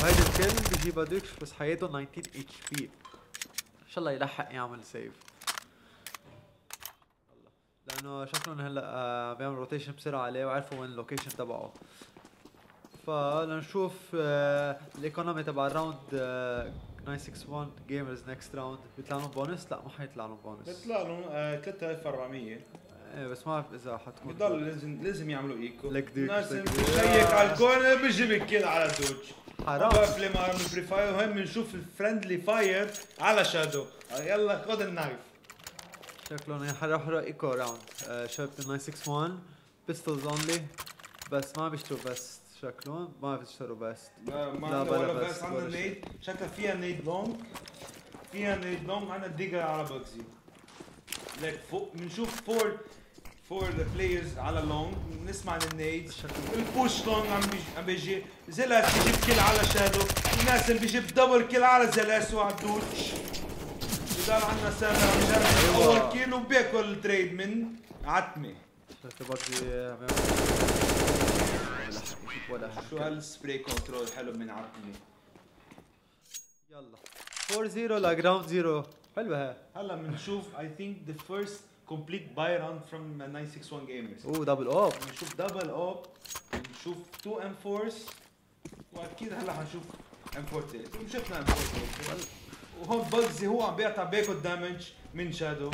وهيدي ال kill بيجيبها ديكش بس حياته 19 HP إن شاء الله يلحق يعمل save لأنه شكلهم هلأ آه، بيعمل rotation بسرعة عليه وعرفوا وين ال location تبعه. فلنشوف آه، ال economy تبع ال round آه، 961 Gamers next round بيطلع لهم بونس لأ ما حيطلع لهم بونس بيطلع لهم آه، 3400 إيه بس ما بعرف إذا حتكون. بضل لازم لازم يعملوا eco لك دوتش. بت check على ال corner بيجيب ال kill على دوتش حرام. بقف لما من friendly fire. وهين بنشوف ال friendly fire على شادو يلا خذ ال knife شكلهم يحرحوا eco round شباب 961 pistols only بس ما بيشتروا بس شكلهم ما بيشتروا بس ما ما لا بلا ولا بس بس عندنا. nade شكلها فيها nade long فيها nade long عندنا Deagle على باكسي ليك فوق بنشوف four four players على long بنسمع ال nade ال push long عم بيجي عم بيجي. زلاس بيجيب kill على شادو. ناس بيجيب double kill على زلاس وعلى دوتش بضل عندنا سامر عم يجرب أيوة. اول kill وبياكل ال trade من عتمة. ولا شو هال spray control حلو من عقلي يلا. 4 0 ل Ground Zero حلوة هاي. هلا بنشوف I think the first complete buy round from 961 Gamers اوه double AWP بنشوف double AWP بنشوف 2 M fours وأكيد هلا حنشوف M 4 ثالث شفنا M 4 ثالث وهون بجزي هو عم بيقطع باكو damage من شادو.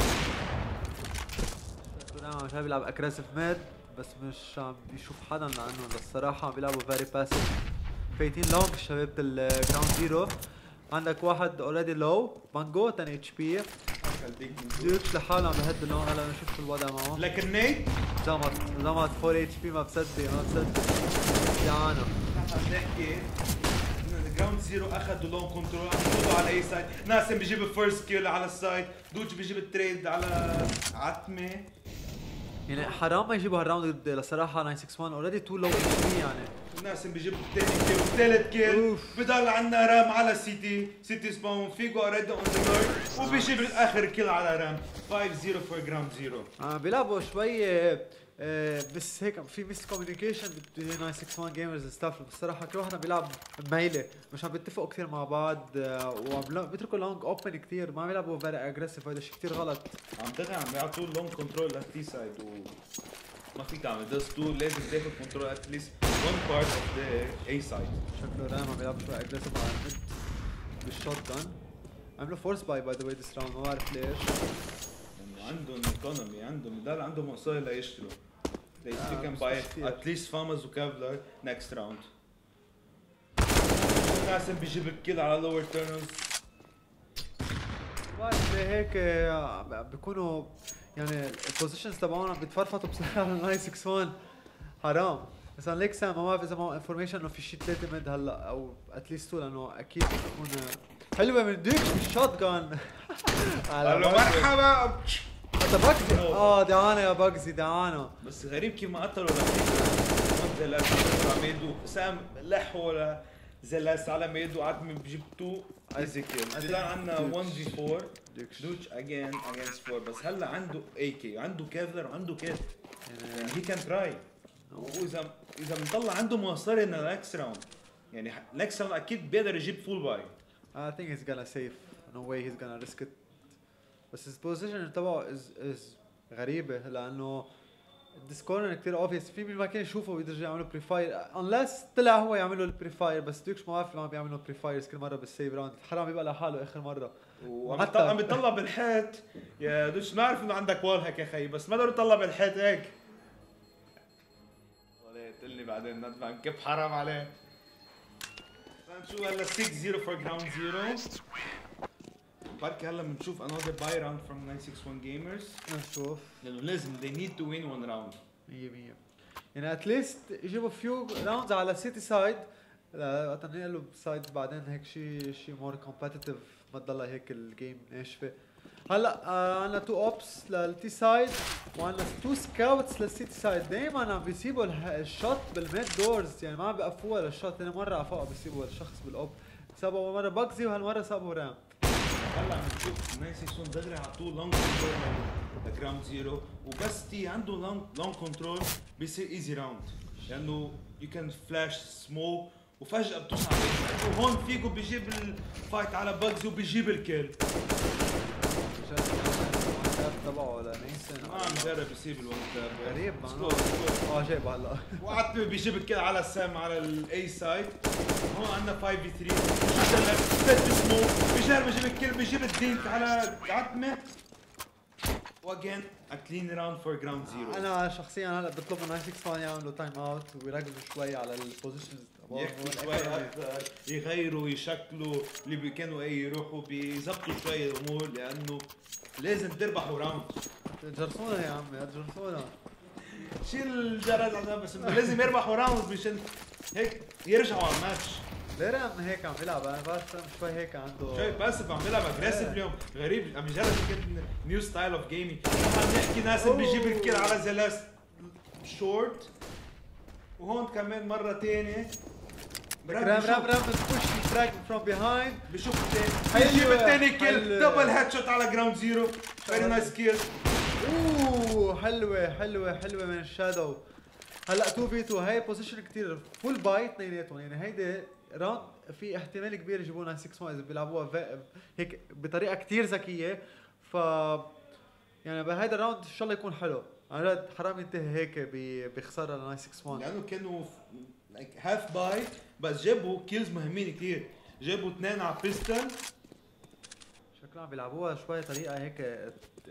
نعم مش عم بيلعب aggressive mid بس مش عم بيشوف حدا لأنه للصراحه عم بيلعبوا very passive fighting long الشباب ال Ground Zero عندك واحد already low بانجو 10 HP ديوكس لحاله عم ب hold ال long هلا شو الوضع معه. لكن nade زمط زمط 4 HP ما بصدق ما بصدق. جعانه نحن بنحكي Ground Zero أخذوا long control عم يفوتوا على A side ناسم بيجيب ال first kill على ال side دوج بيجيب ال trade على عتمة. يعني حرام ما يجيبوا هال round ضد الصراحه 961 already too low يعني. ناسم بيجيب الثاني كيل والثالث kill. بضل عندنا رام على CT. CT spawn فيجو already on the وبيجيب الآخر kill على رام. 5 0 for Ground Zero آه بيلعبوا شوي آه بس هيك في miscommunication بين 961 Gamers stuff بصراحه كل واحد عم بيلعب ميله مش عم بيتفقوا كثير مع بعض آه وعم بيتركوا long open كثير ما بيلعبوا very aggressive هذا شيء كثير غلط. عم عم بيعطوا long control لل T side و ما فيك تعمل Dust 2 لازم تاخذ control at least one part of the A side. شكله رام عم بيلعب شوي aggressive على ال mid بال shotgun عملوا force buy by the way this round ما بعرف ليش. عندهم economy عندهم بضل عندهم مصاري ليشتروا. They آه، still can buy at least Famas و Kevlar next round. ناسم بيجيب ال kill على lower tunnels بعرف ليه هيك آه، بيكونوا يعني ال positions تبعهم بيتفرفطوا بصراحة على 961 حرام. مثلا like سام ما بعرف إذا معه information إنه في شيء ثلاثة mid هلا أو at least two لأنه أكيد بتكون حلوة من ديكس بالشوت جان قال له مرحبا. حتى باجزي آه دعانه يا باجزي دعانه بس غريب كيف ما قتلوا ميدو سام لحوا زلاس على ميدو عدم بجيب 2 ايزي كيل I think بضل عندنا 1 Dukes. في 4 ديكس دوج اجين اجينست 4 بس هلا عنده اي كي وعنده كافلر وعنده كيت يعني هي كان تراي واذا إذا بنطلع عنده مصاري للنكست راوند يعني next round أكيد بيقدر يجيب full buy I think he's gonna save. No way he's gonna risk it. بس position تبعه is is غريبة لأنه ال this corner كثير obvious في بالمكان يشوفوا بيقدروا يعملوا pre-fire unless طلع هو يعملوا ال pre-fire بس دوكش ما بعرف ما بيعملوا pre-fires كل مرة بال save round حرام يبقى لحاله آخر مرة وعم عم بيطلع بالحيط يا دوش بنعرف انه عندك wall هيك يا خيي بس ما ضروري تطلع بالحيط هيك ولا تقلني بعدين ندفع كيف حرام عليه فنشوف هلا 6 0 for Ground 0 بركي هلا بنشوف another buy round from 961 gamers. نشوف. لأنه لازم they need to win one round. 100% يعني at least يجيبوا few rounds على CT side وقت نقلوا side بعدين هيك شيء شيء more competitive ما تضلها هيك ال game ناشفة. هلا عندنا two AWPs لل T side وعندنا two scouts لل CT side دائما عم بيسيبوا ال shot بال mid doors يعني ما عم بيقفوها لل shot. ثاني مرة عفوا بيسيبوا الشخص بال AWP سابوا مرة باكزي وهالمرة سابوا رام هلا عم نشوف 961 دغري عطوه long control ل Ground Zero وبس T عنده long control بيصير easy round لأنه you can flash smoke وفجأة بتوصل عليه وهون فيكو بيجيب ال fight على باجز وبيجيب ال kill تبعه لنيسن ما عم جرب يسيب ال one tap غريب. آه جايبه هلا. وعتمة بيجيب ال kill على سام على ال A site هون عندنا 5 في 3 through smoke بيجرب يجيب ال kill بيجيب ال dink على عتمة. و again a clean round for Ground Zero أنا شخصيا هلا بطلب من 961 يعملوا timeout ويركزوا شوي على ال positions يحكوا شوي أكثر يغيروا يشكلوا اللي كانوا إيه يروحوا بيظبطوا شوي الأمور لأنه لازم تربحوا round. جرسونا يا عمي جرسونا. شيل الجرد عنا بس لازم يربحوا round مشان هيك يرجعوا على الماتش. ليه رام هيك عم بيلعب؟ أنا رام شوي هيك عنده. شوي passive عم بيلعب aggressive اليوم. غريب عم يجرب new style of gaming عم نحكي ناس بيجيب ال kill على زلاس شورت وهون كمان مرة ثانية رام رام رام بتبوش تراك فروم بيهايند بشوف الثاني الثاني كيل. دبل هيد شوت على جراوند زيرو فيري نايس كيل اوه حلوة حلوة حلوة من الشادو هلا 2 في 2 هاي بوزيشن كثير فول باي اثنيناتهم يعني هيدي راوند في احتمال كبير يجيبونا 6 1 اذا بيلعبوها هيك بطريقة كثير ذكية. ف يعني بهيدا الراوند إن شاء الله يكون حلو. عن جد حرام ينتهي هيك بخسارة ل 6 1 لأنه كانوا like half buy بس جابوا kills مهمين كثير جابوا اثنين على شكلهم عم بيلعبوها شوي طريقة هيك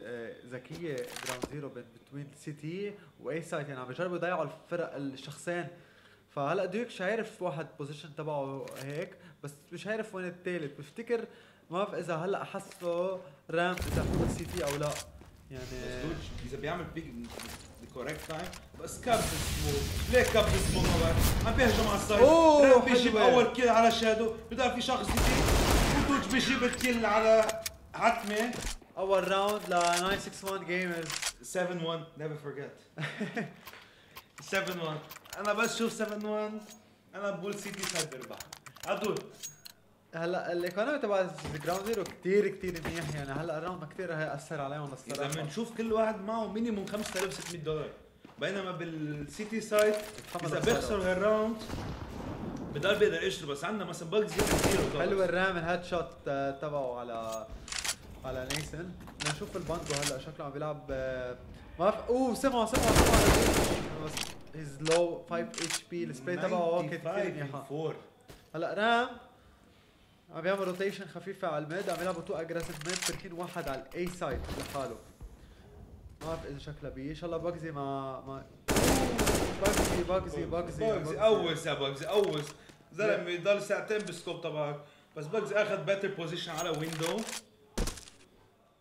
آه، ذكية Ground Zero بين CT و A site يعني عم بيجربوا يضيعوا الفرق الشخصين. فهلأ ديوك عارف واحد position تبعه هيك بس مش عارف وين الثالث بفتكر ما بعرف إذا هلأ حسوا رام إذا هو CT أو لأ. بس يعني إذا بيعمل peek correct time بس كاب سموك ليه كاب ما بعرف عم بيهجم على ال site رام بيجيب. أول kill على شادو. بضل في شخص جديد. ودوج بيجيب ال kill على عتمه أول round ل 961 Gamers 7 1 never forget 7 1 أنا بس شوف 7 1 أنا بقول CT side بيربح عدول. هلا ال economy تبع Ground Zero كثير كثير منيح يعني. هلا ال round ما كثير هيأثر عليهم إذا الصراحه بنشوف كل واحد معه minimum 5600 دولار. بينما بال CT side محمد إذا. بيخسروا هال round بضل بيقدر يشتري بس عندنا مثلا بجز كثير حلو الرام ال headshot آه، تبعه على على نيسن بدنا نشوف البانجو هلا شكله عم بيلعب آه، ما في أوه سمعوا سمعوا سمعوا he's low 5 HP ال spray تبعه كانت كثير منيحه 4 هلا رام عم بيعمل rotation خفيفة على ال mid عم يلعبوا too aggressive mid تركين واحد على ال A side لحاله. ما بعرف إذا شكلها B إن شاء الله باجزي ما ما باجزي باجزي باجزي بجز اوس يا بجز اوس زلمة يضل ساعتين بال scope تبعك. بس بجز أخذ better position على window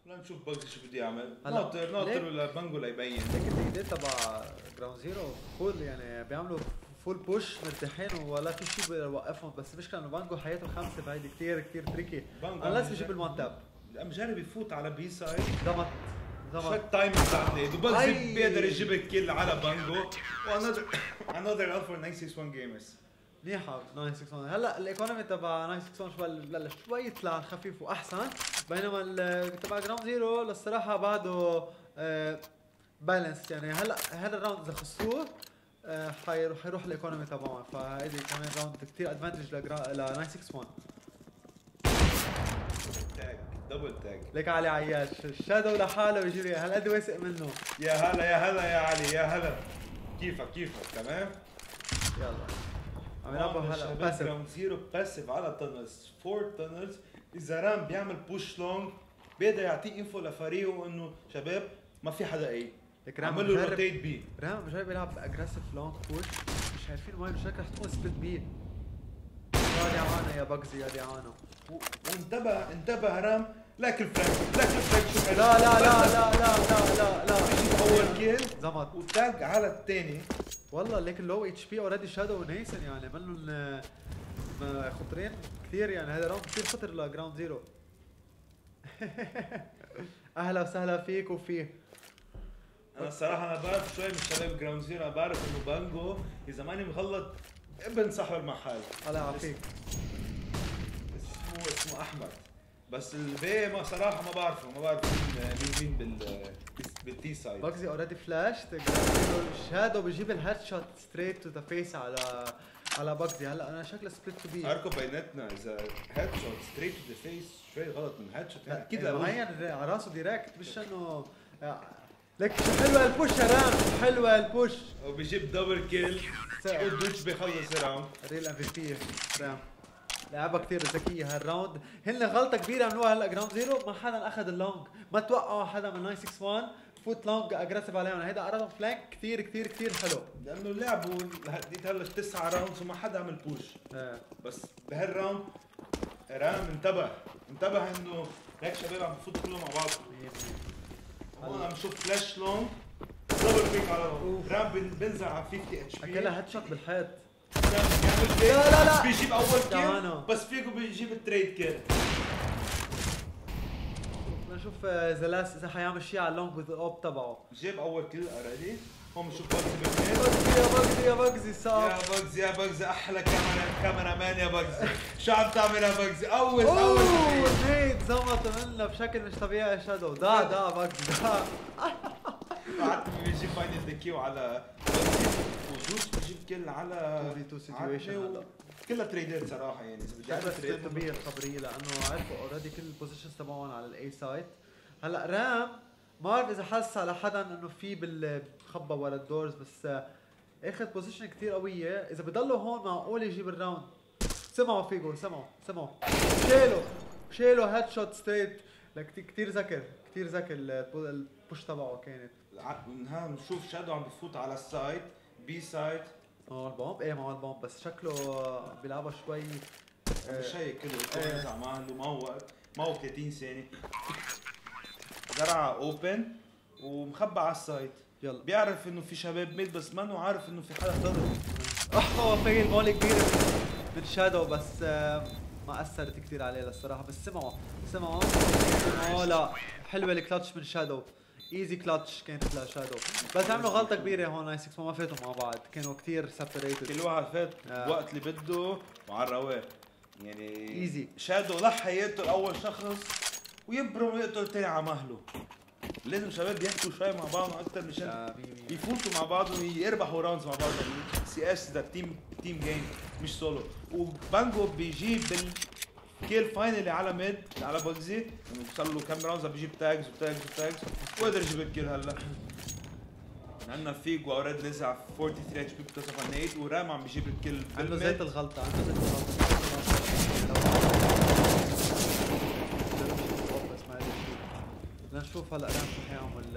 لنشوف بجز شو بده يعمل. ناطر ليك؟ ناطر ولا بانجو ليبين هيك التجديد تبع جراوند زيرو فول يعني بيعملوا فول بوش مرتاحين ولا في شيء بيوقفهم بس المشكلة إنه بانجو حياته خمسه بعيد كثير كثير تريكي بانجو انلس بيجيب المون تاب. عم جرب يفوت على بي سايد ضمت ضمت شوت تايم تاع النادي وبجز أي. بيقدر يجيب الكيل على بانجو وانذر انذر ال فور 961 جيمرز منيحة 961 هلأ الايكونومي تبع 961 شوي بلش شوي يطلع خفيف وأحسن. بينما تبع جراوند زيرو للصراحة بعده balance يعني. هلأ هذا ال round إذا خسروه آه، حيروح حيروح ال economy تبعهم فهيدي كمان round كثير advantage ل 961 tag double tag لك علي عياش. الشادو لحاله بيجي لي هالقد واثق منه؟ يا هلا يا هلا يا علي يا هلا. كيفك كيفك؟ تمام؟ يلا. عم يلعبوا هلا. passive Ground Zero passive على tunnels for tunnels إذا رام بيعمل push long بيقدر يعطيه info لفريقه إنه شباب ما في حدا A. لك رام عمل له rotate B رام مجرب يلعب aggressive long push مش عارفين وين شكلها رح تكون split B يا دعوانا يا بجزي يا دعوانا و- وانتبه انتبه رام. لك الفرنك لك الفرنك شو. لا لا لا لا لا لا لا لا. اول kill زبط و tag على الثاني والله ليك ال low HP already شادو ونيسن يعني. منهم خطرين كثير يعني. هذا round كثير خطر ل Ground Zero أهلا وسهلا فيك وفيه أنا الصراحه أنا بعرف شوي من شباب Ground Zero أنا بعرف إنه بانجو إذا ماني مغلط ابن صاحب المحل الله يعافيك. اسمه اسمه أحمد. بس الباقي ما صراحة ما بعرفه ما بعرف مين مين بال بال T side باكزي already flash شادو بجيب ال headshot straight to the face على على باكزي هلا أنا شكله split to B اركو بيناتنا. إذا headshot straight to the face شوي غلط من headshot يعني أكيد معين على راسه direct مش انه لك حلوة ال push يا رام حلوة ال push. وبيجيب double kill ودوتش بيخلص ال round real MVP رام. لعبها كثير ذكية هال round. هن غلطة كبيرة عملوها هلا Ground Zero ما حدا أخذ ال long ما توقعوا حدا من 961 فوت long aggressive عليهم. هيدا قرضهم flank كثير كثير كثير حلو. لأنه لعبوا هديك هلأ تسعة rounds وما حدا عمل push آه. بس بهال round رام انتبه. انتبه إنه هيك شباب عم بفوتوا كلهم مع بعض. هون عم نشوف flash long double peek على بنزل على 50 HP أكلها headshot بالحيط. لا لا، لا. بيجيب أول. kill بس فيكو بيجيب ال trade kill بدنا نشوف آه، إذا لاس إذا حيعمل شيء على اللونج وذ اوب تبعه. جاب أول كيل اوريدي بجز بالاثنين بجزي يا بجزي يا بجزي يا صعب بجز يا بجز أحلى كاميرا كاميرا مان يا بجز شو عم تعمل يا بجز اول أول نيت زمط منا بشكل مش طبيعي. شادو. ضاع ضاع بجزي ضاع قعدت بيجيب فاينل ذا كيو على دوس بجيب كل على 2v2 عتمة situation و- هلا. كلها تريدات صراحة يعني إذا بدي اعمل تريد طبيعي الخبريه لأنه عرفوا اوريدي كل البوزيشنز تبعهم على ال A side هلا رام ما بعرف إذا حس على حدا إنه في بالخبى ورا ال doors بس آه، أخذ position كثير قوية. إذا بضلوا هون معقول يجيب ال round سمعوا فيجو سمعوا سمعوا. شيلوا شيلوا headshot straight كثير ذكر كثير البو- ال push تبعه كانت. هون بنشوف شادو عم بفوت على ال side B side معه ال bomb إيه معه ال bomb بس شكله بيلعبها شوي. آه، هيك كله إيه. ما عنده ما هو ما هو 30 ثانية. زرعها اوبن ومخبى على السايد يلا. بيعرف إنه في شباب ميت بس منه عارف إنه في حدا ضرب هو في المول كبيرة من- من شادو بس آه، ما أثرت كثير عليه للصراحة. بس سمعوا سمعوا سمعوا لا. حلوة الكلتش من شادو ايزي كلتش كانت لشادو بس عملوا غلطة كبيرة هون اي 6 ما فاتوا مع بعض. كانوا كثير سيبريتد كل واحد فات آه. الوقت اللي بده وعلى الرواق يعني Easy. شادو ضحى يقتل أول شخص ويبرم ويقتل الثاني على مهله. لازم شباب يحكوا شوي مع بعض أكثر مشان يفوتوا مع بعض ويربحوا rounds مع بعض. CS ده team team game مش سولو وبانجو بيجيب بال kill finally على mid على بوكزي صار له كم rounds بيجيب tags و tags و tags وقدر يجيب ال kill هلا. عندنا فيجو already نزع 43 HP بتصف على ال nade ورام عم بيجيب ال kill عنده. زيت الغلطة عنده زيت الغلطة بس ما أدري شو. بدنا نشوف هلا رام شو حيعمل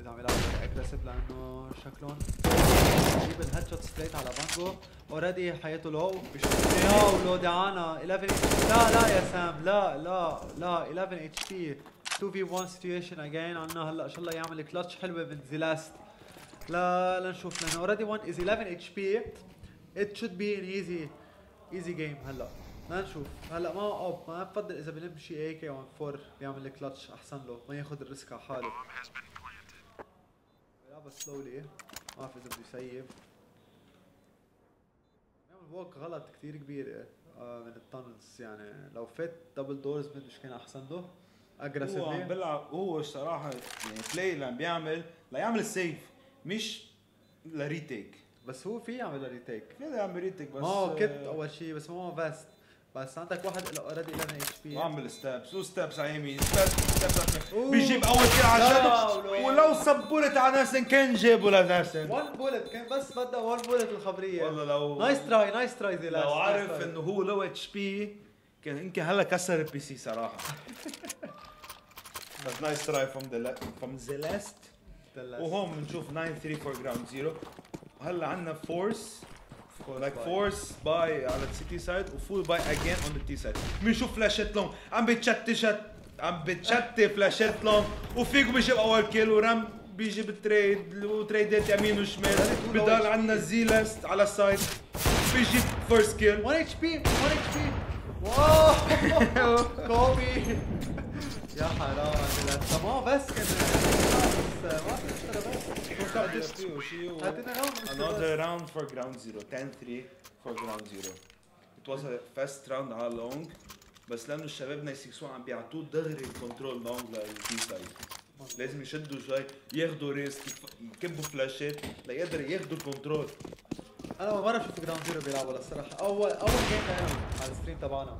إذا عم يلعب aggressive لأنه شكلهم بجيب ال headshot straight على بانجو already حياته لو يا ولو دعانا 11 لا لا يا سام. لا لا لا. 11 HP 2 في 1 situation اجين عنا هلا إن شاء الله يعمل كلتش حلوة من the last لا لنشوف لأنه already 1 از 11 HP it should be an easy easy game هلا. ما نشوف هلا ما AWP ما بفضل إذا بلم شي AK 4 بيعمل لك كلتش أحسن له ما ياخذ ال risk على حاله. بيلعبها slowly ما بعرف اذا بده ي save بيعمل walk غلط كثير كبير آه، من ال tunnels يعني. لو فات double doors مش كان أحسن له. هو عم aggressively بيلعب هو الصراحه يعني play اللي عم بيعمل ليعمل save مش لريتيك بس هو في يعمل retake في يعمل ريتيك بس ما هو kit آه، أول شيء بس ما هو fast بس عندك واحد already 11 HP وعمل steps و steps على يمين؟ steps steps. بيجيب أول kill على شادو ولو- ولو صبرت على ناسن كان جابوا لناسن 1 bullet كان بس بدها 1 bullet الخبرية. والله لو nice try nice try زي لو عارف إنه هو لو HP كان يمكن هلا كسر ال PC صراحة. بس nice try from the from the last وهون بنشوف 9 3 for Ground Zero وهلا عندنا force like force buy على ال CT side و full buy again on the T side بنشوف فلاشات long عم بتشتشت عم بتشتي فلاشات long وفيجو بيجيب أول kill ورام بيجيب ال trade وتريدات يمين وشمال. بضل عندنا زيلاست على ال side بيجيب first kill 1 HP 1 HP wow كوبي يا حرام. هو بس كان بس ما في بس هاتنا round مش Another round for ground zero. 10-3 for ground zero. It was a fast round على long? بس لأنه الشباب nice 6 عم بيعطوه دغري ال control long لل B side لازم يشدوا شوي ياخذوا risk يكبوا فلاشات ليقدر ياخذوا ال control أنا ما بعرف شفت Ground Zero بيلعبوا للصراحة. اول أول game لهم على ال stream تبعنا.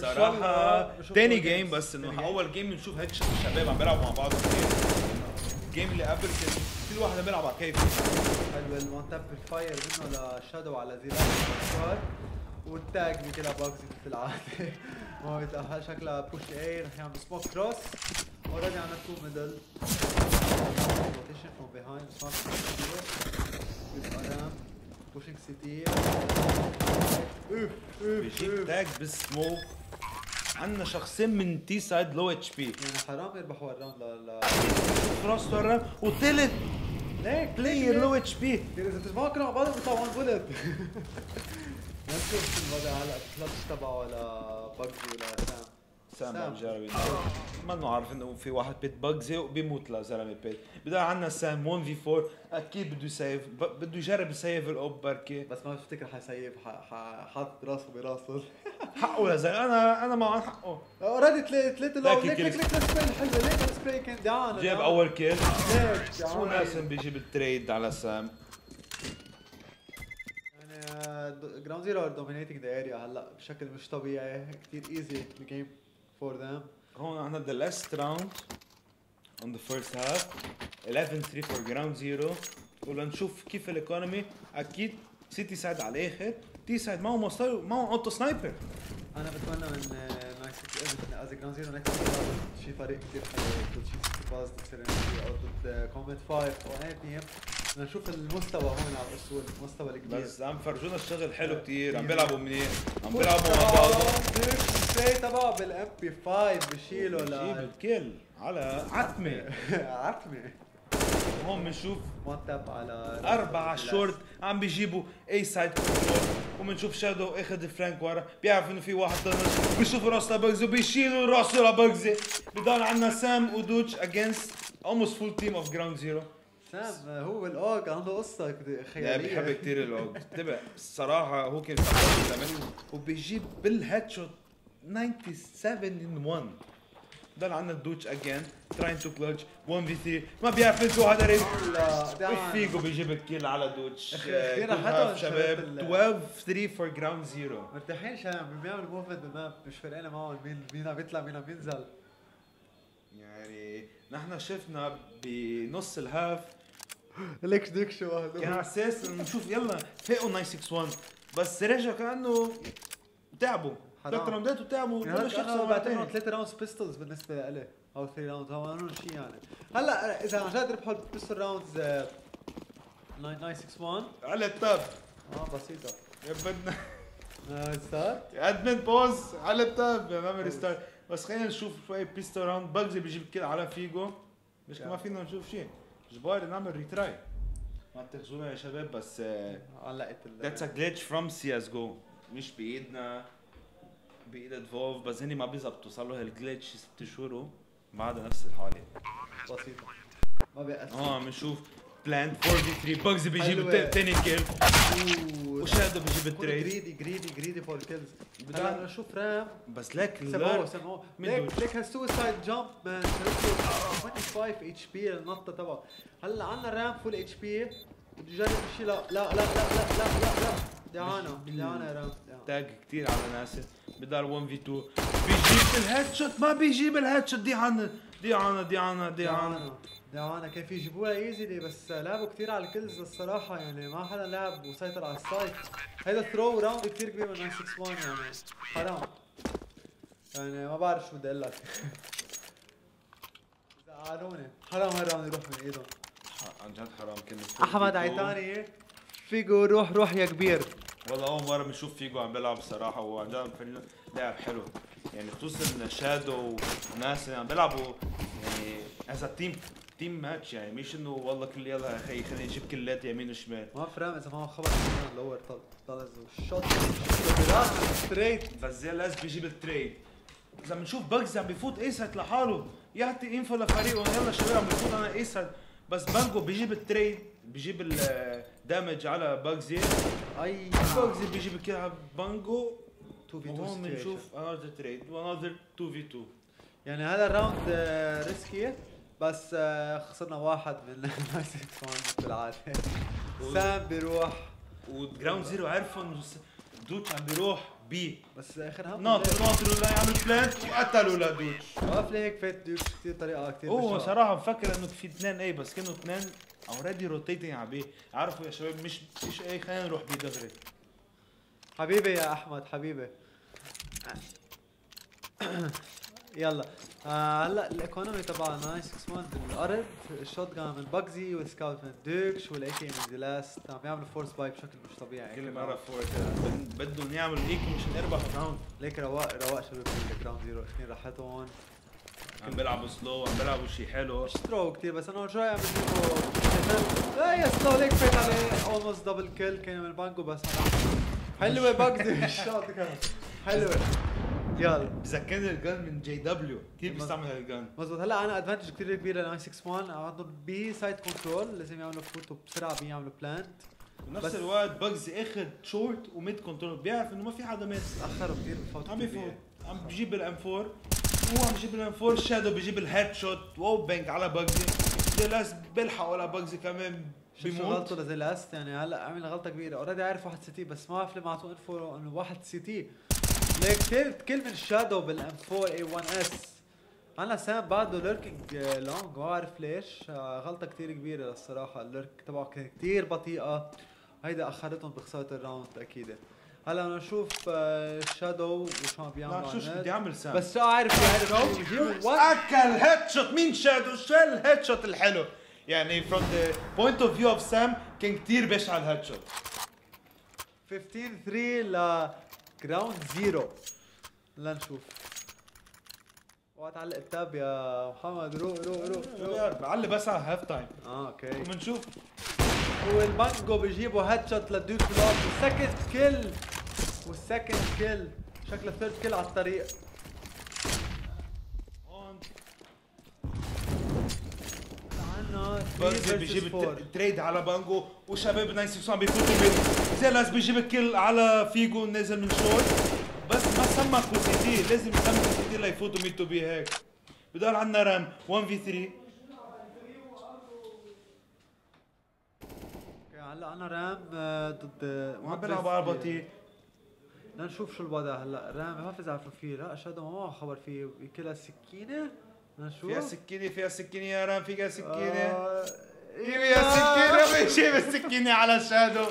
صراحة تاني more game. بس إنه. أول game بنشوف هيك الشباب عم بيلعبوا مع بعض. ال game اللي قبل كان كل واحد عم بيلعب على كيفه حلو ال one tap ال fire منه لشادو على زيران والتاج بكده باكسي مثل العادة. ما بيتأهل شكلها push A رح يعمل smoke cross already عندنا two middle rotation from behind smoke cross pushing CT اوف بيجيب اوف تاج بالسموك عندنا شخصين من T side low HP يعني حرام يربحوا ال round ل ل راس اذا بتسمعوا كانوا مع بعض بيطلعوا 1 bullet نشوف شو الوضع هلا الكلتش تبعه لباجزي ولا سام سام جرب ما إنه عارف إنه في واحد بيت بجزي وبيموت لزلمه بيت. بدا عندنا سام 1 في 4 أكيد بده يسيف. بده يجرب يسيف الاوب بركي. بس ما بفتكر حيسيب ح- ح- حاطط راسه براسه. حقه لزلمه أنا أنا مع حقه. اوريدي ثلاثة لو لكن ليك ليك ليك السبراي الحلوة ليك السبراي كان دعانة جاب. اول كيل ليك شو. ناسم بيجيب التريد على سام؟ Ground Zero are dominating the area هلأ بشكل مش طبيعي. كثير easy ال game for them هون عنا the last round on the first half 11-3 for ground zero. ولنشوف كيف ال economy أكيد CT side على الآخر. T side معه مصاري معه auto sniper أنا بتمنى من nice as Ground Zero next شي فريق كثير حلو. ضد شي سيتي باز ضد سيرينيتي أو ضد كومبات 5 أو team بدنا نشوف المستوى هون على الأسود المستوى الكبير. بس عم فرجونا الشغل حلو كتير عم بيلعبوا منيح عم بيلعبوا مع بعض. الشيء تبعه بال MP5 بشيله جيب ل الكل على عتمة. عتمة. هون بنشوف one tap على أربعة شورت عم بيجيبوا A side control وبنشوف شادو أخذ فرانك ورا. بيعرف إنه في واحد طنش بيشوف راس لبجزي وبيشيلوا راسه لبجزي بضل عندنا سام ودوتش against almost full team of ground zero. سام هو ال AUG عنده قصة كده لا خياليه بيحب كثير ال AUG. انتبه الصراحة هو كان زمان وبيجيب بال headshot 97 in 1 ضل عندنا دوتش again trying to clutch 1 v 3 ما بيعرف ينسوا هذا دعم. فيجو بيجيب ال kill على دوتش آه، half شباب. ال- 12 3 for Ground Zero مرتاحين شام بيعمل movement بال map مش فارقنا معهم مين مين عم يطلع مين عم ينزل. يعني نحن شفنا بنص ال half ليك ديك شو كان على أساس انه نشوف يلا فاقوا 961 بس رجع كانه تعبوا. ثلاث راوندات وتعبوا يعني أنا بعتبرهم بعدين ثلاث rounds pistols بالنسبة لإلي أو 3 rounds هو ما شيء يعني هلا اذا عن جد ربحوا ال pistol rounds 961 على التاب آه بسيطه يا بدنا ستارت ادمن بوز على التاب يا نعمل ريستارت بس خلينا نشوف شوي بيستو راوند بجزي بيجيب كده على فيجو مش ما فينا نشوف شيء جباري نعمل ريتراي ما تاخذونا يا شباب بس علقت ال That's a glitch from CSGO مش بايدنا بايد فولف بس هني ما بيزبطوا صار له هالجلitch ست شهور بعدها نفس الحاله بسيطه ما بيأثر آه عم plant 4 في 3 بجز بيجيب تاني kill وشادو بيجيب ال trade greedy greedy greedy four kills بدنا- نشوف رام بس لك سموه من ليك هال suicide jump man 25 HP النطه تبعه هلا عندنا رام full HP بده يجرب يشيلها لا لا لا لا لا لا لا. دعانا دعانا يا رام. تاج كثير على ناسي بدار 1 في 2 بيجيب ال headshot ما بيجيب ال headshot ضيعانا. دي عنا دي عنا دي عنا دعانا دعانا كان في يجيبوها easily بس لعبوا كثير على ال kills الصراحة يعني ما حدا لعب وسيطر على ال site. هيدا throw round كثير كبير من 961 يعني حرام. يعني ما بعرف شو بدي أقول لك. زعلوني حرام هال round يروح من إيدهم. عن جد حرام. كنا أحمد عيطاني. فيجو روح روح يا كبير. والله أول مرة بنشوف فيجو عم بيلعب صراحة وعن جد فريق لاعب حلو. يعني خصوصا شادو وناس عم بيلعبوا يعني از تيم تيم ماتش يعني مش إنه والله كل يلا يا أخي خلينا نجيب كلات يمين وشمال. ما فرام اذا ما خبر لور طل طلز وشوت ستريت بس زي لاز بيجيب التريد إذا بنشوف باجز عم بيفوت ايسات لحاله يعطي انفو لفريقه يلا شباب عم بيفوت أنا ايسات بس بانجو بيجيب التريد بيجيب الدامج على باجزي اي بيجيب كده على بانجو 2 في 2 وهون بنشوف another trade وانذر 2 في 2 يعني هذا الراوند ريسكي بس خسرنا واحد من نايس بالعاده سام بيروح وجراوند زيرو عرفوا انه دوتش عم بيروح بي بس اخر هم ناطر ناطر لا يعمل بلانت وقتلوا لدوتش وقف لي هيك فات دوش كثير طريقه كثير هو بشعة. صراحة مفكر انه في اثنين A بس كانوا اثنين already rotating على B عرفوا يا شباب مش مش A خلينا نروح B دغري حبيبي يا أحمد حبيبي. يلا. آه هلا ال economy تبع nine 61 بالارض ال shotgun من باجزي وال Scout من دوكش وال AK من ديلاست عم يعملوا force buy بشكل مش طبيعي. كل مرة force بدهم يعملوا هيك مشان يربحوا round ليك رواق رواق شباب بال Ground Zero اثنين راحتهم عم بيلعبوا slow عم بيلعبوا شيء حلو. مش slow كثير بس انه شوي عم بيجيبوا لا يا slow ليك فات عليه almost double kill كان من بانجو بس حلوة باجزي ال shot حلوة. يلا بذكرني الجن من جي دبليو كيف بيستعمل هال gun مزبوط هلا عنا advantage كثير كبير ل 961 عندهم B site control لازم يعملوا فوتوا بسرعة بيعملوا plant بنفس الوقت باجزي اخذ short و mid control بيعرف إنه ما في حدا مات تاخروا كثير بفوتوا ع B. عم بيجيب ال M4 هو عم بيجيب ال M4 شادو بيجيب ال headshot wow بانك على باجزي ديلاس بيلحقوا على باجزي كمان بيموت. غلطه لزي لاست يعني هلا عمل غلطة كبيرة. already عارف واحد CT بس ما بعرف ليه ما info إنه واحد CT. ليك كثير kill من الشادو بال M4A1-S أنا سام بعده lurking long ما بعرف ليش. آه، غلطة كثير كبيرة الصراحه ال lurk تبعه كان كثير بطيئة. هيدا أخرتهم بخسارة ال round أكيد. هلا بدنا نشوف آه، شادو وشو عم بيعمل لا شو شو بدي أعمل سام؟ بس عارف الوقت أكل headshot مين شادو شو ال headshot الحلو؟ يعني from the point of view of Sam كان كتير بشع ال headshot 15 3 ل Ground Zero لنشوف. وقت علق ال tab يا محمد روق روق روق روق بس على half time آه okay. وبنشوف والمانجو بيجيبوا هيد شوت لدوك بلوك والسكند كيل والسكند كيل شكله ثيرد كيل على الطريق. بنزل بيجيب الت- التريد على بانجو وشباب نايس عم بيفوتوا زيلاس بيجيب الكل على فيجو نازل من شورت بس ما سمكوا سي تي لازم يسمكوا سي تي ليفوتوا ميتو بي هيك. بضل عنا رام 1 في 3 هلا أنا رام آه، ضد وعم بيلعبوا على بطيء لنشوف شو الوضع هلا. رام ما في عارف فيه لا شادو ما خبر فيه ياكلها سكينة. لنشوف. فيها سكينة فيها سكينة يا رام فيها سكينة. آه، فيها سكينة بيجيب السكينه على شادو.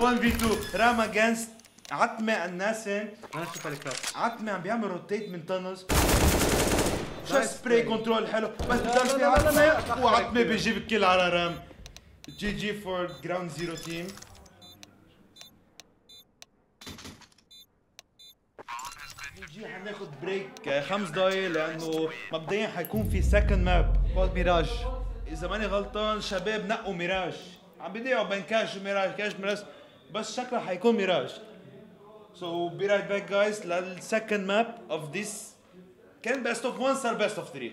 1 في 2 رام اجينست عتمة الناسن لنشوف الكلاب عتمة عم بيعمل روتيت من تانوس شو سبراي. كنترول حلو. بس لا، وعتمة كتير. بيجيب الكل على رام. GG for Ground Zero team GG حناخد break خمس دقايق لأنه مبدئيا حيكون في second map called Mirage. إذا ماني غلطان شباب نقوا ميراج. عم بيضيعوا بين Cache و Mirage. Cache Mirage. بس شكله حيكون Mirage. so be right back guys لل second map of this كان best of 1 صار best of 3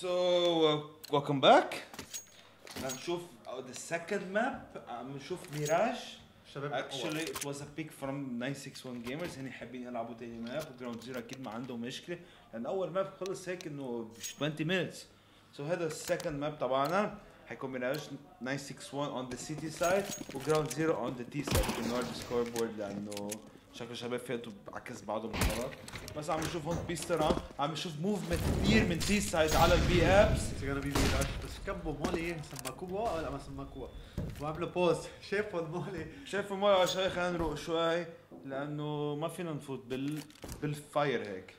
So, uh, welcome back. هنشوف the second map عم نشوف ميراج. شباب Actually it was a pick from 961 gamers هن حابين يلعبوا تاني map و Ground Zero أكيد ما عندهم مشكلة لأن أول map خلص هيك إنه 20 minutes. So هذا ال second map تبعنا حيكون ميراج 961 on the CT side و Ground Zero on the T side ignore the scoreboard لأنه شكل الشباب فاتوا عكس بعضهم غلط بس عم نشوف هون pistol عم نشوف movement كثير من T side على ال B apps بس كبوا molly سمكوها ولا ما سمكوها وعملوا push شافوا ال molly؟ شايفوا مرة شوي خلينا نروق شوي لأنه ما فينا نفوت بال بال fire هيك.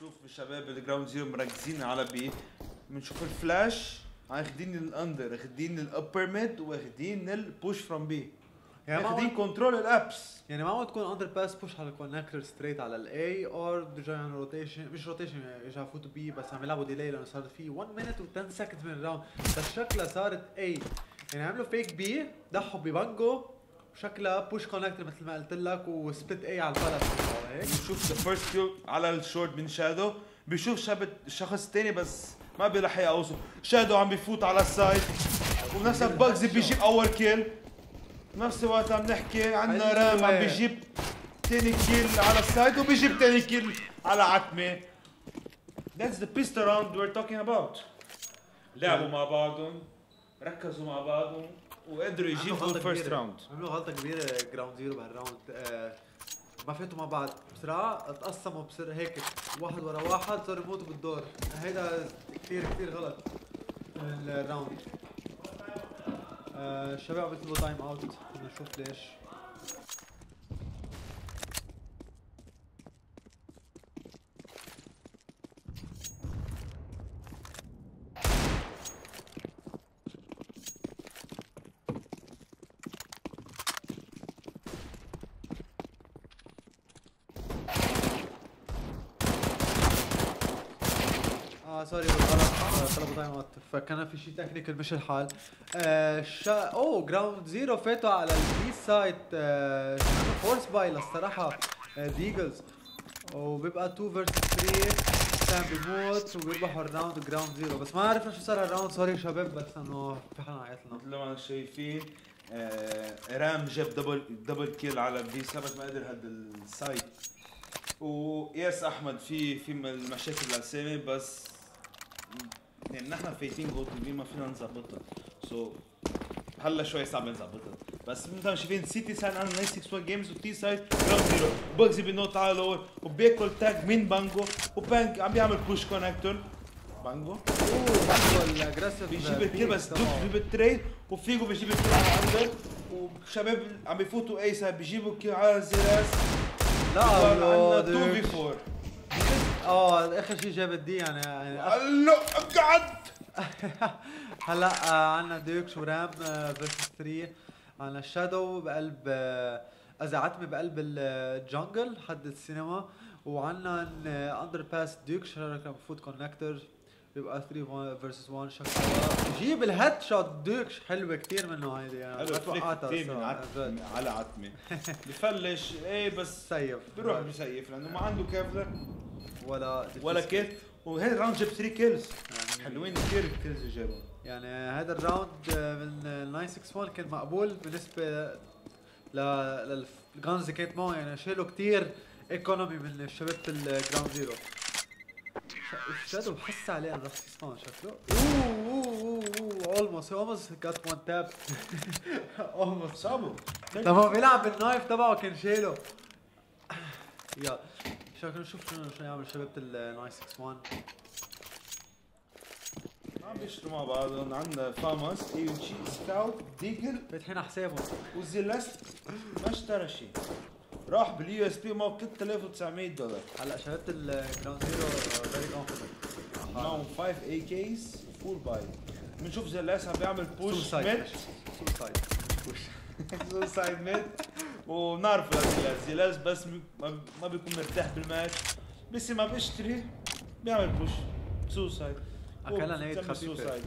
شوف الشباب ال Ground Zero مركزين على B بنشوف الفلاش اخذين ال under اخذين ال upper mid واخذين ال push from B يعني ما اخذين عم- control ال apps يعني ما عم تكون underpass push على ال connector straight على ال A or عن rotation مش rotation اجى فوتوا B بس عم يلعبوا delay لأنه صارت في 1 minute و10 second من ال round بس شكلها صارت A يعني عملوا fake B ضحوا ببانجو وشكلها push connector مثل ما قلت لك و split A على البلد هيك بنشوف the first kill على الشورت من شادو بيشوف شاب الشخص الثاني بس ما بيلحق يقوصه. شادو عم بيفوت على ال site وبنفس الوقت باجزي بيجيب اول kill بنفس الوقت عم نحكي عندنا. رام عم بيجيب ثاني kill على ال site وبيجيب ثاني kill على عتمة. That's the pistol round we're talking about. لعبوا مع بعضهم ركزوا مع بعضهم وقدروا يجيبوا ال first كبيرة. round عملوا غلطة كبيرة Ground Zero بهال round آه، ما فاتوا مع بعض. بسرعة تقسموا بسرعة. هيك واحد ورا واحد. صاروا يموتوا بالدور. هيدا كثير كثير غلط. ال round الشباب عم بيطلبوا time out بدنا نشوف ليش آه sorry غلط out فكان في شيء technical مشي الحال. آه شا أوه Ground Zero فاتوا على ال B site آه force buy للصراحه Deagles وبيبقى 2 versus 3 سام بيموت وبيربحوا ال round Ground Zero بس ما عرفنا شو صار هال round sorry شباب بس إنه في حدا عيط لنا. مثل ما شايفين آه رام جاب double double kill على في ثبت ما قدر هذا ال site و yes أحمد في في م- المشاكل الأسامي بس يعني نحن فايتين GOTV ما فينا نظبطها. so هلا شوي صعب نظبطها. بس ما شايفين CT side عندنا 961 جيمز و T side Ground Zero بوكسي بينوت على lower وبياكل tag من بانجو. وبانك عم بيعمل push connector بانجو؟ أوه ال aggressive بيجيب ال kill بس دوك بيجيب ال trade. وفيجو بيجيب ال kill على ال under وشباب عم بيفوتوا A site بيجيبوا ال kill على زيراس لا عندنا والله 2 ديك. في 4 آه آخر شيء جاب الدي يعني, يعني هلا قعد هلا آه عندنا ديوكس ورام فيرسس 3 عندنا شادو بقلب آه اذا عتمه بقلب الجنجل حد السينما. وعندنا اندر باس ديوكس شارك بفوت كونكتور بيبقى 3 فيرسس 1 شكله جيب الهيد شوت ديوكس حلوة كثير منه هيدي يعني حلو توقعتها. على عتمة. بفلش إيه بس save. بيروح بي save لأنه ما عنده Kevlar ولا ولا kill وهي ال round جاب 3 kills حلوين كثير ال kills اللي جابهم يعني هذا ال round آه، من ال 961 كان مقبول بالنسبة ل لل guns اللي كانت معه يعني شالوا كثير economy من الشباب ال Ground Zero الشادو بحس عليه يسمعون شكله؟ أوه أوه أوه almost almost got one tap almost صابوا لما بيلعب بال knife تبعه كان شايله. يلا. شكله نشوف شنو شو يعمل شباب ال 961 عم بيشتروا مع بعضهم عندنا FAMAS AUG Scout Deagle فاتحين حسابهم. وزيلاست ما اشترى شيء. راح بال USP معه 3900 دولار. هلا شباب ال Ground Zero very confident معهم 5 AKs فول باي بنشوف زلاس عم بيعمل بوش ميت سوسايد سوسايد ميت وبنعرف زلاس زلاس بس ما- بيكون مرتاح بالماتش بس ما بيشتري بيعمل بوش سوسايد أكلها نايت خفيفة.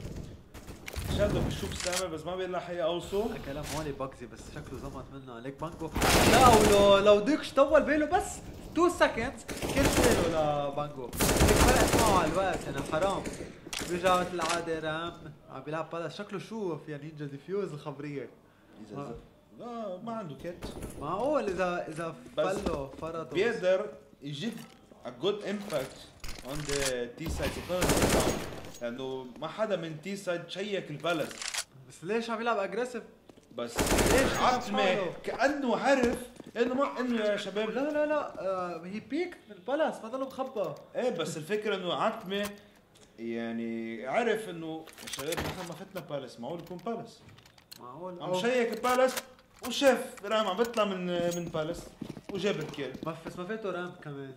شادو بيشوف سامر بس ما بيلحق يقوصه كلام هولي باكزي بس شكله زمط منه عليك بانكو. لا ولو لو ديكش طول باله بس 2 سكندز كل شيء لبانجو هيك فرقت معه على الوقت يعني حرام. بيرجع مثل العادة رام عم بيلعب بالاس شكله شو فيها ninja defuse الخبرية. إذا لا ما عنده kit معقول إذا إذا بس فلو فرط بيقدر يجيب a good impact. The T side. Economy لأنه ما حدا من T side check ال palace بس ليش عم يلعب aggressive؟ بس ليش عتمة حاله؟ كأنه عرف إنه ما إنه يا شباب. لا لا لا هي peek ال palace ما ضله مخبى إيه بس الفكرة إنه عتمة يعني عرف إنه يا شباب نحن ما فتنا بالاس معقول يكون بالاس معقول عم شيك البالاس وشاف رام عم بيطلع من من بالاس وجاب الكيل. بس ما فيته رامب كمان.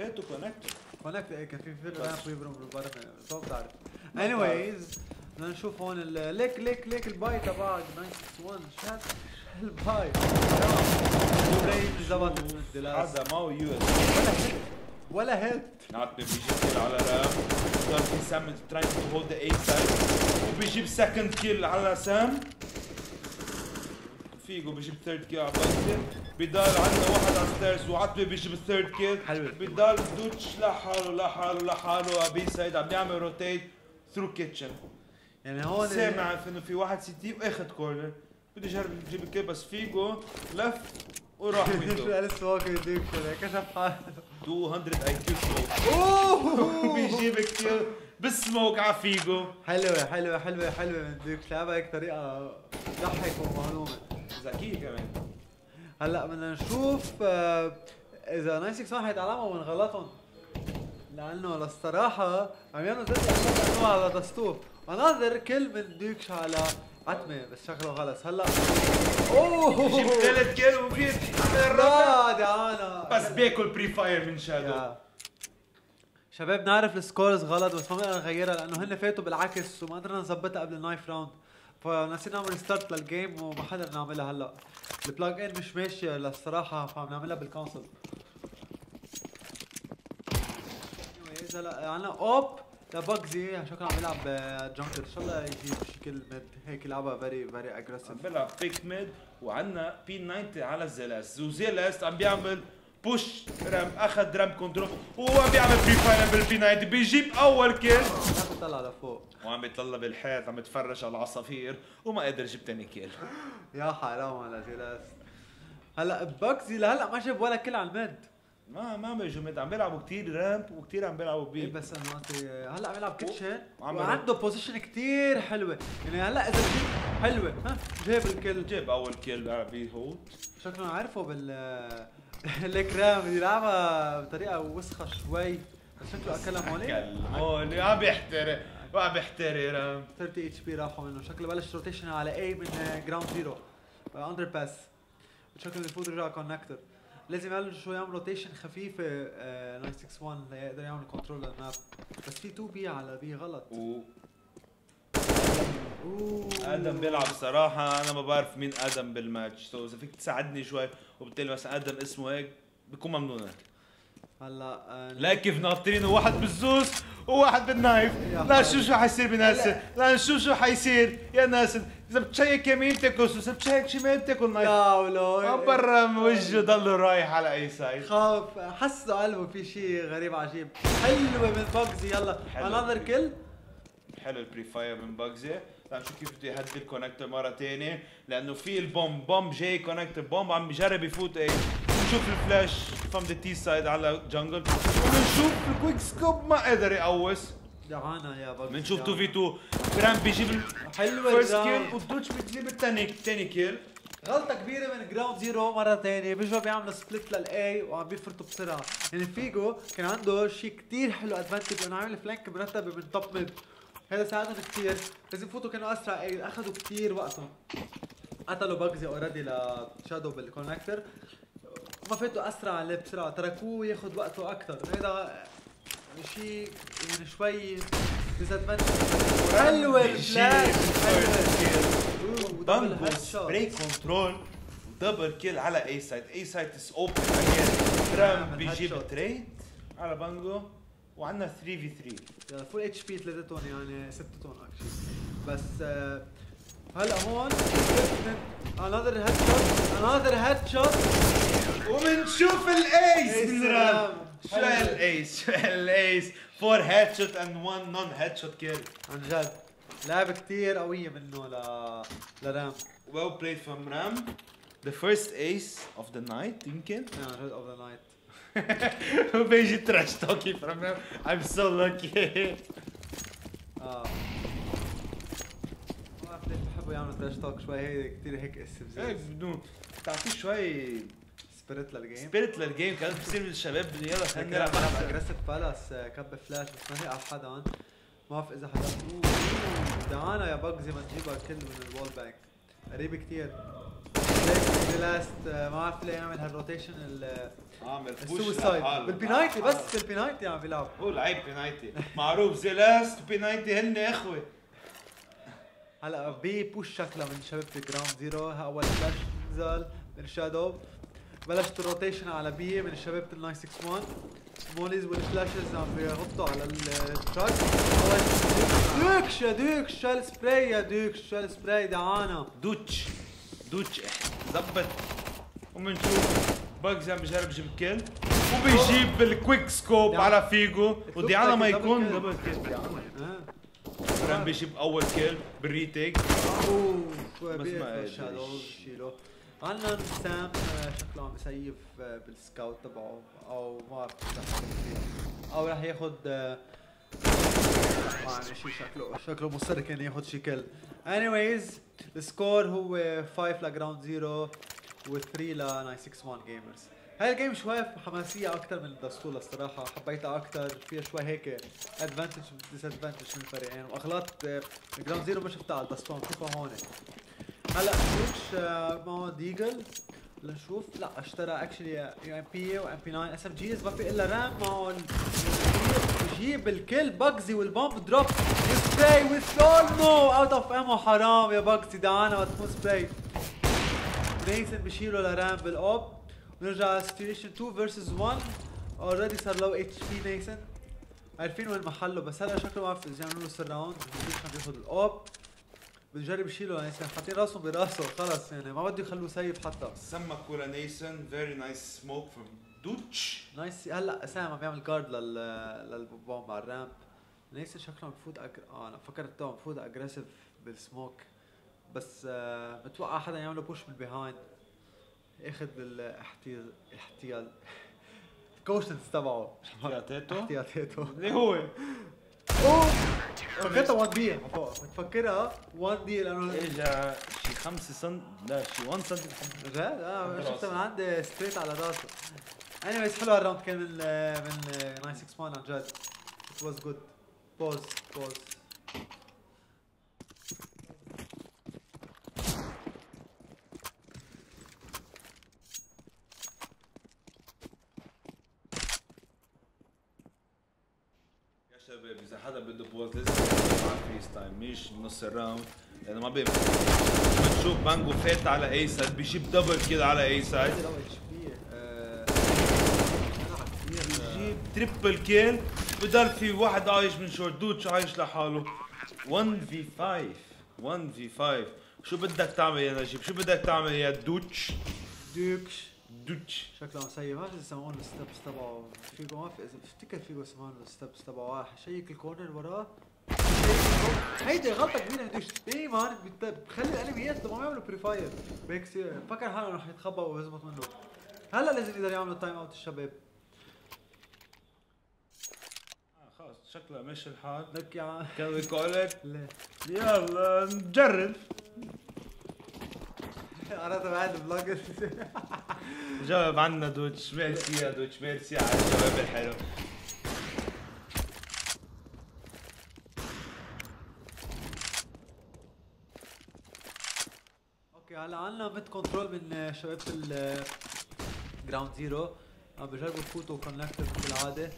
فاتوا كونكتور هناك إيه كان في فيلم بس. رامب ويبرم بالبرمة شو بتعرف anyways بدنا نشوف هون ليك ليك ليك الباي تبعك 961 شات الباي برين زبطت من الدلاس هذا معه يو اس ولا هيت عتمة بيجيب kill على رام صار في سام trying to hold the A site وبيجيب second kill على سام فيجو بيجيب third kill على بانكر بضل عندنا واحد على ال stairs وعتمة بيجيب ال third kill. بضل دوتش لحاله لحاله لحاله على B site عم يعمل rotate through kitchen يعني هون سامع إنه في واحد CT واخد corner بده يجرب يجيب ال kill بس فيجو لف وراح ويندو اليس ووكر ديك كشف حاله 200 اي كيو أوه! بيجيب الكيل بالسموك على فيجو حلوة حلوة حلوة حلوة من ديك لعبها هيك طريقة ضحك ومعلومة ذكي كمان. هلأ بدنا نشوف آه، إذا 961 حيتعلموا من غلطهم. لأنه للصراحة عم يعملوا انه على دستور. اناظر كل من ديكش على عتمة بس شكله خلص. هلأ. أوه! بيجيب ثالث kill وبيت لا دعانا بس بياكل pre-fire من شادو يا. شباب نعرف ال scores غلط بس ما بدنا نغيرها لأنه هن فاتوا بالعكس وما قدرنا نظبطها قبل ال knife round. فنسينا نعمل restart لل game وما حدا نعملها هلا. ال plug-in مش ماشيه للصراحة فعم نعملها بال console Anyways، هلا عنا AWP لباجزي شكله عم يلعب جانكر إن شاء الله يجيب kill mid هيك يلعبها very very aggressive عم بيلعب peek mid وعندنا P90 على زيلاس وزيلاس عم بيعمل push ramp أخذ ramp control. وهو عم بيعمل pre-fire بال P90 بيجيب أول kill عم بيطلع لفوق. وعم بيطلع بالحيط عم يتفرج على العصافير وما قدر يجيب تاني kill يا حرام على زيلاس هلأ باجزي لهلا ما جاب ولا kill على ال mid. ما ما بيجوا mid عم بيلعبوا كتير ramp وكتير عم بيلعبوا A B بس أنا هلأ عم يلعب kitchen وعم وعنده position كتير حلوة. يعني هلأ إذا جيب حلوة. ها جاب ال kill جاب أول kill B hold شكله عارفه بال الكرام يلعبها بطريقة وسخة شوي. شكله أكلها molly molly عم بيحترق وعم بيحترق 30 HP راحوا منه شكله بلش rotation على A من Ground Zero اندر باس شكله يفوت يرجع كونكتور لازم يعمل شوي يعمل روتيشن خفيفه آه 961 ليقدر يعمل كنترول للماب بس في 2 بي على بي غلط. و آدم بيلعب صراحة أنا ما بعرف مين آدم بالماتش. سو إذا فيك تساعدني شوي وبالتالي مثلا آدم اسمه هيك بكون ممنون. هلا آه، لا كيف ناطرينه واحد بالزوز وواحد بالنايف. لا. شو شو حيصير بناسل؟ لا. نشوف شو حيصير يا ناسل؟ إذا بت check يمين تاكل Zeus بت check شمال تاكل knife يا ولو برا وجهه ضله رايح على أي side خاف حس قلبه في شيء غريب عجيب. حلوة من باجزي يلا. another kill حلو ال pre-fire من باجزي لنشوف كيف بده يهدي ال connector مرة ثانية لأنه في البوم بوم جاي connector بوم عم بجرب يفوت. إيه نشوف ال flash from the T side على jungle ونشوف ال quick scope ما قدر يقوس. دعانا يا باجزي بنشوف 2 دعانا. في 2 جرام بيجيب حلوة الجراوند. كيل والدوتش بتجيب الثاني ثاني كيل غلطة كبيرة من جراوند زيرو مرة تانية. بيجوا بيعملوا سبليت للاي وعم بيفرطوا بسرعة. يعني فيجو كان عنده شيء كتير حلو ادفانتج إنه عامل فلانك مرتبة من توب ميد هذا ساعدهم كتير. لازم يفوتوا كانوا أسرع. اي اخذوا كتير وقتهم. قتلوا باجزي اوريدي لشادو بالكونكتر ما فاتوا أسرع اللي بسرعة. تركوه ياخذ وقته أكثر هذا شيء يعني شوي disadvantage حلوة الفلاش بانجو spray control double kill على A side A side is open عمل بيجيب. trade على بانجو. وعندنا 3 في 3 full HP ثلاثتهم يعني ستتهم actually بس آه، هلا هون another headshot another headshot ومنشوف ال ace رام. رام شو هال ace شو هال ace four headshot and one non-headshot kill عن جد. لعبة كتير قوية منه ل لرام. Well played from Ram. The first ace of the night يمكن. جد اوف ذا وبيجي trash talk from Ram I'm so lucky آه ما بعرف ليش بحبوا يعملوا trash talk شوي هي كتير هيك استفزاز بدون تعطيه شوي سبيريت للجيم سبيريت للجيم كانت بتصير الشباب يلا خلينا نلعب نلعب. اجريسيف بالاس كب فلاش بس ما هي على حدا ما بعرف اذا حدا دعانا يا بجزي ما تجيبها كل من الوول بانك قريب كتير لاست ما بعرف ليه يعمل هالروتيشن ال- عامل لحاله. بالبنايتي بس بالبنايتي عم بيلعب هو لعيب بينايتي معروف زيلاست وبينايتي هن اخوه هلا B push شكلها من شباب Ground Zero أول فلاش نزل. من شادو بلشت ال rotation على B من شباب ال 961 mollies وال flashes عم بيغطوا على ال truck اول دوتش يا دوتش شال سبراي يا دوتش شال سبراي دعانا. دوتش. دوتش. زبط وبنشوف باجز عم بيجرب يجيب kill وبيجيب ال quick scope. على فيجو. وديانا ما like a double يكون. double kill بيجيب أول kill بال retake أوه بس ما عنا سام آه، شكله عم ي save آه، بال scout تبعه أو ما بعرف. أو رح ياخد آه، ما عم شيء شكله شكله مصر كان ياخد شي kill. Anyways ال score هو 5 ل Ground Zero و 3 ل 961 Gamers هاي ال game شوي حماسية أكثر من ال Dust 2 الصراحة. حبيتها أكثر فيها شوي هيك advantage disadvantage من الفريقين وأغلاط Ground Zero ما شفتها على ال Dust 2 بشوفها هون. هلأ switch معه Deagle لنشوف. لا اشترى اكشلي يو ام بي وام بي 9 اس ام جيز ما في إلا رام معه بجيب ال kill باجزي وال bomb drop. وسبراي وثولمو out of ammo حرام يا باجزي دعانا وقت تكون سبراي. نيثن بشيله لرام بال AWP ونرجع situation 2 versus 1 already صار low HP نيثن عارفين وين محله بس هلا شكله ما بعرف اذا يعملوا له surround عم بياخذ ال AWP بده يشيله يعني حاطين راسهم براسه خلص يعني. ما بده يخلوه save حتى. سمى كورا نيسن very nice smoke from دوتش. nice. هلا سام عم بيعمل guard لل لل bomb على ال ramp. نيسن شكله عم بفوت aggr... آه أنا فكرت عم بفوت aggressive بال smoke بس آه متوقع حدا يعمله push من behind اخذ الاحتيال احتيال الكوشنز تبعه. احتياطاته احتياطاته اللي هو؟ أوه! فكرتها 1 بي فوق متفكرها؟ 1 دي لأنه اجا شي 5 سم لا شي 1 سم جد؟ آه شفتها. من عندي ستريت على راسه. اني بس حلو الراوند كان من من آه، 961 عن جد it was good. بوز بوز يا شباب اذا حدا بده pause لازم مع freeze time مش بنص ال round لأنه ما بينفع بنشوف بانجو فات على A side بيجيب double kill على A side low HP كثير بيجيب triple kill بضل في واحد عايش من شورت دوتش عايش لحاله؟ 1 في 5 1 في 5 شو بدك تعمل يا نجيب؟ شو بدك تعمل يا دوتش؟ دوكش دوتش. شكله مسيف. ما بعرف اذا سمعون ال steps تبعه. فيجو ما في اذا بفتكر فيجو سمعون ال steps تبعه. check ال corner وراه. هيدي غلطة كبيرة من دوش دايما بخلي الأنميات ما يعملوا pre-fire بهيك فكر حاله رح يتخبى ويزبط منه. هلا لازم يقدر يعملوا time out الشباب آه خلص شكله ماشي الحال لك يا عم. can we يلا نجرب. عرفت بعد الفلوج جاوب عنا دوتش. ميرسي يا دوتش. ميرسي على الجواب الحلو. okay هلا عنا mid control من شباب ال Ground Zero عم بجربوا يفوتوا connected بالعادة.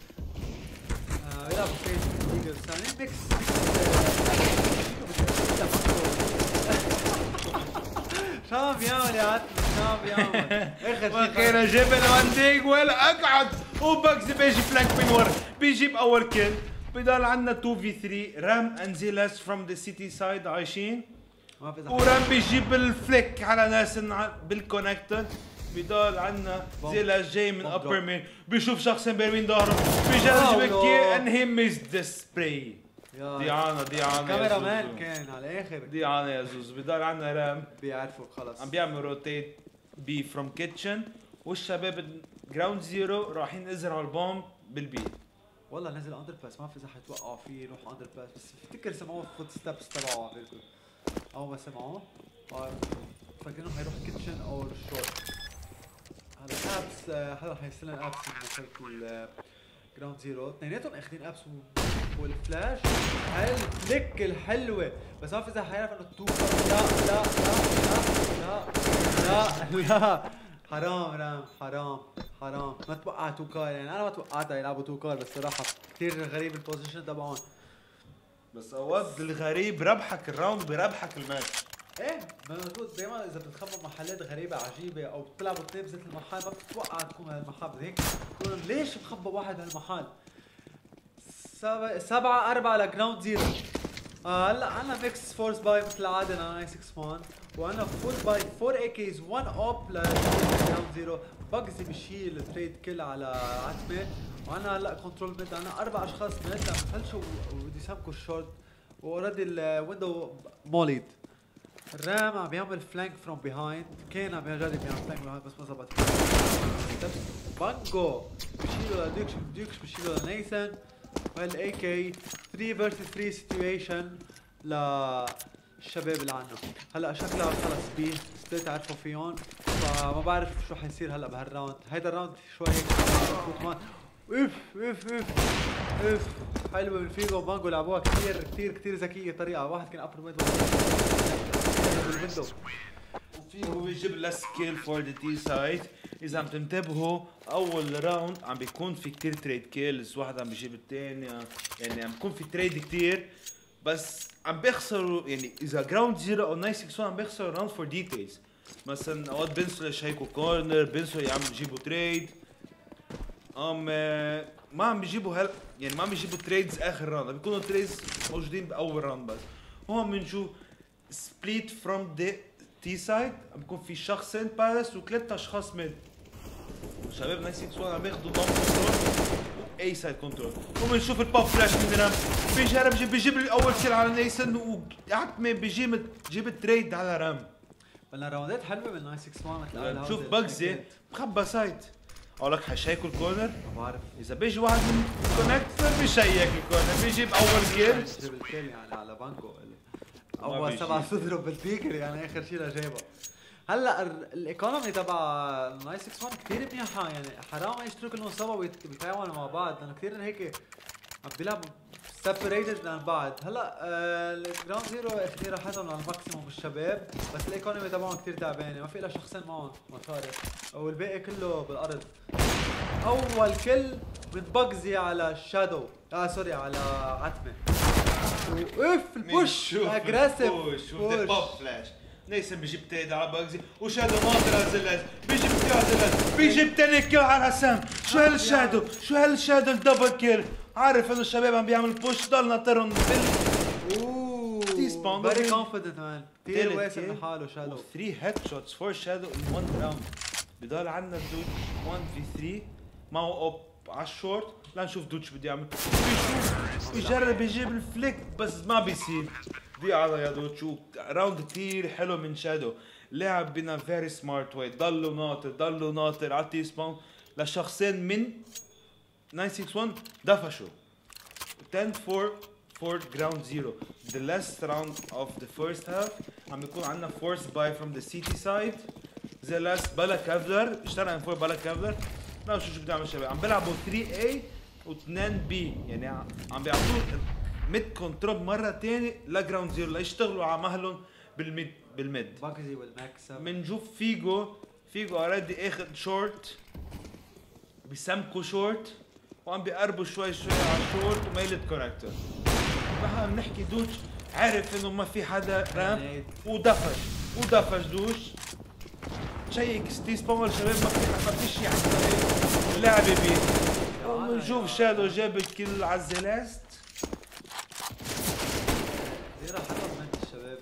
بيعمل يا شيء وأخيرا جبل وان ديج ولا اقعد وباكس بيجي فلانك من ورا بيجيب اول كيل بضل عندنا 2 في 3 رام انزيلاس فروم ذا سيتي سايد عايشين ورام بيجيب الفليك على ناس النع- بضل عنا زيلا جاي من ابر. مين بيشوف شخصين بيرمين ظهره. بيجرب أوه، بكي he missed the spray. يا ديانا ديانا كاميرا مان كان على الآخر ديانا يا زوزو. بضل عنا رام. بيعرفوا خلص عم بيعمل روتيت B from kitchen والشباب Ground Zero رايحين يزرعوا ال bomb بال B والله نزل underpass ما في اذا حيتوقعوا فيه يروح underpass بس افتكر سمعوه footsteps تبعه على بالكم اول ما سمعوه. فاكرينه حيروح kitchen أو الشورت هلا apps هلا حيستلم apps من مسيرة ال Ground Zero اثنيناتهم أخذين apps وال flash هاي ال flick الحلوة؟ بس ما في إذا حيعرف إنه two لا لا لا لا لا لا لا. حرام رام حرام حرام. ما توقع two car يعني أنا ما توقعتها يلعبوا two car بس صراحة كثير غريب ال position تبعهم. بس اوقات الغريب ربحك ال round بربحك الماتش إيه؟ مزبوط دائما إذا بتخبط محلات غريبة عجيبة أو بتلعبوا اثنين بذات المحل ما بتتوقع تكون هالمحل هيك. بتقول ليش مخبى واحد بهالمحل سبعة سبعة أربعة ل Ground Zero آه هلأ عنا mix force buy مثل العادة 961 وعنا full buy 4 AKs 1 AWP ل Ground Zero بجزي بشيل trade kill على عتمة وعنا هلأ control mid عنا أربع أشخاص mid عم ببلشوا وبده يسمكوا ال short و already ال window mollied الرام عم بيعمل flank from behind كان عم يجرب يعمل flank behind بس ما زبط بانجو بشيله لديوكش ديوكش بشيله لنيثن وال AK 3 versus 3 situation للشباب اللي عنا هلا شكلها خلص B site عرفوا فيهم. فما بعرف شو حيصير هلا بهال round هيدا ال round شوي هيك اف اف اف اف حلوة من فيجو. وبانجو لعبوها كثير كثير كثير ذكية طريقة. واحد كان upper wind وفي هو بيجيب last kill for the T side اذا عم تنتبهوا اول round عم بيكون في كتير trade kills واحد عم بيجيب الثاني يعني عم بيكون في trade كتير بس عم بيخسروا يعني اذا Ground Zero أو 961 عم بيخسروا round for details مثلا اوقات بينسوا يشيكوا corner بينسوا عم يجيبوا trade ام ما عم بيجيبوا هل يعني ما عم بيجيبوا trades اخر round بيكونوا trades موجودين باول round بس هون بنشوف split from the T side عم بيكون في شخصين palace وثلاث اشخاص mid شباب nice 61 عم ياخذوا long control A side control وبنشوف ال pop flash من رام بيجرب يجيب بيجيب لي اول kill على نيسن وعتمه بيجيب جيب ال trade على رام بدنا راوندات حلوة من 961 مثل هاوزن. بجزي مخبى side أقول لك حيشيكوا ال corner ما بعرف اذا بيجي واحد من connector بيشيك ال corner بيجيب اول kill يعني على بانكو اول. سبعة تضرب بالبيكر يعني آخر شيء لجيبها هلأ ال- ال economy تبع 961 كثير منيحه يعني حرام يشتروا كلهم سوا ويت- ويتعاونوا مع بعض لأنه كثير هيك عم بيلعبوا separated عن بعض. هلأ آه، ال Ground Zero اخذين راحتهم على ال maximum بالشباب بس ال economy تبعهم كثير تعبانة ما في إلا شخصين معهم مصاري والباقي كله بالأرض. أول كل من بجزي على شادو آه sorry على عتمة. اوف ال push aggressive the pop flash نيسن بيجيب trade على باجزي وشادو ناطر على زلاز بيجيب kill على زلاز بيجيب تاني kill على حسام شو هالشادو شو هالشادو ال double kill عارف انه الشباب عم بيعمل push ضل ناطرهم بال اوه T spawn very confident man كثير تالت واثق kill. من حاله شادو 3 headshots for شادو in 1 round بضل عندنا دوج 1 في 3 معه AWP على الشورت لنشوف دوتش بده يعمل بيشوف بيجرب يجيب ال flick بس ما بيصير على يا دوتش round كثير حلو من شادو لعب بنا very smart way ضلوا ناطر ضلوا ناطر ال T spawn لشخصين من 961 دفشوا 10 4 for Ground Zero. The last round of the first half عم بيكون عندنا force buy from the CT side. The last بلا kevlar اشترى من فوق بلا kevlar. لا شو شو بتعمل شباب؟ عم بيلعبوا 3A و2 B يعني عم بيعطوه mid control مرة تانية ل Ground Zero ليشتغلوا على مهلهم بال mid بال mid. باكزي والماكس بنشوف فيجو فيجو already اخذ شورت بيسمكوا شورت وعم بيقربوا شوي شوي على الشورت وميلة connector. نحن بنحكي دوش عرف انه ما في حدا رام. ودفش ودفش دوش. شيك ستيس باور شباب ما في ما في شيء عم اللعبة بيه وبنشوف شادو جاب الكل على الزلاست كثير حلوة من الشباب.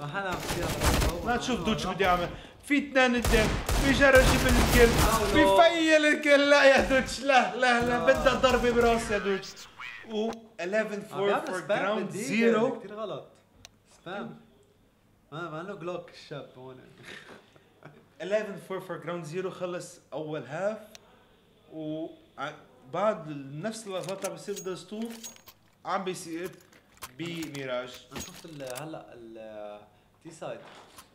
ما كثير تشوف دوتش بده يعمل في اثنين قدام. بيجرب يجيب الكل. بيفيل الكل. لا يا دوتش. لا لا لا. بدها ضربة براس يا دوتش. و 11 عم 4 بيعمل for Ground Zero كتير غلط. spam ما ما انه Glock الشاب هون. 11 4 for Ground Zero خلص أول half و بعد نفس اللحظات عم بيصير دستور عم بيصير بميراج أنا شفت هلأ ال T side.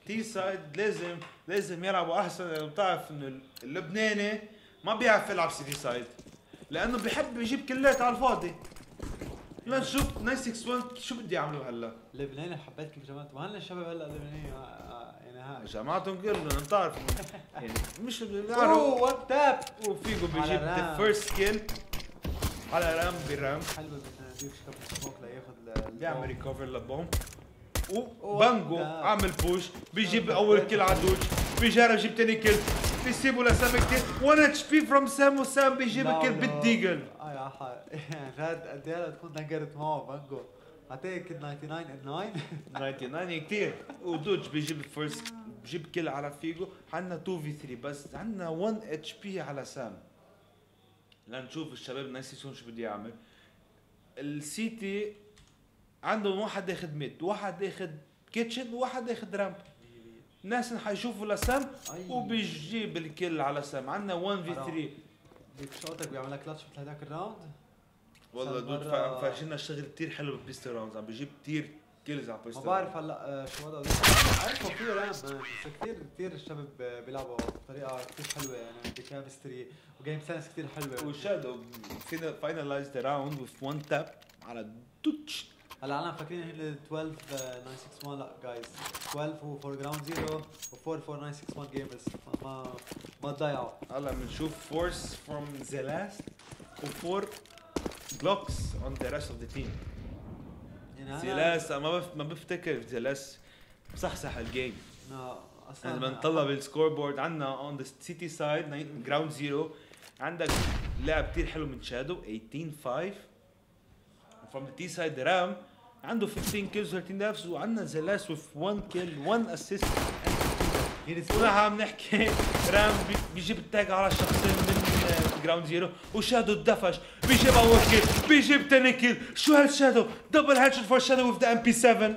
T side لازم لازم يلعبوا أحسن. لأنه بتعرف إنه اللبناني ما بيعرف يلعب CT side. لأنه بيحب يجيب كلات على الفاضي. لنشوف 961 شو بدي يعملوا هلأ؟ لبناني حبيت كيف جمعت. ما هلأ الشباب هلا لبناني يعني ها جماعتهم كلهم انت بتعرف يعني مش بيعرفوا one tap وفيجو بيجيب the. first kill على رام برام حلوة سموك لياخذ ال- بيعمل. recover لل bomb. وبانجو ده. عامل push بيجيب أول kill على دوج. بيجرب يجيب تاني kill بيسيبوا لسام كتير. 1 HP from سام وسام بيجيب ال kill. بال Deagle. آه يا حق قد إيه تكون نقرت معه بانجو. اعطيك 99 in 9 99 كتير. ودوج بيجيب ال first بيجيب kill على فيجو. عندنا 2 في 3 بس عندنا 1 HP على سام. لنشوف الشباب ناسي شو بده يعمل. ال CT عندهم واحد ياخذ ميد واحد ياخذ كيتشن وواحد ياخذ رامب الناس حيشوفوا لسام. وبيجيب الكل على سام. عندنا 1 في 3 ديك شوطك بيعمل لك كلاتش مثل هذاك الراوند والله دود فاشلنا الشغل كثير حلو ببيستو راوندز عم بجيب كثير كيلز على بيست ما بعرف هلأ آه، شو هذا؟ عارفه في رام كثير كثير الشباب بيلعبوا بطريقة كثير حلوة يعني بكيمستري وجيم سنس كثير حلوة. وشادو فينا finalize the round with one tap على دوتش. هلأ أنا فاكرين هن 12 961 لأ جايز 12 هو فور جراوند زيرو و4 for 961 Gamers ما ما تضيعوا. هلأ بنشوف force from the last و 4 Glocks on the rest of the team زلاس ما بف... ما بفتكر زلاس مصحصح ال game أصلا يعني لما نطلع بال scoreboard عندنا on the CT side Ground Zero عندك لاعب كثير حلو من شادو 18 5 from the T side رام عنده 15 kills 13 deaths وعندنا زلاس with 1 kill 1 assist ونحن عم نحكي. رام بيجيب ال tag على الشخصين Ground Zero وشادو الدفش بيجيب اول kill بيجيب تاني kill شو هالشادو double head for شادو with the MP 7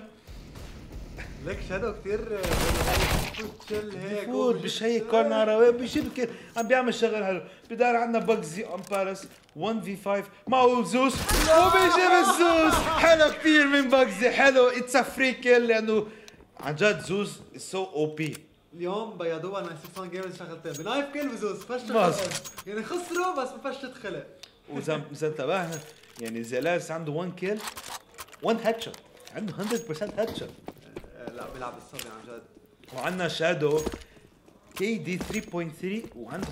ليك شادو كثير تشيل هيك بفوت بشيك كورنر بيجيب كيل عم بيعمل شغل حلو بدار عندنا بجزي اون بارس 1 في 5 معه زوس وبيجيب الزوس حلو كثير من بجزي حلو اتس ا فري كيل لأنه عن جد زوز سو أو بي اليوم بيضوها 961 جيمرز شغلتين. بنايف كل بزوز فشت بس. يعني خسروا بس ما فشت خلق. واذا إذا انتبهنا يعني زلاس عنده 1 كيل 1 هيد شوت عنده 100% headshot لا بيلعب بالصبي عن جد. وعندنا شادو KD 3.3 وعنده 65%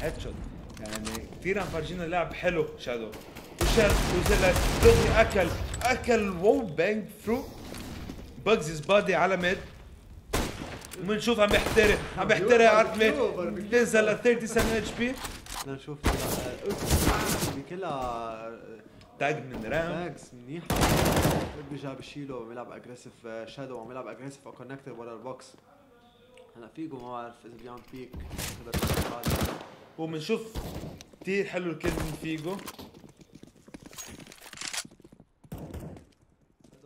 headshot يعني كثير عم فرجينا لعب حلو شادو وشاد وزلاس دغري اكل أكل wall bang through بجز body على mid. وبنشوف عم بيحترق عم بيحترق عتمه بتنزل ل 37 HP بدنا نشوف آه، اللي كلها آه، تاج من رام. باكس منيحه بيجا بشيله بيلعب اجريسيف شادو عم يلعب اجريسيف كونكتر ورا البوكس. هلا فيجو ما بعرف إذا بيعمل بيك. وبنشوف كثير حلو الكل من فيجو هذا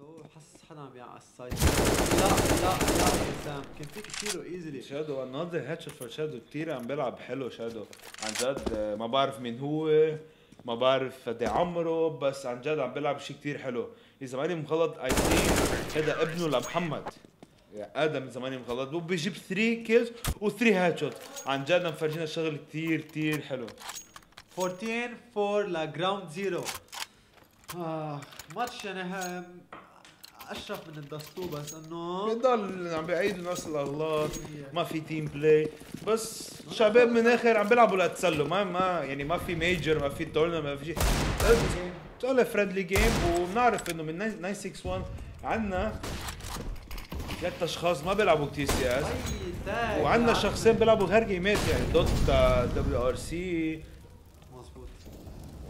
هو حس حدا عم يعقل السايد لا لا لا يا سام. كان فيك تشيله ايزلي شادو انذر هيد شوت فور شادو. كثير عم بيلعب حلو شادو. عن جد ما بعرف مين هو ما بعرف قد إيه عمره بس عن جد عم بيلعب شيء كثير حلو. إذا ماني مغلط I think هذا ابنه لمحمد. يعني آدم إذا ماني مغلط. وبيجيب 3 kills و3 headshot عن جد عم يفرجينا شغل كثير كثير حلو. 14 4 ل Ground Zero آه ماتش ها- أشرف من الدستور بس إنه بضل عم بيعيدوا نفس الاغلاط ما في team play بس شباب من الآخر عم بيلعبوا ليتسلوا ما ما يعني ما في major ما في tournament ما في شيء. تقول friendly game وبنعرف إنه من 961 عندنا ثلاث أشخاص ما بيلعبوا كتير CS وعندنا شخصين بيلعبوا غير game ات يعني Dota WRC. مظبوط.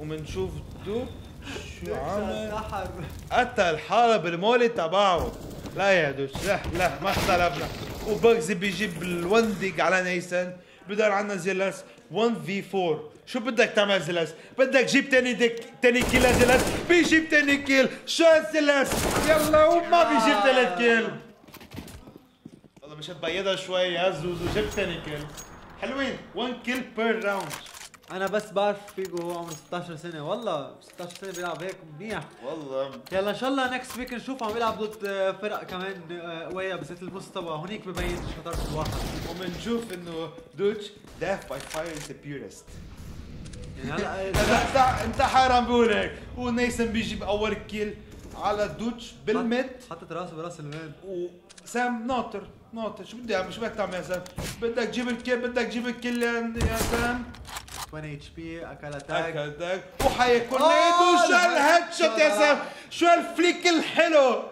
وبنشوف دوب شو عمل؟ قتل حاله بال molly تبعه. لا يا دوش لا لا ما اختلفنا. وبجزي بيجيب الون ديج على نيسن بدل عنا زيلاس 1 في 4 شو بدك تعمل زيلاس؟ بدك جيب تاني ديك تاني كيل زيلاس بيجيب تاني كيل. شو زيلاس يلا وما بيجيب تالت كيل. والله مش بيضها شوي يا زوزو. جبت تاني كيل. حلوين 1 كيل بير راوند أنا بس بعرف فيجو هو عمره 16 سنة. والله 16 سنة بيلعب هيك منيح. والله. يلا إن شاء الله نكست ويك نشوف عم يلعب ضد آه، فرق كمان آه، قوية بالذات المستوى. هونيك ببين شطارة الواحد. وبنشوف إنه دوتش death by fire is the purest. يعني هلا إنت إنت حرام بقول هيك. ونيسن بيجيب اول كيل على دوتش بالميد. حطت راسه براس الوين وسام ناطر ناطر شو بدي شو بدك تعمل يا سام؟ بدك تجيب الكيل بدك تجيب الكيل يا سام؟ 20 اتش بي اكل اتاك اكلتك وحيكون آه، ايده شو لا. الهيد شوت يا سام. شو الفليك الحلو؟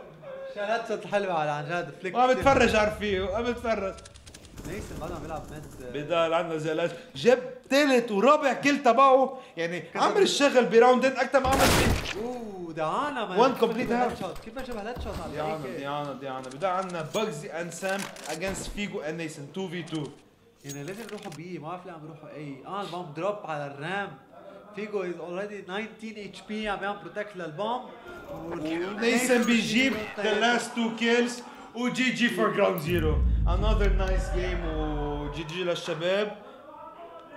شالات شوت حلوة على عن جد. فليك ما بتفرج عارف فيه ما بتفرج. نيسن بعد عم يلعب ميد بدال عنا زلاش جاب ثالث ورابع كيل تبعه. يعني عمل الشغل براوندين أكثر ما عمل فيه أوه دعانا مان بجيب half. head shot؟ كيف بجيب هيد شوت على ديانا الهيك؟ ديانا ديانا. بدأ عنا بجزي أند سام اجينست فيجو أند نيسن. 2 في 2 يعني لازم يروحوا بي ما بعرف ليه عم يروحوا اي آه البوم دروب على الرام. فيجو is already 19 HP عم يعمل protect لل bomb ونيسن بيجيب the last two kills و GG for Ground Zero another nice game و GG للشباب.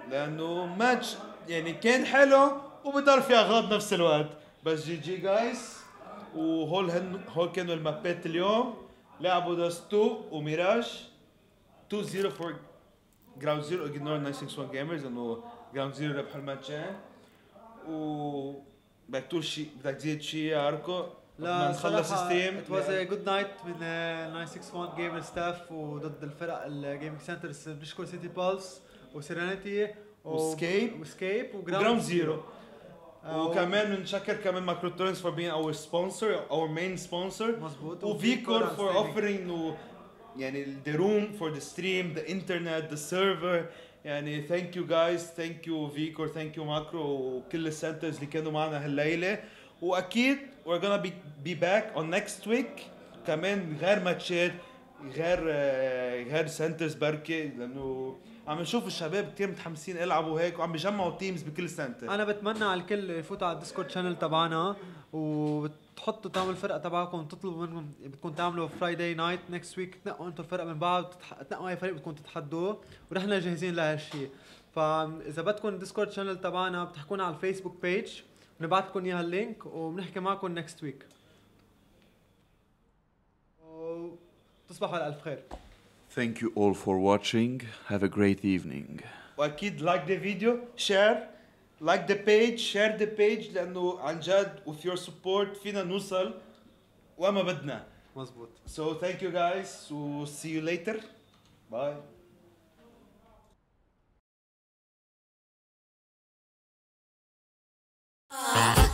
لأنه ماتش يعني كان حلو وبضل في اغلاط بنفس الوقت. بس GG guys وهول هن هول كانوا ال map ات اليوم. لعبوا Dust 2 وميراج 2 0 for Ground Zero against 961 Gamers انه Ground Zero ربحوا الماتشين و بدك تقول شيء بدك تزيد شيء يا اركو لا نخلص stream it was a good night من آه، 961 Gamers staff وضد الفرق ال gaming centers بنشكر City Pulse و Serenity و Skip. و Skip Ground Zero وكمان بنشكر كمان Macrotronics for being our sponsor our main sponsor. مظبوط و Vicor و Vicor for يعني the room for the stream the internet the server. يعني thank you guys thank you Vicor thank you Macro وكل ال centers اللي كانوا معنا هالليلة. وأكيد we're gonna be, be back on next week. كمان غير ماتشات غير آه، غير centers بركي لأنه عم نشوف الشباب كثير متحمسين يلعبوا هيك وعم بيجمعوا teams بكل center أنا بتمنى على الكل يفوتوا على ال Discord channel تبعنا وتحطوا تعملوا الفرقة تبعكم تطلبوا منهم بدكم تعملوا Friday night next week تنقوا أنتم الفرق من بعض تتح... تنقوا أي فريق بدكم تتحدوه ونحن جاهزين لهالشيء فاذا بدكم ال Discord channel تبعنا بتحكونا على ال Facebook page بنبعث لكم إياها ال link وبنحكي معكم next week تصبحوا على ألف خير Thank you all for watching. Have a great evening. وأكيد like the video share like the page share the page لأنه عن جد with your support فينا نوصل وما بدنا. مزبوط so thank you guys و see you later. Bye. Ah.